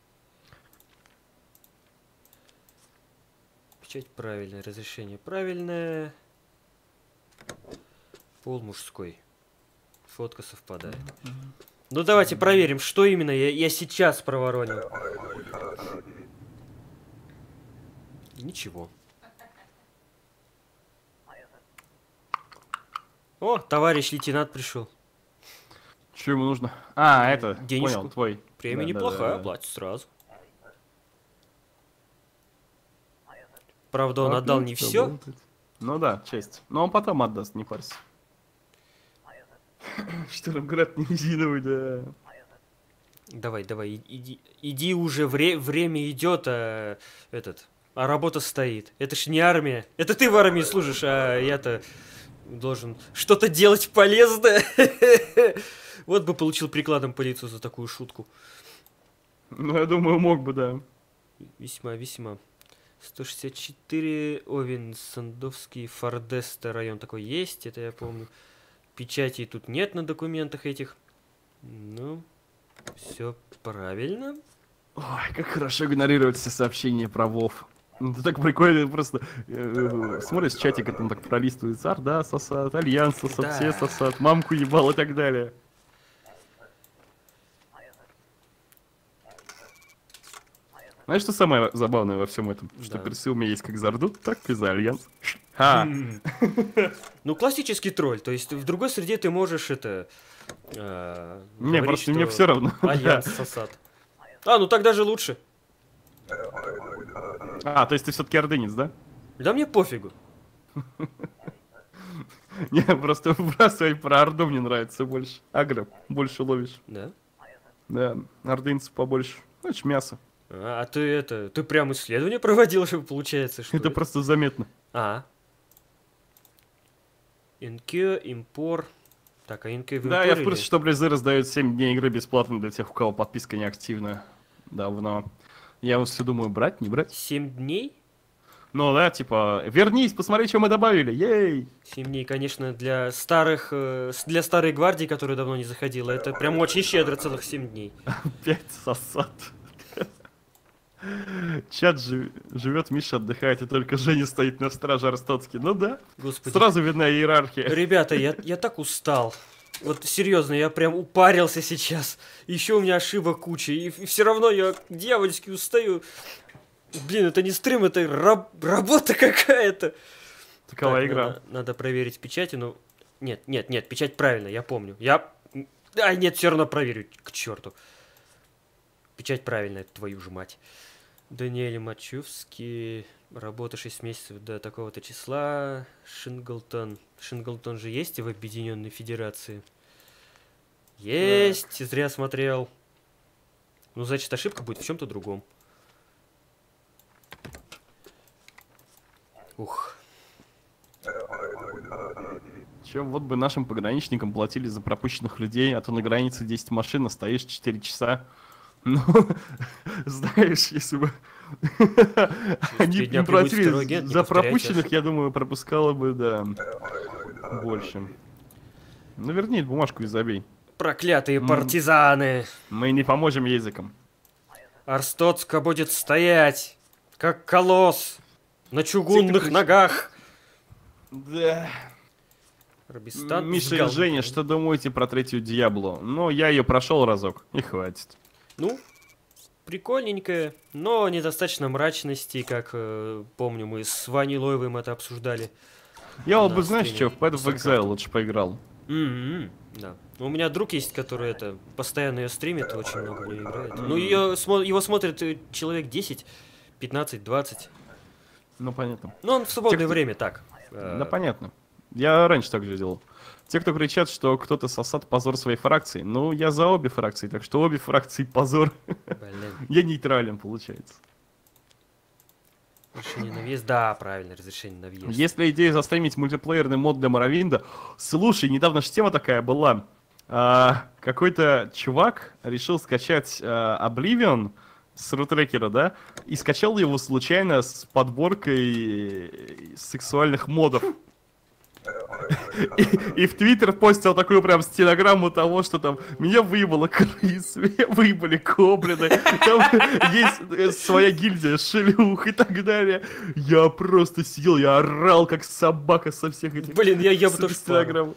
Speaker 1: Печать правильная, разрешение правильное. Пол мужской. Фотка совпадает. Ну давайте проверим, что именно я, я сейчас проворонил. Ничего. О, товарищ лейтенант пришел.
Speaker 2: Что ему нужно? А, это,
Speaker 1: Денежку.
Speaker 2: понял, твой.
Speaker 1: Премия
Speaker 2: Да,
Speaker 1: неплохая,
Speaker 2: да, да.
Speaker 1: платит сразу. Правда, он отдал не
Speaker 2: Отлично,
Speaker 1: все.
Speaker 2: будет. Ну да, честь. Но он потом отдаст, не парься. Штормград не резиновый, да.
Speaker 1: Давай, давай, иди, иди уже, вре- время идет, а этот, а работа стоит. Это ж не армия. Это ты в армии служишь, а я-то должен что-то делать полезное. Вот бы получил прикладом по лицу за такую шутку.
Speaker 2: Ну, я думаю, мог бы, да.
Speaker 1: Весьма, весьма. 164 Овен, Сандовский, Фардесто район такой есть, это я помню. Печатей тут нет на документах этих. Ну, все правильно.
Speaker 2: Ой, как хорошо игнорировать все сообщения про Вов. Ну, Это так прикольно, просто э, смотришь чатик, там так пролистывается, Орда сосат, Альянс сосат,
Speaker 1: Да.
Speaker 2: все сосат, мамку ебал и так далее. Знаешь, что самое забавное во всем этом? Что
Speaker 1: Да.
Speaker 2: персы у меня есть как за Орду, так и за Альянс. Ха!
Speaker 1: Ну, классический тролль. То есть в другой среде ты можешь это... э,
Speaker 2: Не, просто мне
Speaker 1: что
Speaker 2: все равно.
Speaker 1: Альянс сосат. А, ну так даже лучше.
Speaker 2: А, то есть ты все-таки ордынец, да?
Speaker 1: Да мне пофигу.
Speaker 2: Не, просто вбрасывать про Орду мне нравится больше. Агро, больше ловишь.
Speaker 1: Да?
Speaker 2: Да, ордынцев побольше. Значит, мясо.
Speaker 1: А, а ты это... Ты прям исследование проводил, что получается, что
Speaker 2: Это просто заметно.
Speaker 1: А. Инке, импор. Так, а инке
Speaker 2: Да, я в курсе, что Blizzard раздает 7 дней игры бесплатно для тех, у кого подписка неактивна. Давно. Я вот все думаю, брать, не брать.
Speaker 1: Семь дней?
Speaker 2: Ну да, типа, вернись, посмотри, что мы добавили, ей!
Speaker 1: Семь дней, конечно, для старых, э, для старой гвардии, которая давно не заходила, это прям очень щедро, целых семь дней.
Speaker 2: Пять сосад. Чат жи- живет, Миша отдыхает, и только Женя стоит на страже Арстоцки. Ну да,
Speaker 1: Господи.
Speaker 2: сразу видна иерархия.
Speaker 1: Ребята, я, я так устал. Вот серьезно, я прям упарился сейчас. Еще у меня ошибок куча. И, все равно я дьявольски устаю. Блин, это не стрим, это раб- работа какая-то.
Speaker 2: Такова
Speaker 1: Так,
Speaker 2: игра.
Speaker 1: Надо, надо проверить печати, но... Нет, нет, нет, печать правильно, я помню. Я... А, нет, все равно проверю, к черту. Печать правильная, твою же мать. Даниэль Мачевский. Работа 6 месяцев до такого-то числа. Шинглтон. Шинглтон же есть и в Объединенной Федерации? Есть, зря смотрел. Ну, значит, ошибка будет в чем-то другом. Ух.
Speaker 2: Чем вот бы нашим пограничникам платили за пропущенных людей, а то на границе 10 машин, а стоишь 4 часа. Ну, знаешь, если бы они не платили за пропущенных, я думаю, пропускало бы, да, больше. Ну, верни бумажку и забей.
Speaker 1: Проклятые партизаны!
Speaker 2: Мы не поможем языком.
Speaker 1: Арстоцка будет стоять, как колосс, на чугунных ногах.
Speaker 2: Да. Миша и. Женя, что думаете про третью Диабло? Ну, я ее прошел разок, и хватит.
Speaker 1: Ну, прикольненькая, но недостаточно мрачности, как э, помню, мы с Ваней Лоевым это обсуждали.
Speaker 2: Я бы, знаешь что, в Path of. Exile лучше поиграл.
Speaker 1: М-м, Да. У меня друг есть, который это постоянно ее стримит, очень много в нее играет. Ну, ее, смо- его смотрит э, человек 10, 15, 20.
Speaker 2: Ну, понятно.
Speaker 1: Ну, он в свободное
Speaker 2: Те, кто-
Speaker 1: время так. э,
Speaker 2: Да понятно. Я раньше так же делал. Те, кто кричат, что кто-то сосат позор своей фракции, ну, я за обе фракции, так что обе фракции позор.
Speaker 1: Блин,
Speaker 2: Я нейтрален, получается.
Speaker 1: разрешение на въезд. Да, правильно, разрешение на въезд.
Speaker 2: Если идея застримить мультиплеерный мод для Моровинда... Слушай, недавно же тема такая была. А, какой-то чувак решил скачать а, Oblivion с рутрекера, да, и скачал его случайно с подборкой э, сексуальных модов. И, и в Твиттер постил такую прям стенограмму того, что там меня выебало крыс, меня выебали коблины, там есть э, своя гильдия шлюх и так далее. Я просто сидел, я орал как собака со всех этих
Speaker 1: Блин, я, я бы тоже вспомнил.
Speaker 2: стенограмм.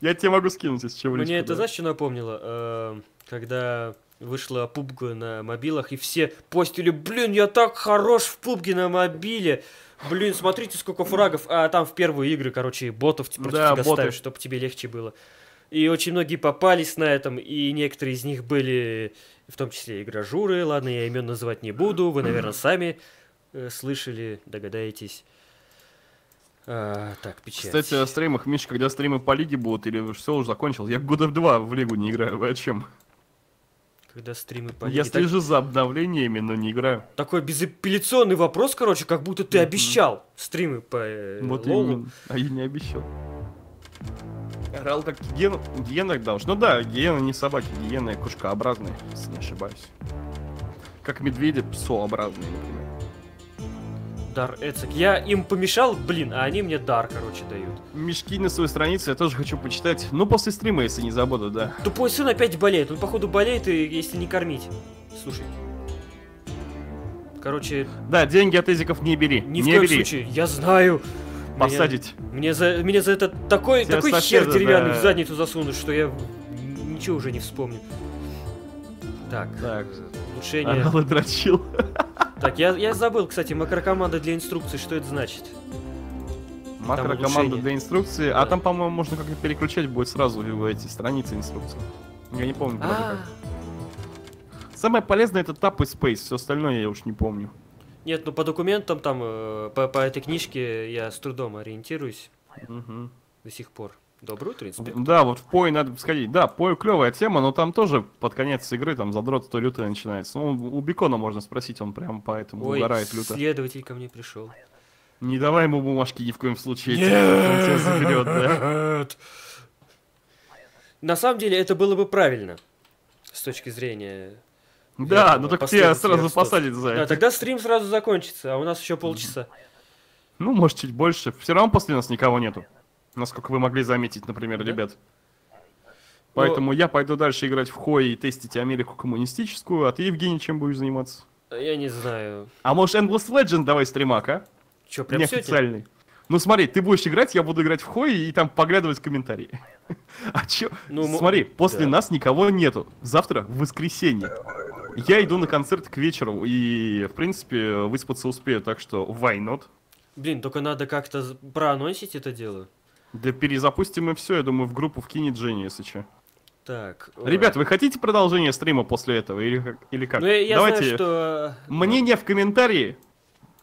Speaker 2: Я тебе могу скинуть, если чего
Speaker 1: Мне это, знаешь, что напомнило? Э, Когда вышла PUBG на мобилах, и все постили, блин, я так хорош в PUBG на мобиле. Блин, смотрите, сколько фрагов. А там в первые игры, короче, ботов против
Speaker 2: Да,
Speaker 1: тебя
Speaker 2: боты.
Speaker 1: ставишь, чтобы тебе легче было. И очень многие попались на этом, и некоторые из них были, в том числе игражуры. Ладно, я имен называть не буду, вы, наверное, сами э, слышали, догадаетесь. А, так, печать.
Speaker 2: Кстати, о стримах, Миш, когда стримы по лиге будут, или все уже закончил, я года в два в лигу не играю, вы о чем?
Speaker 1: Когда стримы по
Speaker 2: Я
Speaker 1: лиге. Так-
Speaker 2: слежу за обновлениями, но не играю.
Speaker 1: Такой безапелляционный вопрос, короче, как будто ты
Speaker 2: Мгм.
Speaker 1: обещал стримы по э,
Speaker 2: Вот
Speaker 1: лолу.
Speaker 2: именно. А я не обещал. Орал как гиена, гиена должен. Ну да, гиена не собаки, гиены кошкообразные, если не ошибаюсь. Как медведи псообразные, например.
Speaker 1: Дар Эцек. Я им помешал, блин, а они мне дар, короче, дают.
Speaker 2: Мешки на свою страницу я тоже хочу почитать. Ну, после стрима, если не забуду, да.
Speaker 1: Тупой сын опять болеет. Он, походу, болеет, и если не кормить. Слушай. Короче,
Speaker 2: Да, деньги от изиков не бери.
Speaker 1: ни в
Speaker 2: не
Speaker 1: коем
Speaker 2: бери.
Speaker 1: случае, я знаю. Меня-
Speaker 2: Посадить.
Speaker 1: Мне за, мне за это такой,
Speaker 2: Тебя
Speaker 1: такой
Speaker 2: соседа,
Speaker 1: хер деревянный
Speaker 2: да.
Speaker 1: в задницу засунут, что я ничего уже не вспомню. Так,
Speaker 2: Так.
Speaker 1: улучшение.
Speaker 2: И дрочил.
Speaker 1: Так, я, я забыл, кстати, макрокоманда для инструкции, что это значит?
Speaker 2: Макрокоманда для инструкции. А
Speaker 1: Да.
Speaker 2: там, по-моему, можно как-то переключать будет сразу в эти страницы инструкции. Я не помню, правда,
Speaker 1: А,
Speaker 2: как. Самое полезное это Tap и Space, все остальное я уж не помню.
Speaker 1: нет, ну по документам там, э, по, по этой книжке я с трудом ориентируюсь
Speaker 2: Мгм.
Speaker 1: до сих пор. Доброе утро, инспектор.
Speaker 2: Да, вот в Пой надо сходить. Да, Пой клевая тема, но там тоже под конец игры там задротство лютое начинается. Ну, у Бекона можно спросить, он прям поэтому
Speaker 1: Ой,
Speaker 2: угорает люто.
Speaker 1: следователь ко мне пришел.
Speaker 2: Не давай ему бумажки ни в коем случае. он тебя заберет, да.
Speaker 1: Нет. На самом деле это было бы правильно. С точки зрения...
Speaker 2: Да,
Speaker 1: верного
Speaker 2: ну так тебя
Speaker 1: последователя
Speaker 2: сразу посадят за
Speaker 1: Да,
Speaker 2: это.
Speaker 1: тогда стрим сразу закончится, а у нас еще полчаса.
Speaker 2: Ну, может, чуть больше. Все равно после нас никого нету. Насколько вы могли заметить, например,
Speaker 1: Да?
Speaker 2: ребят. Поэтому я пойду дальше играть в Хой и тестить Америку коммунистическую, а ты, Евгений, чем будешь заниматься?
Speaker 1: Я не знаю.
Speaker 2: А может, Endless Legend давай стримак, а?
Speaker 1: Че, прям?
Speaker 2: Неофициальный. Ну смотри, ты будешь играть, я буду играть в Хой и там поглядывать в комментарии. А чё?
Speaker 1: Ну, мо-
Speaker 2: Смотри, после
Speaker 1: да.
Speaker 2: нас никого нету. Завтра воскресенье. Я иду на концерт к вечеру и, в принципе, выспаться успею, так что why not?
Speaker 1: Блин, только надо как-то проанонсить это дело.
Speaker 2: Да перезапустим и все, я думаю, в группу вкинет Женя, если что.
Speaker 1: Так. э,
Speaker 2: Ребят, вы хотите продолжение стрима после этого или, как- или как?
Speaker 1: ну я, я
Speaker 2: Давайте
Speaker 1: знаю, что... э,
Speaker 2: мнение в комментарии.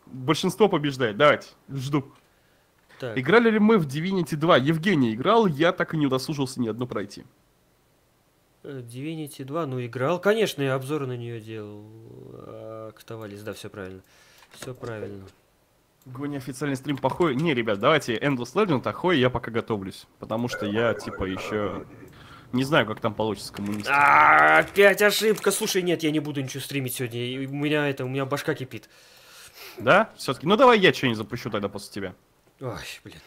Speaker 2: Большинство побеждает. Давайте, жду.
Speaker 1: Так,
Speaker 2: Играли ли мы в Divinity 2? Евгений играл, я так и не удосужился ни одну пройти.
Speaker 1: э, Divinity 2, ну играл. Конечно, я обзоры на нее делал. Актовались, да, все правильно. Все правильно.
Speaker 2: Гони официальный стрим по Хою. Не, ребят, давайте Endless Legend, а Хой я пока готовлюсь. Потому что я, типа, еще не знаю, как там получится коммунист.
Speaker 1: А, опять ошибка. Слушай, нет, я не буду ничего стримить сегодня. У меня это, у меня башка кипит.
Speaker 2: Да? Все-таки. Ну давай я что-нибудь запущу тогда после тебя.
Speaker 1: Ой, блин.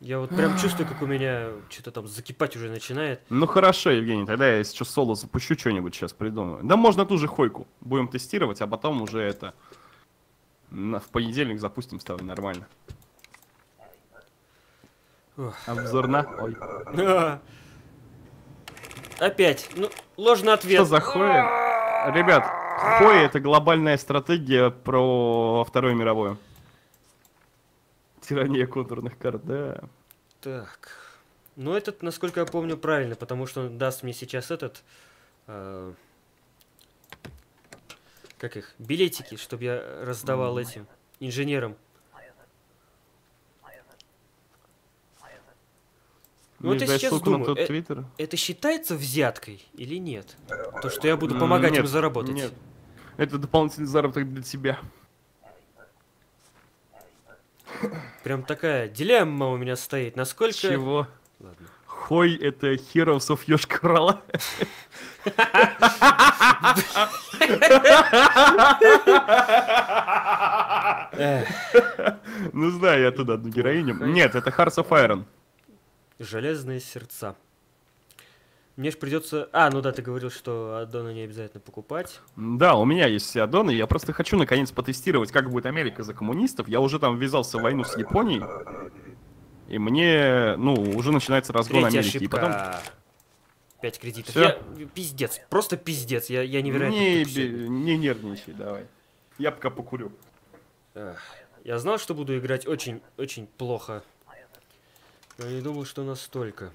Speaker 1: Я вот прям чувствую, как у меня что-то там закипать уже начинает.
Speaker 2: Ну хорошо, Евгений, тогда я что соло запущу что-нибудь сейчас придумаю. Да можно ту же Хойку. Будем тестировать, а потом уже это... в понедельник запустим с тобой нормально. Обзор на... Ой.
Speaker 1: Опять. Ну, ложный ответ.
Speaker 2: Что за Хоя? Ребят, Хоя это глобальная стратегия про Вторую мировую. Тирания контурных карт, да.
Speaker 1: Так. Ну, этот, насколько я помню, правильно, потому что он даст мне сейчас этот... э, как их? Билетики, чтобы я раздавал этим инженерам. Ну, вот я сейчас думаю, э. Это считается взяткой или нет? То, что я буду помогать им
Speaker 2: нет,
Speaker 1: заработать.
Speaker 2: Нет. Это дополнительный заработок для тебя.
Speaker 1: Прям такая дилемма у меня стоит. Насколько...
Speaker 2: Чего?
Speaker 1: Ладно.
Speaker 2: Хой это Heroes of.
Speaker 1: Эх,
Speaker 2: Ну знаю я туда одну героиню. Нет, это Hearts of Iron.
Speaker 1: железные сердца. Мне ж придется... А, ну да, ты говорил, что аддоны не обязательно покупать.
Speaker 2: Да, у меня есть все аддоны, я просто хочу наконец потестировать, как будет Америка за коммунистов. Я уже там ввязался в войну с Японией. И мне, ну, уже начинается разгон
Speaker 1: Третья
Speaker 2: Америки. И
Speaker 1: ошибка.
Speaker 2: потом...
Speaker 1: Пять кредитов.
Speaker 2: Всё?
Speaker 1: Я... Пиздец. Просто пиздец. Я, я невероятно
Speaker 2: Не,
Speaker 1: сегодня.
Speaker 2: не нервничай, давай. Я пока покурю.
Speaker 1: Эх, Я знал, что буду играть очень, очень плохо. Но не думал, что настолько.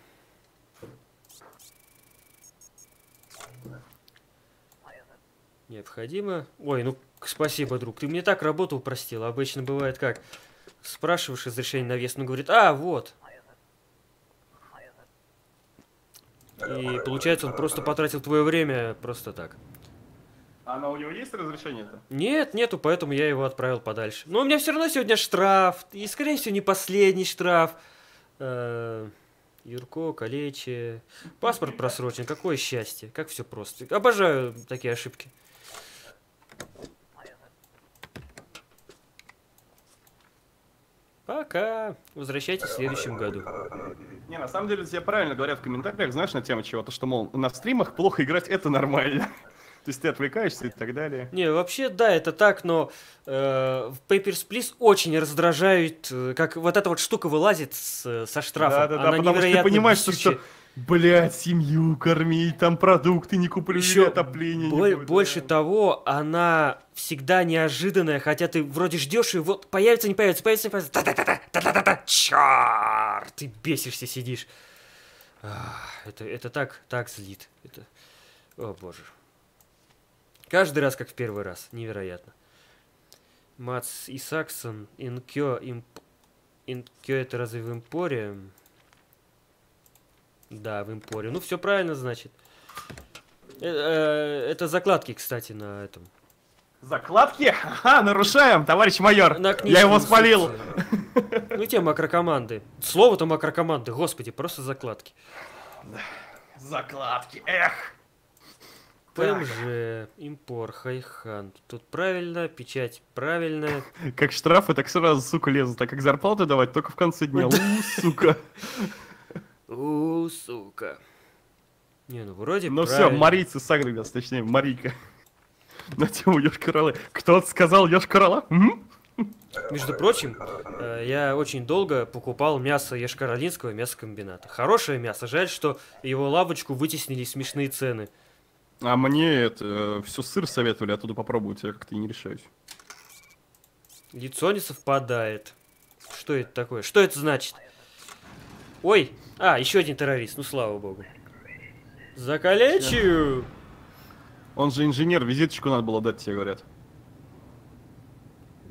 Speaker 1: Необходимо. Ой, ну спасибо, друг. Ты мне так работу упростил. Обычно бывает как. Спрашиваешь разрешение на вес, он говорит, а, вот. И получается, он просто потратил твое время просто так.
Speaker 2: А на у него есть разрешение-то?
Speaker 1: Нет, нету, поэтому я его отправил подальше. Но у меня все равно сегодня штраф. И, скорее всего, не последний штраф. Э, Юрко, Калечи. Паспорт просрочен. Какое счастье. Как все просто. Обожаю такие ошибки. Пока. Возвращайтесь в следующем году.
Speaker 2: Не, на самом деле тебе правильно говорят в комментариях, знаешь, на тему чего? То, что, мол, на стримах плохо играть, это нормально. То есть ты отвлекаешься и так далее.
Speaker 1: Не, вообще, да, это так, но э, в Papers, Please очень раздражает, э, как вот эта вот штука вылазит с- со штрафом.
Speaker 2: Да-да-да,
Speaker 1: Она
Speaker 2: потому что ты понимаешь, что,
Speaker 1: бесючая.
Speaker 2: что, блядь, семью кормить, там продукты не куплю,
Speaker 1: Еще
Speaker 2: или отопление не
Speaker 1: бо-
Speaker 2: будет,
Speaker 1: больше
Speaker 2: да.
Speaker 1: того, она всегда неожиданная, хотя ты вроде ждешь, и вот появится, не появится, появится, не появится. Та-та-та-та, та-та-та-та, чёрт! Ты бесишься, сидишь. Ах, Это, это так, так злит. Это... О боже. Каждый раз, как в первый раз. Невероятно. Мац и Саксон, Инкё, имп... Инкё это разве в Импоре? Да, в Импоре. Ну, все правильно, значит. Э, э, Это закладки, кстати, на этом.
Speaker 2: Закладки? Ха, нарушаем, товарищ майор.
Speaker 1: На
Speaker 2: Я его спалил.
Speaker 1: Ну, те макрокоманды. Слово-то макрокоманды, господи, просто закладки.
Speaker 2: Закладки, эх.
Speaker 1: ПМЖ, импор, хайхан. Тут правильно, печать правильная.
Speaker 2: Как штрафы, так сразу, сука, лезут. Так как зарплату давать только в конце дня. Сука.
Speaker 1: У, сука. Не, ну вроде
Speaker 2: Ну все, марийцы сагрились, точнее, Марийка. На тему Ёж-Королы. Кто-то сказал Ёж-Корола?
Speaker 1: Между прочим, э, я очень долго покупал мясо Ешкаролинского мясокомбината. Хорошее мясо. Жаль, что его лавочку вытеснили смешные цены.
Speaker 2: А мне это все сыр советовали, оттуда попробовать, я как-то и не решаюсь.
Speaker 1: Лицо не совпадает. Что это такое? Что это значит? Ой, а, еще один террорист, ну слава богу. Закалечу!
Speaker 2: Он же инженер, визиточку надо было дать, тебе говорят.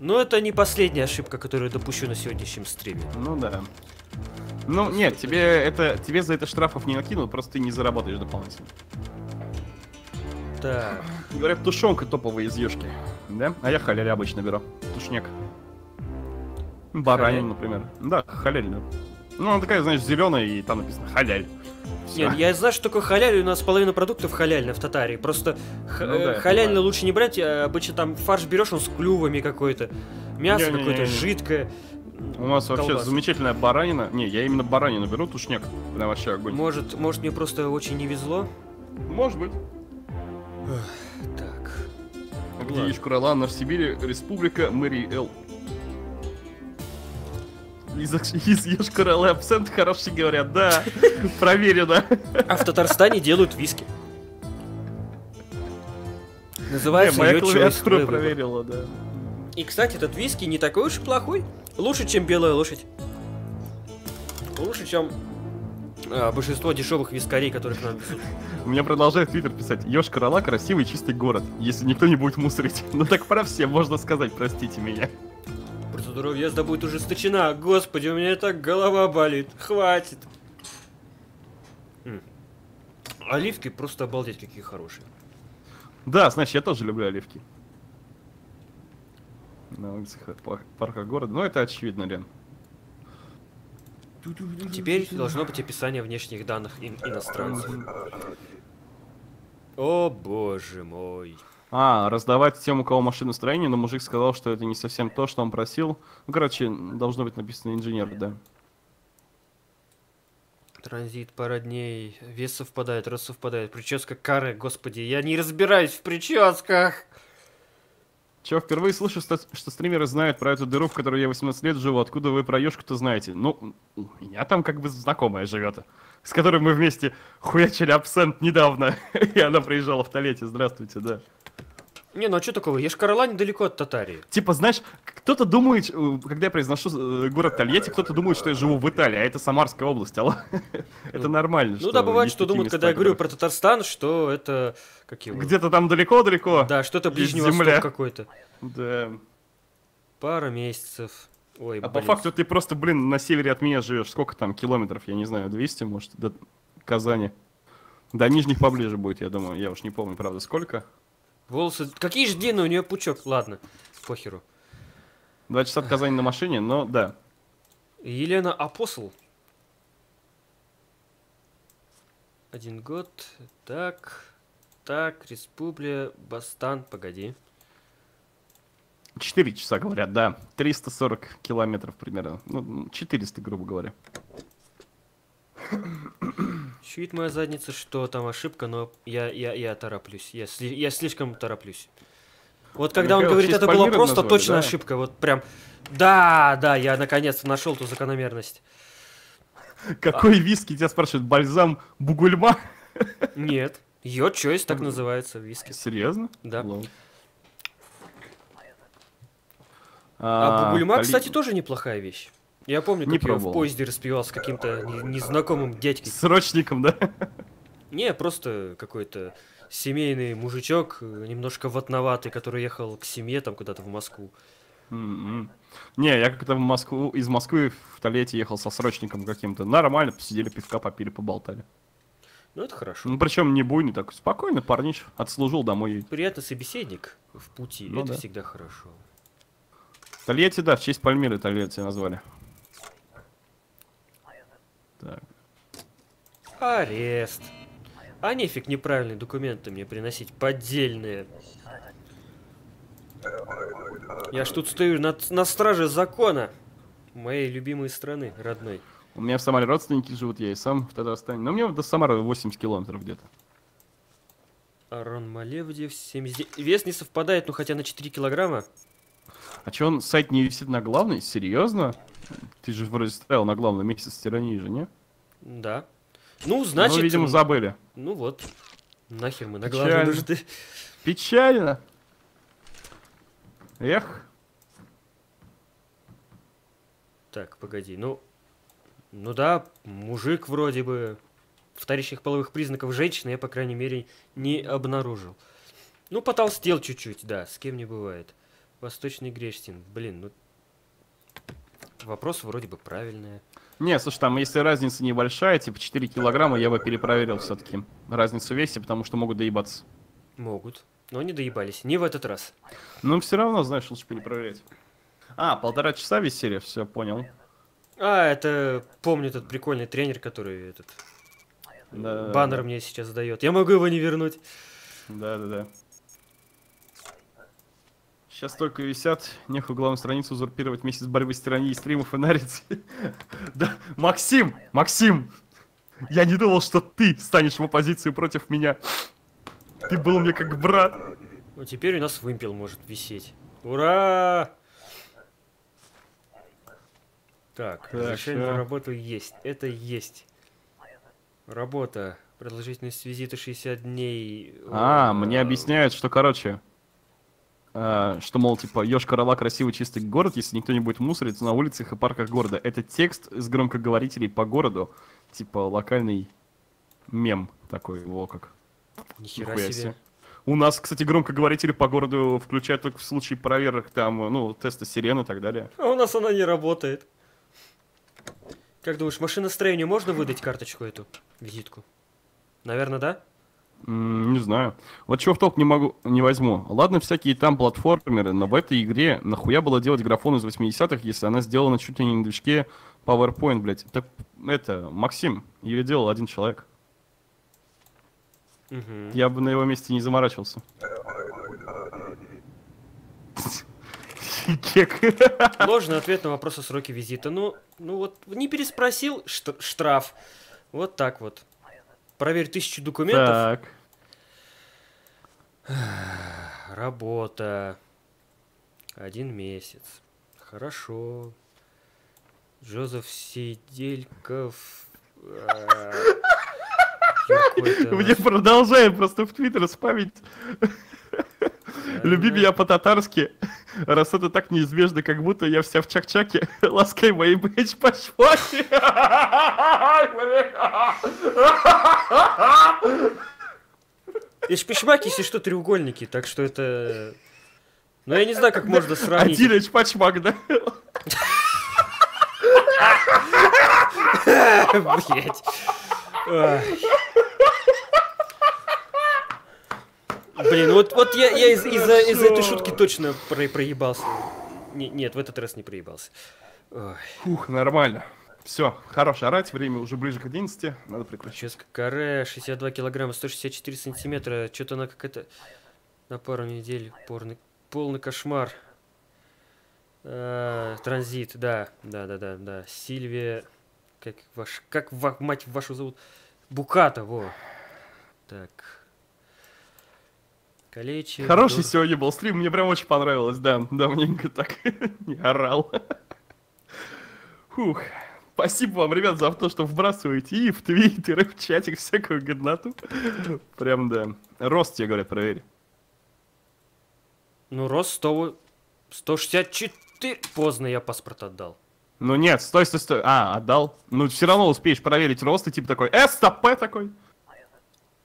Speaker 1: Но это не последняя ошибка, которую допущу на сегодняшнем стриме.
Speaker 2: Ну да. Ну нет, тебе это тебе за это штрафов не накинут, просто ты не заработаешь дополнительно.
Speaker 1: Так,
Speaker 2: Говорят, тушенка топовая из ешки. Да? А я халяль обычно беру. Тушняк. Баранин, например. Да, халяль, да. Ну, она такая, знаешь, зеленая, и там написано халяль.
Speaker 1: Нет, я знаю, что такое халяль, у нас половина продуктов халяльная в Татарии. Просто х-
Speaker 2: Ну
Speaker 1: э,
Speaker 2: да,
Speaker 1: халяльно лучше не брать, а обычно там фарш берешь, он с клювами какой-то. Мясо
Speaker 2: Не-не-не-не.
Speaker 1: какое-то жидкое.
Speaker 2: У нас вообще
Speaker 1: Колбасы.
Speaker 2: замечательная баранина. Не, я именно баранину беру, тушняк. Прям вообще огонь.
Speaker 1: Может, может мне просто очень не везло?
Speaker 2: Может быть.
Speaker 1: Так.
Speaker 2: Где
Speaker 1: Ладно.
Speaker 2: есть Куралан, в Сибири, республика Мэри Эл. Из, из Ешкаралы абсент хороший говорят, да, проверено.
Speaker 1: А в Татарстане делают виски.
Speaker 2: Не,
Speaker 1: Называется
Speaker 2: моя
Speaker 1: ее choice,
Speaker 2: клавиатура проверила, да.
Speaker 1: И, кстати, этот виски не такой уж и плохой. Лучше, чем белая лошадь. Лучше, чем а, большинство дешевых вискарей, которые к нам везут.
Speaker 2: У меня продолжает Твиттер писать, Йошкар-Ола красивый чистый город, если никто не будет мусорить. Ну так про все, можно сказать, простите меня.
Speaker 1: Процедура въезда будет ужесточена. Господи, у меня и так голова болит. Хватит. М. Оливки просто обалдеть какие хорошие.
Speaker 2: Да, значит, я тоже люблю оливки. На улицах пар- парка города, ну это очевидно, Лен.
Speaker 1: Теперь должно быть описание внешних данных ин- иностранцев. О боже мой.
Speaker 2: А, раздавать тем, у кого машиностроение, но мужик сказал, что это не совсем то, что он просил. Ну, короче, должно быть написано инженер, да.
Speaker 1: Транзит пара дней, вес совпадает, рост совпадает, прическа кары, господи, я не разбираюсь в прическах.
Speaker 2: Че, впервые слышу, что, что стримеры знают про эту дыру, в которой я 18 лет живу. Откуда вы про Ёшку-то знаете? Ну, у меня там как бы знакомая живет, с которой мы вместе хуячили абсент недавно. И она приезжала в Толете. Здравствуйте, да.
Speaker 1: Не, ну а что такого, Ешкарала недалеко от Татарии.
Speaker 2: Типа, знаешь, кто-то думает, э, когда я произношу э, город Тольятти, кто-то думает, что я живу в Италии, а это Самарская область, алло. Это нормально.
Speaker 1: Ну да, бывает, что думают, когда я говорю про Татарстан, что это...
Speaker 2: Где-то там далеко-далеко.
Speaker 1: Да, что-то Ближний. Восток какой-то.
Speaker 2: Да.
Speaker 1: Пара месяцев. Ой,
Speaker 2: А по факту ты просто, блин, на севере от меня живешь. Сколько там километров? Я не знаю, 200, может, до Казани. До Нижних поближе будет, я думаю. Я уж не помню, правда, сколько.
Speaker 1: Волосы... Какие же длинные у нее пучок? Ладно, похеру.
Speaker 2: Два часа от Казани на машине, но да.
Speaker 1: Елена Апостол. Один год. Так. Так, Республия, Бастан, погоди.
Speaker 2: 4 часа, говорят, да. 340 километров примерно. Ну, 400, грубо говоря.
Speaker 1: Чует моя задница, что там ошибка, но я, я, я тороплюсь. Я, сли- я слишком тороплюсь. Вот когда он
Speaker 2: Михаил,
Speaker 1: говорит,
Speaker 2: в честь
Speaker 1: это была
Speaker 2: Пальмиры
Speaker 1: просто
Speaker 2: назвали,
Speaker 1: точно
Speaker 2: да?
Speaker 1: ошибка. Вот прям. Да, да, я наконец-то нашел ту закономерность.
Speaker 2: Какой виски, тебя спрашивают, бальзам Бугульма?
Speaker 1: Нет. Your choice так называется виски.
Speaker 2: Серьезно?
Speaker 1: Да.
Speaker 2: Лол.
Speaker 1: А бугульма,
Speaker 2: поли-
Speaker 1: кстати, тоже неплохая вещь. Я помню,
Speaker 2: Не
Speaker 1: как я в
Speaker 2: пробовал.
Speaker 1: поезде распивал с каким-то не- незнакомым дядькой.
Speaker 2: Срочником, да?
Speaker 1: Не, просто какой-то семейный мужичок, немножко ватноватый, который ехал к семье там куда-то в Москву.
Speaker 2: М-м. Не, я как-то в Москву, из Москвы в Тольятти ехал со срочником каким-то. Нормально, посидели, пивка попили, поболтали.
Speaker 1: Ну, это хорошо.
Speaker 2: Ну, причем не буйный, так спокойно, парнич. Отслужил домой. едет.
Speaker 1: Приятный собеседник в пути,
Speaker 2: Ну
Speaker 1: это
Speaker 2: да.
Speaker 1: всегда хорошо.
Speaker 2: Тольятти, да, в честь Пальмиры Тольятти назвали. Так.
Speaker 1: Арест. А нефиг неправильные документы мне приносить, поддельные. Я ж тут стою на, на страже закона моей любимой страны, родной.
Speaker 2: У меня в Самаре родственники живут, я и сам в Татарстане. Но мне до Самары 80 километров где-то.
Speaker 1: Арон Малевдев, 79. Вес не совпадает, ну хотя на 4 килограмма.
Speaker 2: А че он сайт не висит на главной? Серьезно? Ты же вроде ставил на главный месяц с тирании же, не?
Speaker 1: Да. Ну, значит...
Speaker 2: ну, видимо, забыли.
Speaker 1: Ну вот. Нахер мы на
Speaker 2: Печально.
Speaker 1: главной нужды.
Speaker 2: Печально. Эх.
Speaker 1: Так, погоди, ну... Ну да, мужик вроде бы. Вторичных половых признаков женщины я, по крайней мере, не обнаружил. Ну, потолстел чуть-чуть, да, с кем не бывает. Восточный Грештин, блин, ну... Вопрос вроде бы правильный.
Speaker 2: Не, слушай, там, если разница небольшая, типа 4 килограмма, я бы перепроверил все-таки разницу в весе, потому что могут доебаться.
Speaker 1: Могут. Но не доебались. Не в этот раз.
Speaker 2: Но все равно, знаешь, лучше перепроверять. А, полтора часа висели, все, понял.
Speaker 1: А, это... Помню этот прикольный тренер, который этот...
Speaker 2: Да,
Speaker 1: баннер мне сейчас дает. Я могу его не вернуть.
Speaker 2: Да, да, да. Сейчас только висят, нехуй главную страницу узурпировать месяц борьбы с тиранией стримов и нарицей. Да, Максим, Максим, я не думал, что ты станешь в оппозицию против меня. Ты был мне как брат.
Speaker 1: Ну, теперь у нас вымпел может висеть. Ура! Так,
Speaker 2: Так,
Speaker 1: разрешение на работу есть. Это есть. Работа. Продолжительность визита 60 дней.
Speaker 2: А, мне объясняют, что, короче, что, мол, типа, Ёж-Карала красивый чистый город, если никто не будет мусорить на улицах и парках города. Это текст из громкоговорителей по городу, типа, локальный мем такой, во как.
Speaker 1: Нихера
Speaker 2: Нихуя
Speaker 1: себе.
Speaker 2: У нас, кстати, громкоговорители по городу включают только в случае проверок, там, ну, теста сирены и так далее.
Speaker 1: А у нас она не работает. Как думаешь, машиностроению можно выдать карточку эту, визитку? Наверное, да?
Speaker 2: Не знаю. Вот чего в толк не могу, не возьму. Ладно, всякие там платформеры, но в этой игре нахуя было делать графон из 80-х, если она сделана чуть ли не на движке PowerPoint, блядь. Так, это, Максим, ее делал один человек.
Speaker 1: Мгм.
Speaker 2: Я бы на его месте не заморачивался.
Speaker 1: Ложный ответ на вопрос о сроке визита. Ну, ну вот, не переспросил, штр- штраф. Вот так вот. Проверь тысячу документов.
Speaker 2: Так.
Speaker 1: Работа. Один месяц. Хорошо. Джозеф Сидельков. какой-то
Speaker 2: Мне продолжаем просто в Твиттер спамить. Люби меня по-татарски, раз это так неизбежно, как будто я вся в чак-чаке, ласкай мои бэч по шпаке.
Speaker 1: Эшпишмаки, если что, треугольники, так что это... Ну, я не знаю, как можно сравнить.
Speaker 2: Один эчпачмак, да?
Speaker 1: Блять. Блин, вот, вот я, я из- из-за из этой шутки точно про- проебался. Не- нет, в этот раз не проебался. Ой,
Speaker 2: Ух, нормально. Все, хорош орать, время уже ближе к 11, надо прекращать.
Speaker 1: Ческа каре, 62 килограмма, 164 сантиметра. Что-то она какая-то на пару недель. Порный, полный кошмар. А, транзит, да, да, да, да, да. Сильвия, как ваш, как ва- мать вашу зовут? Буката, во. Так. Колечек.
Speaker 2: Хороший
Speaker 1: дур-
Speaker 2: сегодня был стрим, мне прям очень понравилось, да. Давненько так не орал. Фух. Спасибо вам, ребят, за то, что вбрасываете и в Твиттер, и в чатик всякую годноту. Прям, да. Рост тебе говорят, проверь.
Speaker 1: Ну, рост 100... 164. Поздно я паспорт отдал.
Speaker 2: Ну нет, стой, стой, стой. А, отдал. Ну все равно успеешь проверить рост, и типа такой, э, стоп, П такой.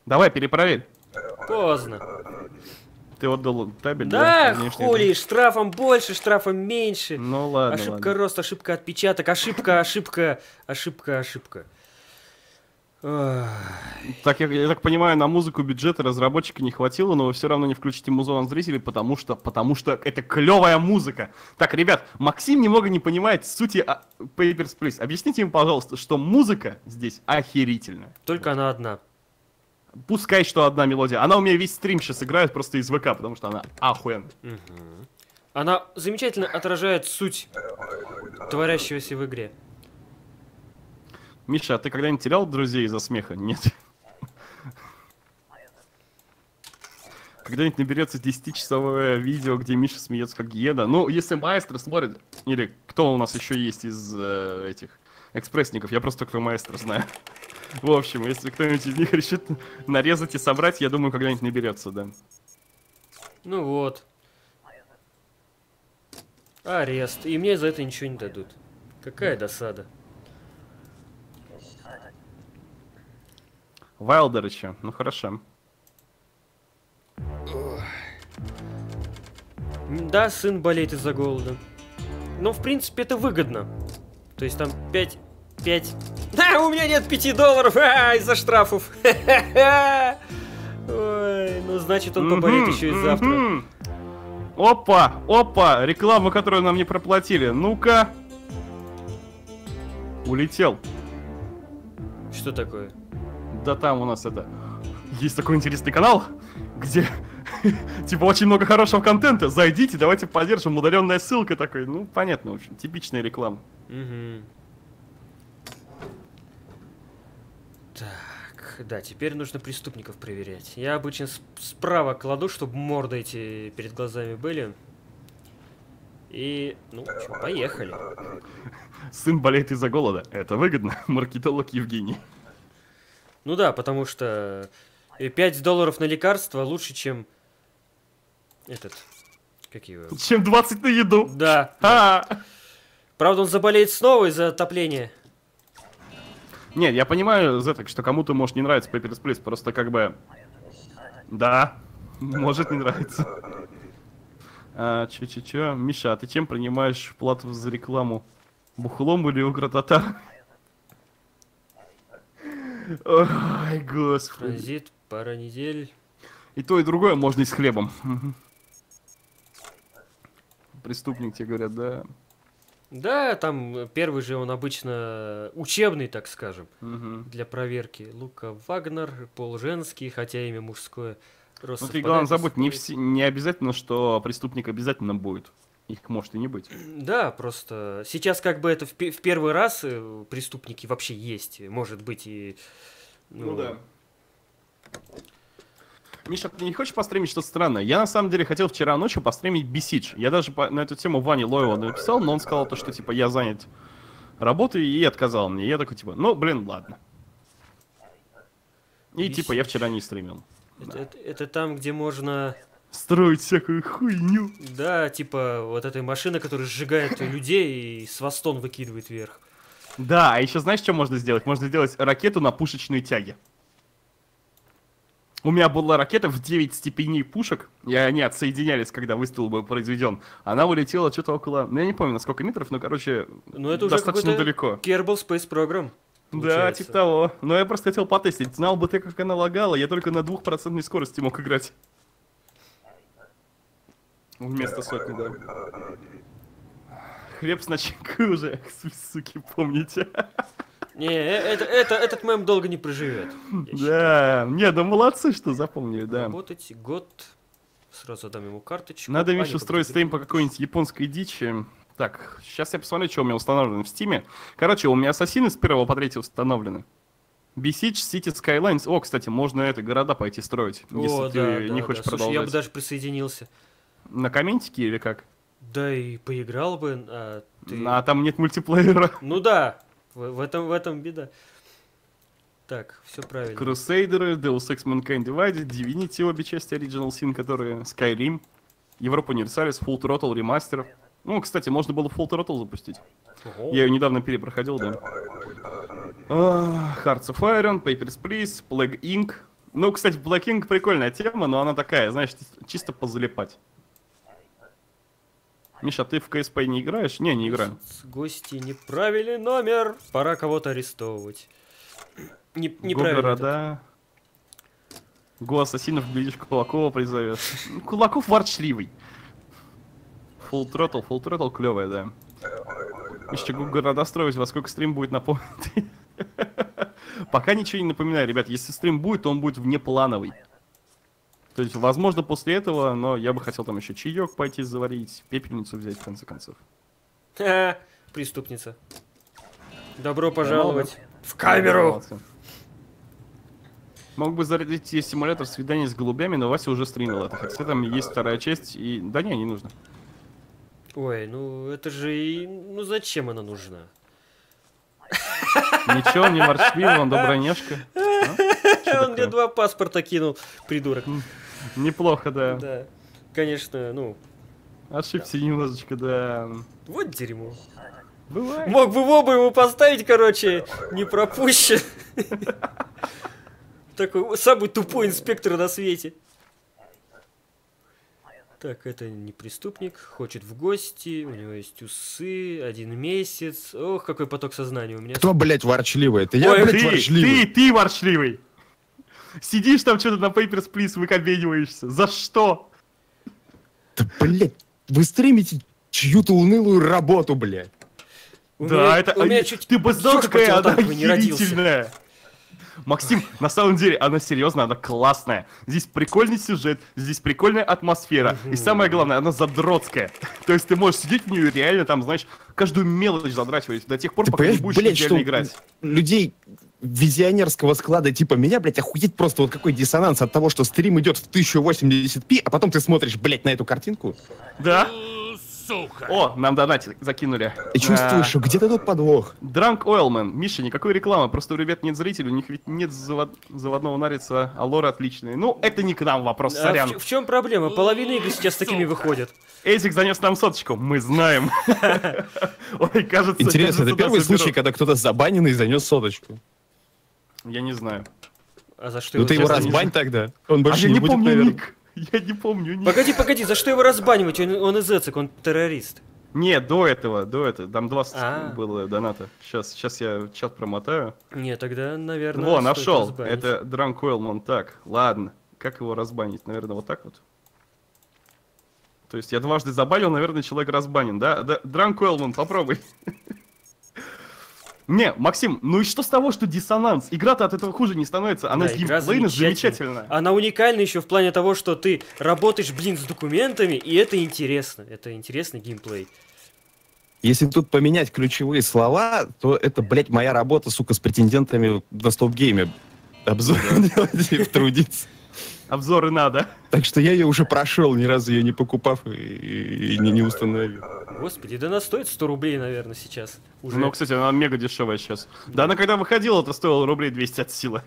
Speaker 2: Давай, перепроверь.
Speaker 1: Поздно.
Speaker 2: Ты отдал табель,
Speaker 1: Да,
Speaker 2: Внешний
Speaker 1: хули, штрафом больше, штрафом меньше.
Speaker 2: Ну ладно,
Speaker 1: ошибка
Speaker 2: ладно.
Speaker 1: рост, ошибка отпечаток, ошибка, ошибка, ошибка, ошибка.
Speaker 2: Так, я, я так понимаю, на музыку бюджета разработчика не хватило, но вы все равно не включите музон зрителей, потому что, потому что это клевая музыка. Так, ребят, Максим немного не понимает сути а, Papers, Please. Объясните им, пожалуйста, что музыка здесь охерительная.
Speaker 1: Только она одна.
Speaker 2: Пускай что одна мелодия. Она у меня весь стрим сейчас играет просто из ВК, потому что она охуенная.
Speaker 1: Она замечательно отражает суть творящегося в игре.
Speaker 2: Миша, а ты когда-нибудь терял друзей из-за смеха? Нет. Когда-нибудь наберется 10-часовое видео, где Миша смеется как гиена. Ну, если маэстро смотрит, или кто у нас еще есть из э, этих экспрессников, я просто только маэстро знаю. В общем, если кто-нибудь из них решит нарезать и собрать, я думаю, когда-нибудь наберется, да.
Speaker 1: Ну вот. Арест. И мне за это ничего не дадут. Какая досада.
Speaker 2: Вайлдерыча, ну хорошо.
Speaker 1: Да, сын болеет из-за голода. Но, в принципе, это выгодно. То есть там 5... 5... Да, у меня нет 5 долларов! А, из-за штрафов! Ой, ну значит он поболеет еще и завтра.
Speaker 2: Опа, опа, реклама, которую нам не проплатили. Ну-ка. Улетел.
Speaker 1: Что такое?
Speaker 2: Да там у нас это... Есть такой интересный канал, где типа очень много хорошего контента. Зайдите, давайте поддержим. Удаленная ссылка такой. Ну, понятно, в общем, типичная реклама.
Speaker 1: Мгм. Так, да, теперь нужно преступников проверять. Я обычно справа кладу, чтобы морды эти перед глазами были. И, ну, чё, поехали.
Speaker 2: Сын болеет из-за голода. Это выгодно. Маркетолог Евгений.
Speaker 1: Ну да, потому что 5 долларов на лекарство лучше, чем этот, как его?
Speaker 2: Чем 20 на еду.
Speaker 1: Да.
Speaker 2: А!
Speaker 1: Правда, он заболеет снова из-за отопления.
Speaker 2: Нет, я понимаю, Зеток, что кому-то может не нравится Papers, Please, просто как бы... Да, может не нравится. А, чё-чё-чё. Миша, а ты чем принимаешь плату за рекламу? Бухлом или укротата? Ой, господи.
Speaker 1: Транзит, пара недель.
Speaker 2: И то, и другое можно и с хлебом. Преступник тебе говорят, да.
Speaker 1: Да, там э, первый же он обычно учебный, так скажем,
Speaker 2: Мгм.
Speaker 1: для проверки. Лука Вагнер, Пол женский, хотя имя мужское.
Speaker 2: Ну ты главное забудь, не,
Speaker 1: совпадает.
Speaker 2: все, не обязательно, что преступник обязательно будет. Их может и не быть.
Speaker 1: Да, просто сейчас как бы это в, в первый раз э, преступники вообще есть. Может быть и...
Speaker 2: Миша, ты не хочешь постримить что-то странное? Я на самом деле хотел вчера ночью постримить Бесидж. Я даже по- на эту тему Ване Лоева написал, но он сказал то, что типа я занят работой и отказал мне. Я такой типа, ну блин, ладно. И
Speaker 1: Besiege.
Speaker 2: типа я вчера не стримил.
Speaker 1: Это, это- это там, где можно...
Speaker 2: Строить всякую хуйню.
Speaker 1: Да, типа вот этой машины, которая сжигает людей и с востон выкидывает вверх.
Speaker 2: Да, а еще знаешь, что можно сделать? Можно сделать ракету на пушечной тяге. У меня была ракета в 9 степеней пушек, и они отсоединялись, когда выстрел был произведен. Она улетела что-то около, ну я не помню на сколько метров, но короче,
Speaker 1: Ну это уже
Speaker 2: достаточно
Speaker 1: какой-то
Speaker 2: далеко.
Speaker 1: Kerbal Space Program.
Speaker 2: Да,
Speaker 1: получается.
Speaker 2: типа того. Но я просто хотел потестить. Знал бы ты, как она лагала, я только на двухпроцентной скорости мог играть. Вместо сотни, да. Хлеб с начинкой уже, суки, помните?
Speaker 1: Не, э- это, это, этот мем долго не проживет.
Speaker 2: Да, не, да молодцы, что запомнили, да.
Speaker 1: Работать год. Сразу дам ему карточку.
Speaker 2: Надо, Миша, устроить стрим по какой-нибудь японской дичи. Так, сейчас я посмотрю, что у меня установлено в стиме. Короче, у меня ассасины с первого по третий установлены. Besiege City Skylines. О, кстати, можно это, города пойти строить,
Speaker 1: О,
Speaker 2: если
Speaker 1: да,
Speaker 2: ты
Speaker 1: да,
Speaker 2: не
Speaker 1: да.
Speaker 2: хочешь
Speaker 1: Слушай,
Speaker 2: продолжать.
Speaker 1: я бы даже присоединился.
Speaker 2: На комментике или как?
Speaker 1: Да и поиграл бы, а ты...
Speaker 2: А там нет мультиплеера.
Speaker 1: Ну да, в, в этом, в этом беда. Так, все правильно.
Speaker 2: Крусейдеры, Deus Ex Mankind Divided, Divinity, обе части Original Sin, которые Skyrim, Европа Universalis, Full Throttle Remaster. Ну, кстати, можно было Full Throttle запустить.
Speaker 1: Ого.
Speaker 2: Я ее недавно перепроходил, да. А, Hearts of Iron, Papers, Please, Plague Inc. Ну, кстати, Black Ink прикольная тема, но она такая, знаешь, чисто позалипать. Миша, ты в CSP не играешь? Не, не играю.
Speaker 1: С- Гости, неправильный номер. Пора кого-то арестовывать. Не, неправильно.
Speaker 2: города. Го ассасинов глядишь, Кулакова призовешь. Ну, Кулаков ворчливый. Full Throttle, Full Throttle клевая, да. Еще го города строить, во сколько стрим будет напомнить? Пока ничего не напоминаю, ребят. Если стрим будет, то он будет внеплановый. То есть, возможно, после этого, но я бы хотел там еще чаек пойти заварить, пепельницу взять, в конце концов.
Speaker 1: Ха, Преступница. Добро пожаловать в камеру.
Speaker 2: Мог бы зарядить симулятор свидания с голубями, но Вася уже стримил это. Хотя там есть вторая часть, и... Да не, не нужно.
Speaker 1: Ой, ну это же и... Ну зачем она нужна?
Speaker 2: Ничего, не ворчливый, он добронежка. А?
Speaker 1: Он мне два паспорта кинул, придурок.
Speaker 2: Неплохо, да.
Speaker 1: Да. Конечно, ну,
Speaker 2: Ошибся немножечко, да.
Speaker 1: вот дерьмо.
Speaker 2: Бывает.
Speaker 1: Мог бы в оба его поставить, короче, не пропущен. Такой самый тупой инспектор на свете. Так, это не преступник, хочет в гости, у него есть усы, один месяц. Ох, какой поток сознания у меня.
Speaker 4: Кто, блядь, ворчливый? Это я,
Speaker 1: Ой,
Speaker 4: блядь,
Speaker 2: Ты,
Speaker 4: ворчливый.
Speaker 2: ты, ты ворчливый. Сидишь там что-то на Papers, Please выкобениваешься. За что?
Speaker 4: Да, блядь, вы стримите чью-то унылую работу, блядь.
Speaker 1: У
Speaker 2: да,
Speaker 1: меня-
Speaker 2: это...
Speaker 1: у меня
Speaker 2: они-
Speaker 1: чуть
Speaker 2: Ты бы знал, какая она охерительная. Максим, на самом деле, она серьезно, она классная. Здесь прикольный сюжет, здесь прикольная атмосфера. И самое главное, она задротская. То есть ты можешь сидеть в нее и реально там, знаешь, каждую мелочь задрачивать до тех пор,
Speaker 4: Ты
Speaker 2: пока не будешь
Speaker 4: блядь,
Speaker 2: идеально
Speaker 4: что
Speaker 2: играть.
Speaker 4: людей визионерского склада типа меня, блядь, охуеть просто вот какой диссонанс от того, что стрим идет в 1080p, а потом ты смотришь, блядь, на эту картинку
Speaker 2: Да?
Speaker 3: Сука.
Speaker 2: О, нам донат закинули.
Speaker 4: и чувствуешь, что где-то тут подвох.
Speaker 2: Дранк Ойлмен. Миша, никакой рекламы, просто у ребят нет зрителей, у них ведь нет завод- заводного нарица, а лоры отличные. Ну, это не к нам вопрос,
Speaker 1: А
Speaker 2: сорян.
Speaker 1: в, чем проблема? Половина игр сейчас такими выходят.
Speaker 2: Эзик занес нам соточку, мы знаем. Ой, кажется...
Speaker 4: Интересно,
Speaker 2: кажется,
Speaker 4: это первый случай, когда кто-то забаненный занес соточку.
Speaker 2: Я не знаю.
Speaker 1: А за что
Speaker 4: Ну ты его разбань тогда. Он
Speaker 2: А
Speaker 4: больше
Speaker 2: я
Speaker 4: не
Speaker 2: не
Speaker 4: будет,
Speaker 2: помню
Speaker 4: наверное.
Speaker 2: ник. Я не помню ник.
Speaker 1: Погоди, погоди, за что его разбанивать? Он, он из эцик, он террорист.
Speaker 2: Не, до этого, до этого. Там два с-
Speaker 1: А.
Speaker 2: было доната. Сейчас, сейчас я чат промотаю.
Speaker 1: Не, тогда, наверное,
Speaker 2: Во, нашел.
Speaker 1: разбанить.
Speaker 2: Это Дранк Ойлман. Так, ладно. Как его разбанить? Наверное, вот так вот. То есть я дважды забанил, наверное, человек разбанен, да? да Дранк Ойлман, попробуй. Не, Максим, ну и что с того, что диссонанс? Игра-то от этого хуже не становится. Она
Speaker 1: Да, игра
Speaker 2: геймплейно
Speaker 1: замечательная. Она уникальна еще в плане того, что ты работаешь, блин, с документами, и это интересно. Это интересный геймплей.
Speaker 4: Если тут поменять ключевые слова, то это, блядь, моя работа, сука, с претендентами на стоп-гейме. Обзор делать и трудиться.
Speaker 2: Обзоры надо.
Speaker 4: Так что я ее уже прошел, ни разу ее не покупав и, и не, не установил.
Speaker 1: Господи, да она стоит 100 рублей, наверное, сейчас. Уже.
Speaker 2: Ну, кстати, она мега дешевая сейчас. Да, она когда выходила, это стоило рублей 200 от силы.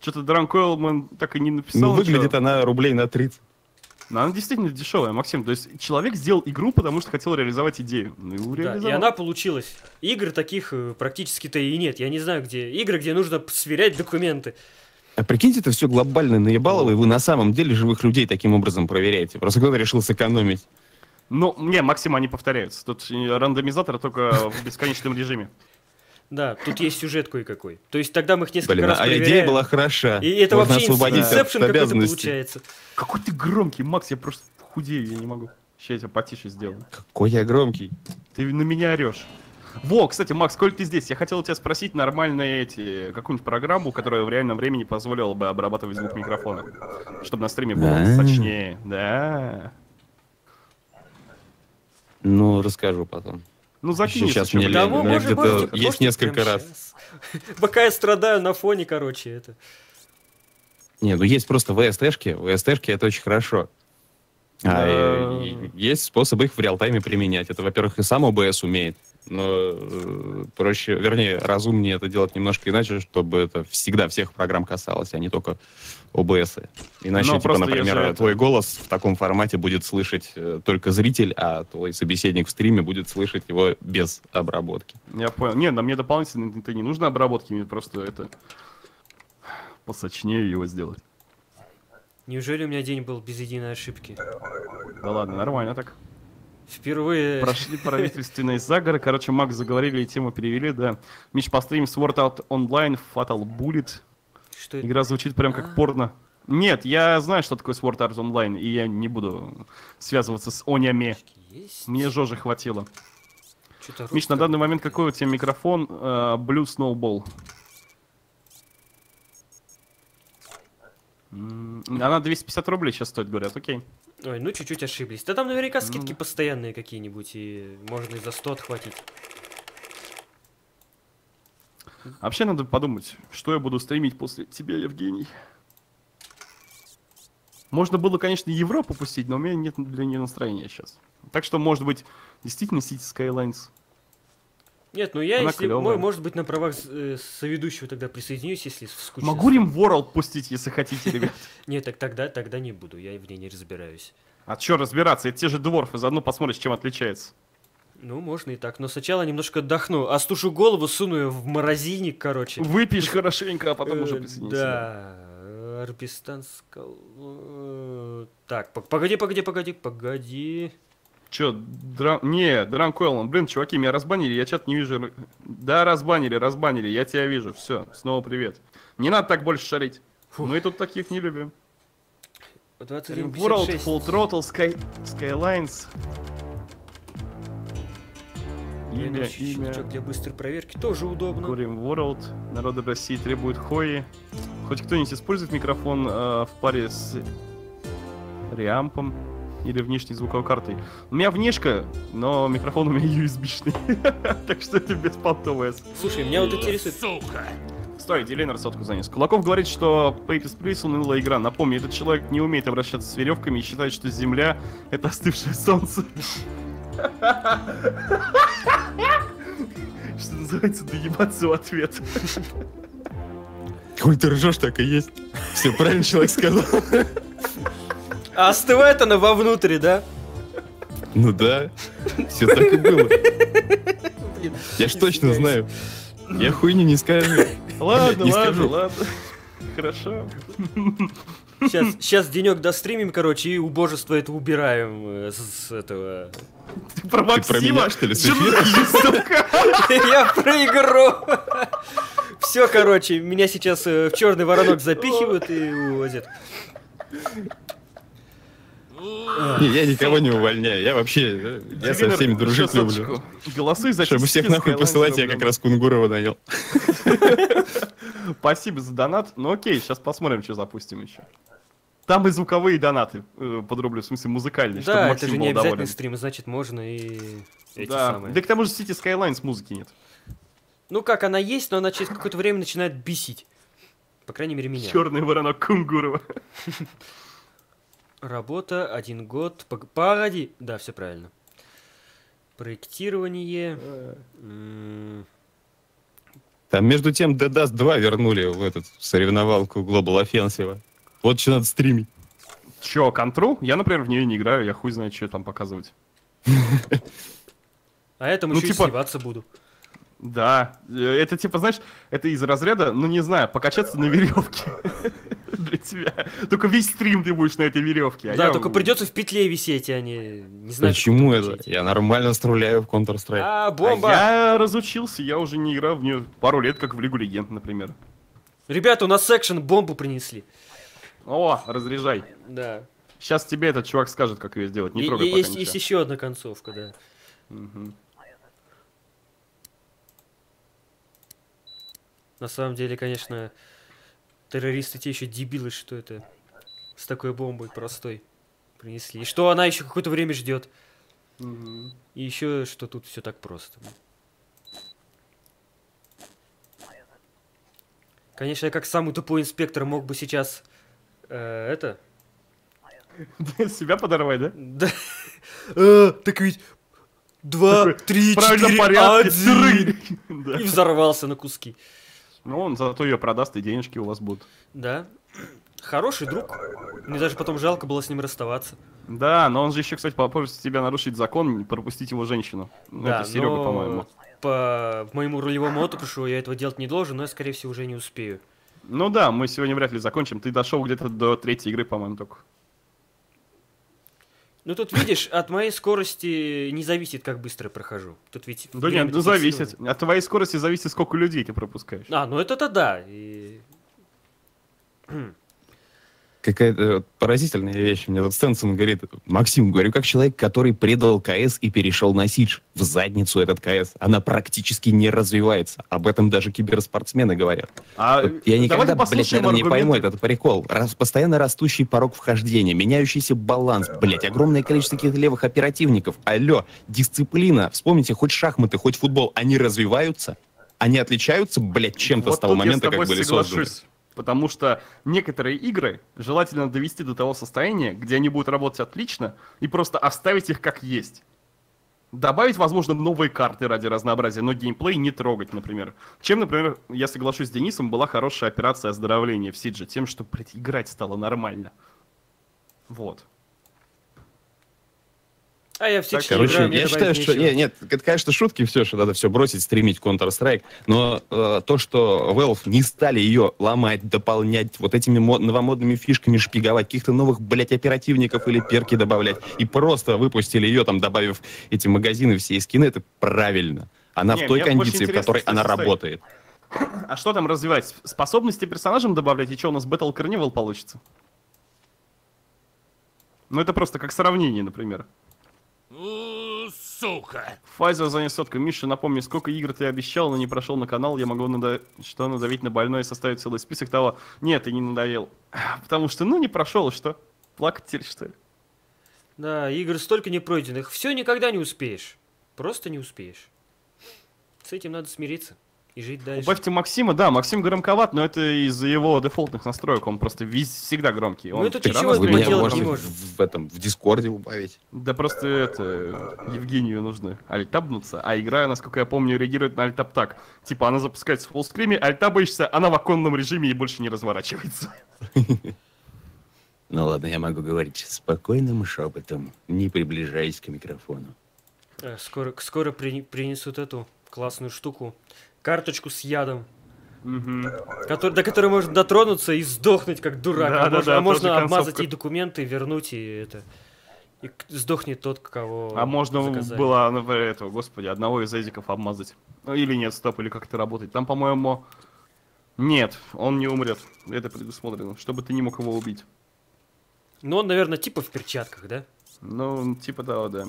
Speaker 2: Что-то Дранк Ойлман так и не написал.
Speaker 4: Ну, выглядит
Speaker 2: ничего.
Speaker 4: она рублей на 30.
Speaker 2: Но она действительно дешевая, Максим. То есть человек сделал игру, потому что хотел реализовать идею. Ну, и
Speaker 1: Да, и она получилась. Игр таких э, практически-то и нет. Я не знаю, где. Игры, где нужно сверять документы.
Speaker 4: А прикиньте, это все глобально наебалово, и вы на самом деле живых людей таким образом проверяете. Просто кто-то решил сэкономить.
Speaker 2: Ну, не, Максим, они повторяются. Тут рандомизатор только в бесконечном режиме.
Speaker 1: Да, тут есть сюжет кое-какой. То есть тогда мы их несколько
Speaker 4: Блин,
Speaker 1: раз
Speaker 4: а идея была хороша.
Speaker 1: И это
Speaker 4: Можно
Speaker 1: вообще инсепшн какой-то получается.
Speaker 2: Какой ты громкий, Макс, я просто худею, я не могу. Сейчас я тебя потише сделаю.
Speaker 4: Какой я громкий.
Speaker 2: Ты на меня орешь. Во, кстати, Макс, сколько ты здесь? Я хотел у тебя спросить нормальные эти, какую-нибудь программу, которая в реальном времени позволила бы обрабатывать звук микрофона. Чтобы на стриме было
Speaker 4: Да.
Speaker 2: сочнее. Да.
Speaker 4: Ну, расскажу потом.
Speaker 2: Ну, закинь,
Speaker 4: Сейчас мне лень. у меня где-то есть несколько раз.
Speaker 1: Пока я страдаю на фоне, короче, это.
Speaker 4: Не, ну есть просто VST-шки. VST-шки это очень хорошо. А, есть способ их в реал-тайме применять. Это, во-первых, и сам OBS умеет, но э, проще, вернее, разумнее это делать немножко иначе, чтобы это всегда всех программ касалось, а не только OBS. Иначе,
Speaker 2: Ну,
Speaker 4: типа, например,
Speaker 2: же это-
Speaker 4: твой голос в таком формате будет слышать э, только зритель, а твой собеседник в стриме будет слышать его без обработки.
Speaker 2: Я понял. Не, да мне дополнительно это не нужно обработки, мне просто это посочнее его сделать.
Speaker 1: Неужели у меня день был без единой ошибки?
Speaker 2: Да ладно, нормально так.
Speaker 1: Впервые...
Speaker 2: Прошли правительственные заговоры. Короче, Макс заговорили и тему перевели, да. Миш, постримим Sword Art Online, Fatal Bullet.
Speaker 1: Что это?
Speaker 2: Игра звучит прям как
Speaker 1: А.
Speaker 2: порно. Нет, я знаю, что такое Sword Art Online, и я не буду связываться с онями. Мне Жожи хватило. Миш, на данный момент какой у тебя микрофон? Э, Blue Snowball. Она 250 рублей сейчас стоит, говорят, окей.
Speaker 1: Ой, ну чуть-чуть ошиблись. Да там наверняка
Speaker 2: Ну
Speaker 1: скидки
Speaker 2: да.
Speaker 1: постоянные какие-нибудь, и можно и за 100 отхватить.
Speaker 2: Вообще надо подумать, что я буду стримить после тебя, Евгений. Можно было, конечно, Европу пустить, но у меня нет для нее настроения сейчас. Так что, может быть, действительно City Skylines.
Speaker 1: Нет, ну я,
Speaker 2: Она
Speaker 1: если мой, может быть, на правах э, соведущего тогда присоединюсь, если скучно.
Speaker 2: Могу Rim World пустить, если хотите, ребят.
Speaker 1: Нет, так тогда, тогда не буду, я в ней не разбираюсь.
Speaker 2: А чё разбираться, это те же дворфы, заодно посмотришь, чем отличается.
Speaker 1: Ну, можно и так, но сначала немножко отдохну, остушу голову, суну ее в морозильник, короче.
Speaker 2: Выпьешь хорошенько, а потом
Speaker 1: Э,
Speaker 2: уже присоединишься.
Speaker 1: Да, Арпистан скал... э, Так, пог- погоди, погоди, погоди, погоди.
Speaker 2: Чё, драм... Не, Драм Койлан, блин, чуваки, меня разбанили, я чат не вижу. Да, разбанили, разбанили, я тебя вижу, все, снова привет. Не надо так больше шарить.
Speaker 1: Фух.
Speaker 2: Мы тут таких не любим.
Speaker 1: 21,
Speaker 2: World,
Speaker 1: 56.
Speaker 2: Full Throttle, Sky... Skylines. Имя, имя.
Speaker 1: для быстрой проверки тоже удобно.
Speaker 2: Гурим World. Народы России требуют хои. Хоть кто-нибудь использует микрофон э, в паре с реампом или внешней звуковой картой. У меня внешка, но микрофон у меня USB-шный. Так что это беспонтовое.
Speaker 1: Слушай, меня вот интересует...
Speaker 3: Сука!
Speaker 2: Стой, Дилейнер сотку занес. Кулаков говорит, что Papers, Please унылая игра. Напомню, этот человек не умеет обращаться с веревками и считает, что Земля — это остывшее солнце. Что называется, доебаться в ответ.
Speaker 4: Коль ты ржешь, так и есть. Все правильно человек сказал.
Speaker 1: А остывает она вовнутрь, да?
Speaker 4: Ну да, все так и было. Я ж точно
Speaker 1: Извиняюсь.
Speaker 4: знаю. Я хуйни не скажу.
Speaker 2: Ладно,
Speaker 4: Не
Speaker 2: ладно,
Speaker 4: скажу.
Speaker 2: ладно. Хорошо.
Speaker 1: Сейчас, сейчас денек достримим, короче, и убожество это убираем э, с, с этого.
Speaker 2: Ты про
Speaker 4: Ты про меня,
Speaker 2: Максима?
Speaker 4: что ли, с.
Speaker 1: Я про игру. Все, короче, меня сейчас э, в черный воронок запихивают и увозят.
Speaker 4: Не, я никого не увольняю. Я вообще, э, я со всеми дружить люблю.
Speaker 2: Голосуй за
Speaker 4: Чтобы всех нахуй посылать, я как раз Кунгурова нанял.
Speaker 2: Спасибо за донат. Ну окей, сейчас посмотрим, что запустим еще. Там и звуковые донаты э, под рублю, в смысле музыкальные, чтобы
Speaker 1: Да, это
Speaker 2: Максим
Speaker 1: же
Speaker 2: был
Speaker 1: не обязательно
Speaker 2: доволен.
Speaker 1: стрим, значит, можно и эти
Speaker 2: Да.
Speaker 1: самые.
Speaker 2: да к тому же City Skylines музыки нет.
Speaker 1: Ну как, она есть, но она через какое-то время начинает бесить. По крайней мере, меня.
Speaker 2: Черный воронок Кунгурова.
Speaker 1: Работа, один год. Пог- Погоди. Да, все правильно. Проектирование.
Speaker 4: Там, между тем, Dead Dust 2 вернули в этот в соревновалку Global Offensive. Вот что надо стримить.
Speaker 2: Че, контрол? Я, например, в нее не играю, я хуй знает, что там показывать.
Speaker 1: А этому
Speaker 2: Ну,
Speaker 1: еще
Speaker 2: типа-
Speaker 1: издеваться буду.
Speaker 2: Да, э, это типа, знаешь, это из разряда, ну не знаю, покачаться на веревке для тебя. Только весь стрим ты будешь на этой веревке.
Speaker 1: да, только придется в петле висеть, а не... Не знаю,
Speaker 4: Почему это? Я нормально стреляю в Counter-Strike.
Speaker 1: А,
Speaker 2: А
Speaker 1: бомба!
Speaker 2: я разучился, я уже не играл в нее пару лет, как в Лигу Легенд, например.
Speaker 1: Ребята, у нас секшн бомбу принесли.
Speaker 2: О, разряжай.
Speaker 1: Да.
Speaker 2: Сейчас тебе этот чувак скажет, как ее сделать. Не
Speaker 1: И-
Speaker 2: трогай
Speaker 1: и
Speaker 2: пока
Speaker 1: есть, есть еще одна концовка, да.
Speaker 2: Мгм.
Speaker 1: На самом деле, конечно, террористы те еще дебилы, что это с такой бомбой простой принесли. И что она еще какое-то время ждет. И еще, что тут все так просто. Конечно, я как самый тупой инспектор мог бы сейчас это.
Speaker 2: Себя подорвать, да?
Speaker 1: Да. Э, Так ведь два, три, четыре, один. И взорвался на куски.
Speaker 2: Ну, он зато ее продаст, и денежки у вас будут.
Speaker 1: Да. Хороший друг. Мне даже потом жалко было с ним расставаться.
Speaker 2: Да, но он же еще, кстати, попросит тебя нарушить закон, и пропустить его женщину. Ну,
Speaker 1: да,
Speaker 2: это Серега,
Speaker 1: но
Speaker 2: по-моему.
Speaker 1: По моему рулевому опыту я этого делать не должен, но я, скорее всего, уже не успею.
Speaker 2: Ну да, мы сегодня вряд ли закончим. Ты дошел где-то до третьей игры, по-моему, только.
Speaker 1: Ну тут видишь, от моей скорости не зависит, как быстро я прохожу. Тут ведь
Speaker 2: Да нет, ну зависит. От твоей скорости зависит, сколько людей ты пропускаешь.
Speaker 1: А, ну это-то да. И...
Speaker 4: Какая-то вот поразительная вещь. Мне вот Стэнсон говорит, Максим, говорю, как человек, который предал КС и перешел на Сидж. В задницу этот КС. Она практически не развивается. Об этом даже киберспортсмены говорят.
Speaker 2: А
Speaker 4: Вот я никогда, блядь, наверное, не пойму этот прикол. Раз, постоянно растущий порог вхождения, меняющийся баланс, блядь, огромное количество таких левых оперативников. Алло, дисциплина. Вспомните, хоть шахматы, хоть футбол, они развиваются? Они отличаются, блядь, чем-то
Speaker 2: Вот
Speaker 4: с того момента, как были созданы?
Speaker 2: Потому что некоторые игры желательно довести до того состояния, где они будут работать отлично, и просто оставить их как есть. Добавить, возможно, новые карты ради разнообразия, но геймплей не трогать, например. Чем, например, я соглашусь с Денисом, была хорошая операция оздоровления в Сидже, тем, что, блядь, играть стало нормально. Вот.
Speaker 1: А я все
Speaker 2: Так,
Speaker 4: Короче,
Speaker 1: играю,
Speaker 4: я считаю, что... Нет, нет, это, конечно, шутки все, что надо все бросить, стримить Counter-Strike, но э, то, что Valve не стали ее ломать, дополнять вот этими мо- новомодными фишками, шпиговать, каких-то новых, блядь, оперативников или перки добавлять, и просто выпустили ее, там, добавив эти магазины, все и скины, это правильно. Она
Speaker 2: Не,
Speaker 4: в той кондиции, в которой она
Speaker 2: состоит.
Speaker 4: работает.
Speaker 2: А что там развивать? Способности персонажам добавлять, и что у нас Battle Carnival получится? Ну, это просто как сравнение, например.
Speaker 3: Сука!
Speaker 2: Файзер занес сотку. Миша, напомни, сколько игр ты обещал, но не прошел на канал. Я могу нада... что надавить на больное и составить целый список того. Нет, ты не надоел. Потому что, ну, не прошел, и что? Плакать теперь, что ли?
Speaker 1: Да, игр столько не пройденных. Все никогда не успеешь. Просто не успеешь. С этим надо смириться и жить дальше.
Speaker 2: Убавьте Максима, да, Максим громковат, но это из-за его дефолтных настроек. Он просто виз... всегда громкий.
Speaker 1: Ну,
Speaker 2: Он
Speaker 1: это
Speaker 2: всегда
Speaker 1: ничего
Speaker 2: нас
Speaker 1: не
Speaker 4: Вы меня можете
Speaker 1: не
Speaker 4: в,
Speaker 1: можем.
Speaker 4: в этом, в Дискорде убавить.
Speaker 2: Да просто это, Евгению нужно альтабнуться, а игра, насколько я помню, реагирует на альтаб так. Типа она запускается в фуллскриме, альтабаешься, она в оконном режиме и больше не разворачивается.
Speaker 4: Ну ладно, я могу говорить спокойным шепотом, не приближаясь к микрофону.
Speaker 1: Э, Скоро, скоро при- принесут эту классную штуку. Карточку с ядом,
Speaker 2: Мгм.
Speaker 1: который, до которой можно дотронуться и сдохнуть как дурак. а
Speaker 2: Да-да-да,
Speaker 1: можно, а
Speaker 2: тоже
Speaker 1: можно обмазать и документы, вернуть, и это... И сдохнет тот, кого
Speaker 2: А можно
Speaker 1: заказали.
Speaker 2: было, например, этого, господи, одного из эзиков обмазать. Ну, или нет, стоп, или как это работает. Там, по-моему, нет, он не умрет. Это предусмотрено, чтобы ты не мог его убить.
Speaker 1: Ну, он, наверное, типа в перчатках, да?
Speaker 2: Ну, типа того, да.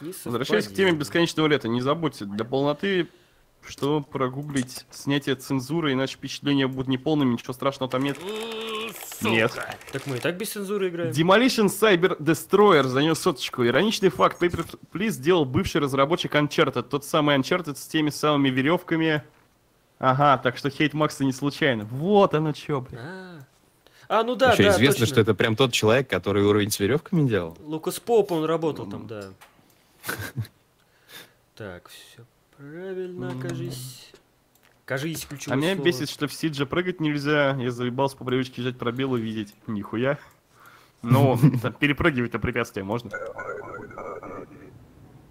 Speaker 2: Возвращаясь к теме бесконечного лета, не забудьте, для полноты, что прогуглить снятие цензуры, иначе впечатления будут неполными, ничего страшного там нет.
Speaker 3: Сука!
Speaker 2: Нет.
Speaker 1: Так мы и так без цензуры играем.
Speaker 2: Demolition Cyber Destroyer занес соточку. Ироничный факт. Paper Please сделал бывший разработчик Uncharted. Тот самый Uncharted с теми самыми веревками. Ага, так что хейт Макса не случайно. Вот оно чё, блин.
Speaker 1: А, А, ну да,
Speaker 4: Еще
Speaker 1: да,
Speaker 4: известно,
Speaker 1: точно.
Speaker 4: что это прям тот человек, который уровень с веревками делал.
Speaker 1: Лукас Поп, он работал там, да. Так, все правильно, кажись. Кажись, ключевое
Speaker 2: А меня
Speaker 1: слово.
Speaker 2: бесит, что в Сидже прыгать нельзя. Я заебался по привычке жать пробел и видеть. Нихуя. Но там перепрыгивать-то препятствия можно.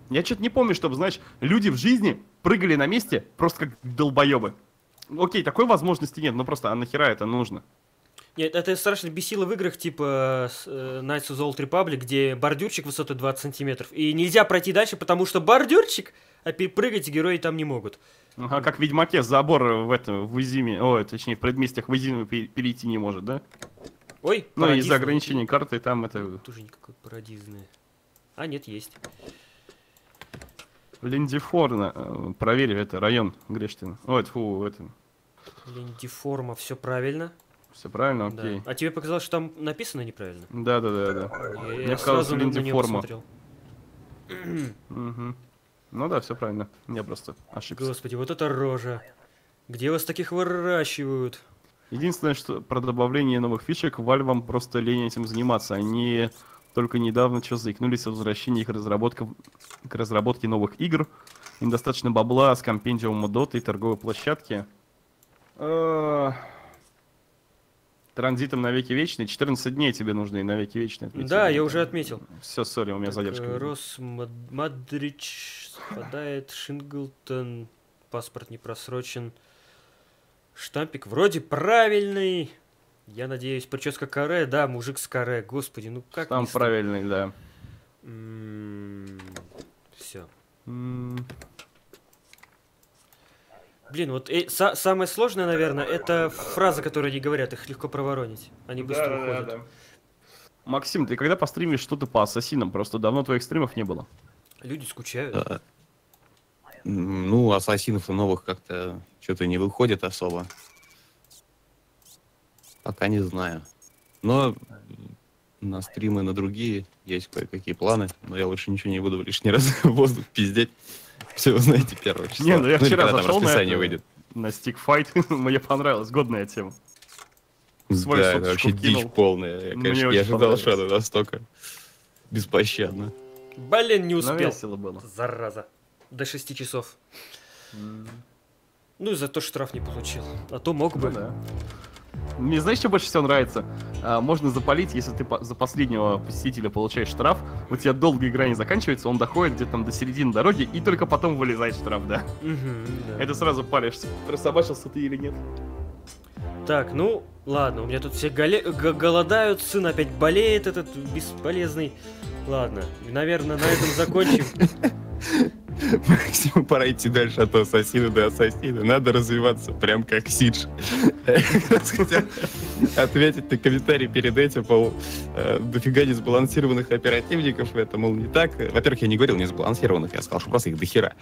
Speaker 2: Я что-то не помню, чтобы, знаешь, люди в жизни прыгали на месте просто как долбоебы. Окей, такой возможности нет, но просто а нахера это нужно?
Speaker 1: Нет, это страшно бесило в играх типа э, Knights of the Old Republic, где бордюрчик высотой 20 сантиметров. И нельзя пройти дальше, потому что бордюрчик, а перепрыгать герои там не могут.
Speaker 2: Ага, как в Ведьмаке забор в этом, в Изиме, ой, точнее, в предместьях в Изиме пе- перейти не может, да?
Speaker 1: Ой,
Speaker 2: Ну, из-за ограничений карты там это...
Speaker 1: Тоже никакой парадизное. А, нет, есть.
Speaker 2: Линдифорна, э, проверь, это район Грештина. Ой, фу, это...
Speaker 1: Лендиформа, все правильно.
Speaker 2: Все правильно,
Speaker 1: Да.
Speaker 2: окей.
Speaker 1: А тебе показалось, что там написано неправильно?
Speaker 2: Да, да, да, да.
Speaker 1: Я,
Speaker 2: Мне
Speaker 1: я
Speaker 2: казалось,
Speaker 1: сразу на,
Speaker 2: форма. Мгм. Ну да, все правильно. Я просто ошибся.
Speaker 1: Господи, вот это рожа. Где вас таких выращивают?
Speaker 2: Единственное, что про добавление новых фишек, Valve просто лень этим заниматься. Они только недавно что заикнулись о возвращении к, разработкам, к разработке новых игр. Им достаточно бабла с компендиума Dota и торговой площадки. Транзитом на веки вечные. 14 дней тебе нужно и на веки вечные отметить.
Speaker 1: Да, я уже отметил.
Speaker 2: Все, sorry, у меня
Speaker 1: Так,
Speaker 2: задержка.
Speaker 1: э, Рос Мад- Мадрич спадает, Шинглтон, паспорт не просрочен. Штампик вроде правильный. Я надеюсь, прическа каре, да, мужик с каре. Господи, ну как
Speaker 2: Там правильный, да.
Speaker 1: Все. Блин, вот э, са- самое сложное, наверное, это фразы, которые они говорят, их легко проворонить. Они быстро уходят.
Speaker 2: Максим, ты когда постримишь что-то по ассасинам? Просто давно твоих стримов не было.
Speaker 1: Люди скучают.
Speaker 4: Э, м, Ну, ассасинов новых как-то что-то не выходит особо. Пока не знаю. Но на стримы на другие есть кое-какие планы, но я лучше ничего не буду лишний раз в воздух пиздеть. Все вы знаете первого числа.
Speaker 2: Не, ну я
Speaker 4: или
Speaker 2: вчера зашел на это,
Speaker 4: выйдет.
Speaker 2: на стикфайт, мне понравилась, годная тема. свой
Speaker 4: да, это вообще
Speaker 2: вкинул.
Speaker 4: дичь полная. Я, конечно, не ожидал, что она настолько беспощадна.
Speaker 1: Блин, не
Speaker 2: Но
Speaker 1: успел.
Speaker 2: весело было.
Speaker 1: Зараза. До 6 часов. Ну и за то штраф не получил. А то мог бы.
Speaker 2: Ну да. Мне знаешь, что больше всего нравится? А, можно запалить, если ты по- за последнего посетителя получаешь штраф, у тебя долго игра не заканчивается, он доходит где-то там до середины дороги, и только потом вылезает штраф, да. Это сразу палишься, прособачился ты или нет.
Speaker 1: Так, ну, ладно, у меня тут все голе- голодают, сын опять болеет, этот бесполезный. Ладно, наверное, на этом закончим.
Speaker 4: Максиму пора идти дальше от ассасина до ассасина. Надо развиваться, прям как Сидж. Ответить на комментарий перед этим, мол, э, дофига несбалансированных оперативников, это, мол, не так. Во-первых, я не говорил несбалансированных, я сказал, что просто их дохера.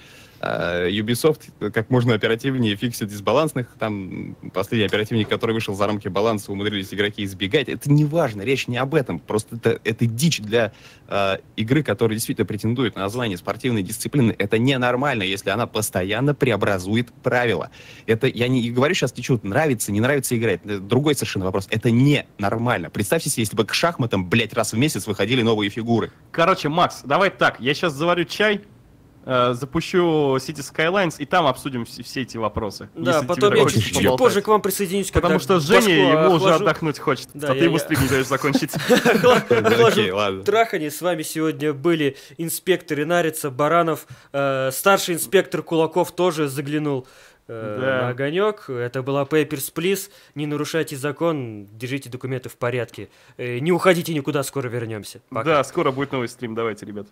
Speaker 4: А Ubisoft как можно оперативнее фиксит дисбалансных. Там последний оперативник, который вышел за рамки баланса, умудрились игроки избегать. Это не важно, речь не об этом. Просто это, это дичь для э, игры, которая действительно претендует на название спортивной дисциплины. Это ненормально, если она постоянно преобразует правила. Это я не говорю сейчас ничего, нравится, не нравится играть. Это другой совершенно вопрос. Это ненормально. Представьте себе, если бы к шахматам, блядь, раз в месяц выходили новые фигуры.
Speaker 2: Короче, Макс, давай так, я сейчас заварю чай, э, запущу City Skylines, и там обсудим вс- все эти вопросы.
Speaker 1: Да, потом я чуть, чуть позже к вам присоединюсь, когда
Speaker 2: Потому что Женя, ему уже
Speaker 1: охлажу.
Speaker 2: отдохнуть хочет,
Speaker 1: Да,
Speaker 2: а
Speaker 1: я-
Speaker 2: ты ему
Speaker 1: я-
Speaker 2: стрим не даешь закончить.
Speaker 1: Охлажу
Speaker 4: ладно.
Speaker 1: траханье. С вами сегодня были инспектор Инарица, Баранов, э, старший инспектор Кулаков тоже заглянул э, на огонек. Это была Papers, Please. Не нарушайте закон, держите документы в порядке. Э, не уходите никуда, скоро вернемся.
Speaker 2: Да, скоро будет новый стрим, давайте, ребят.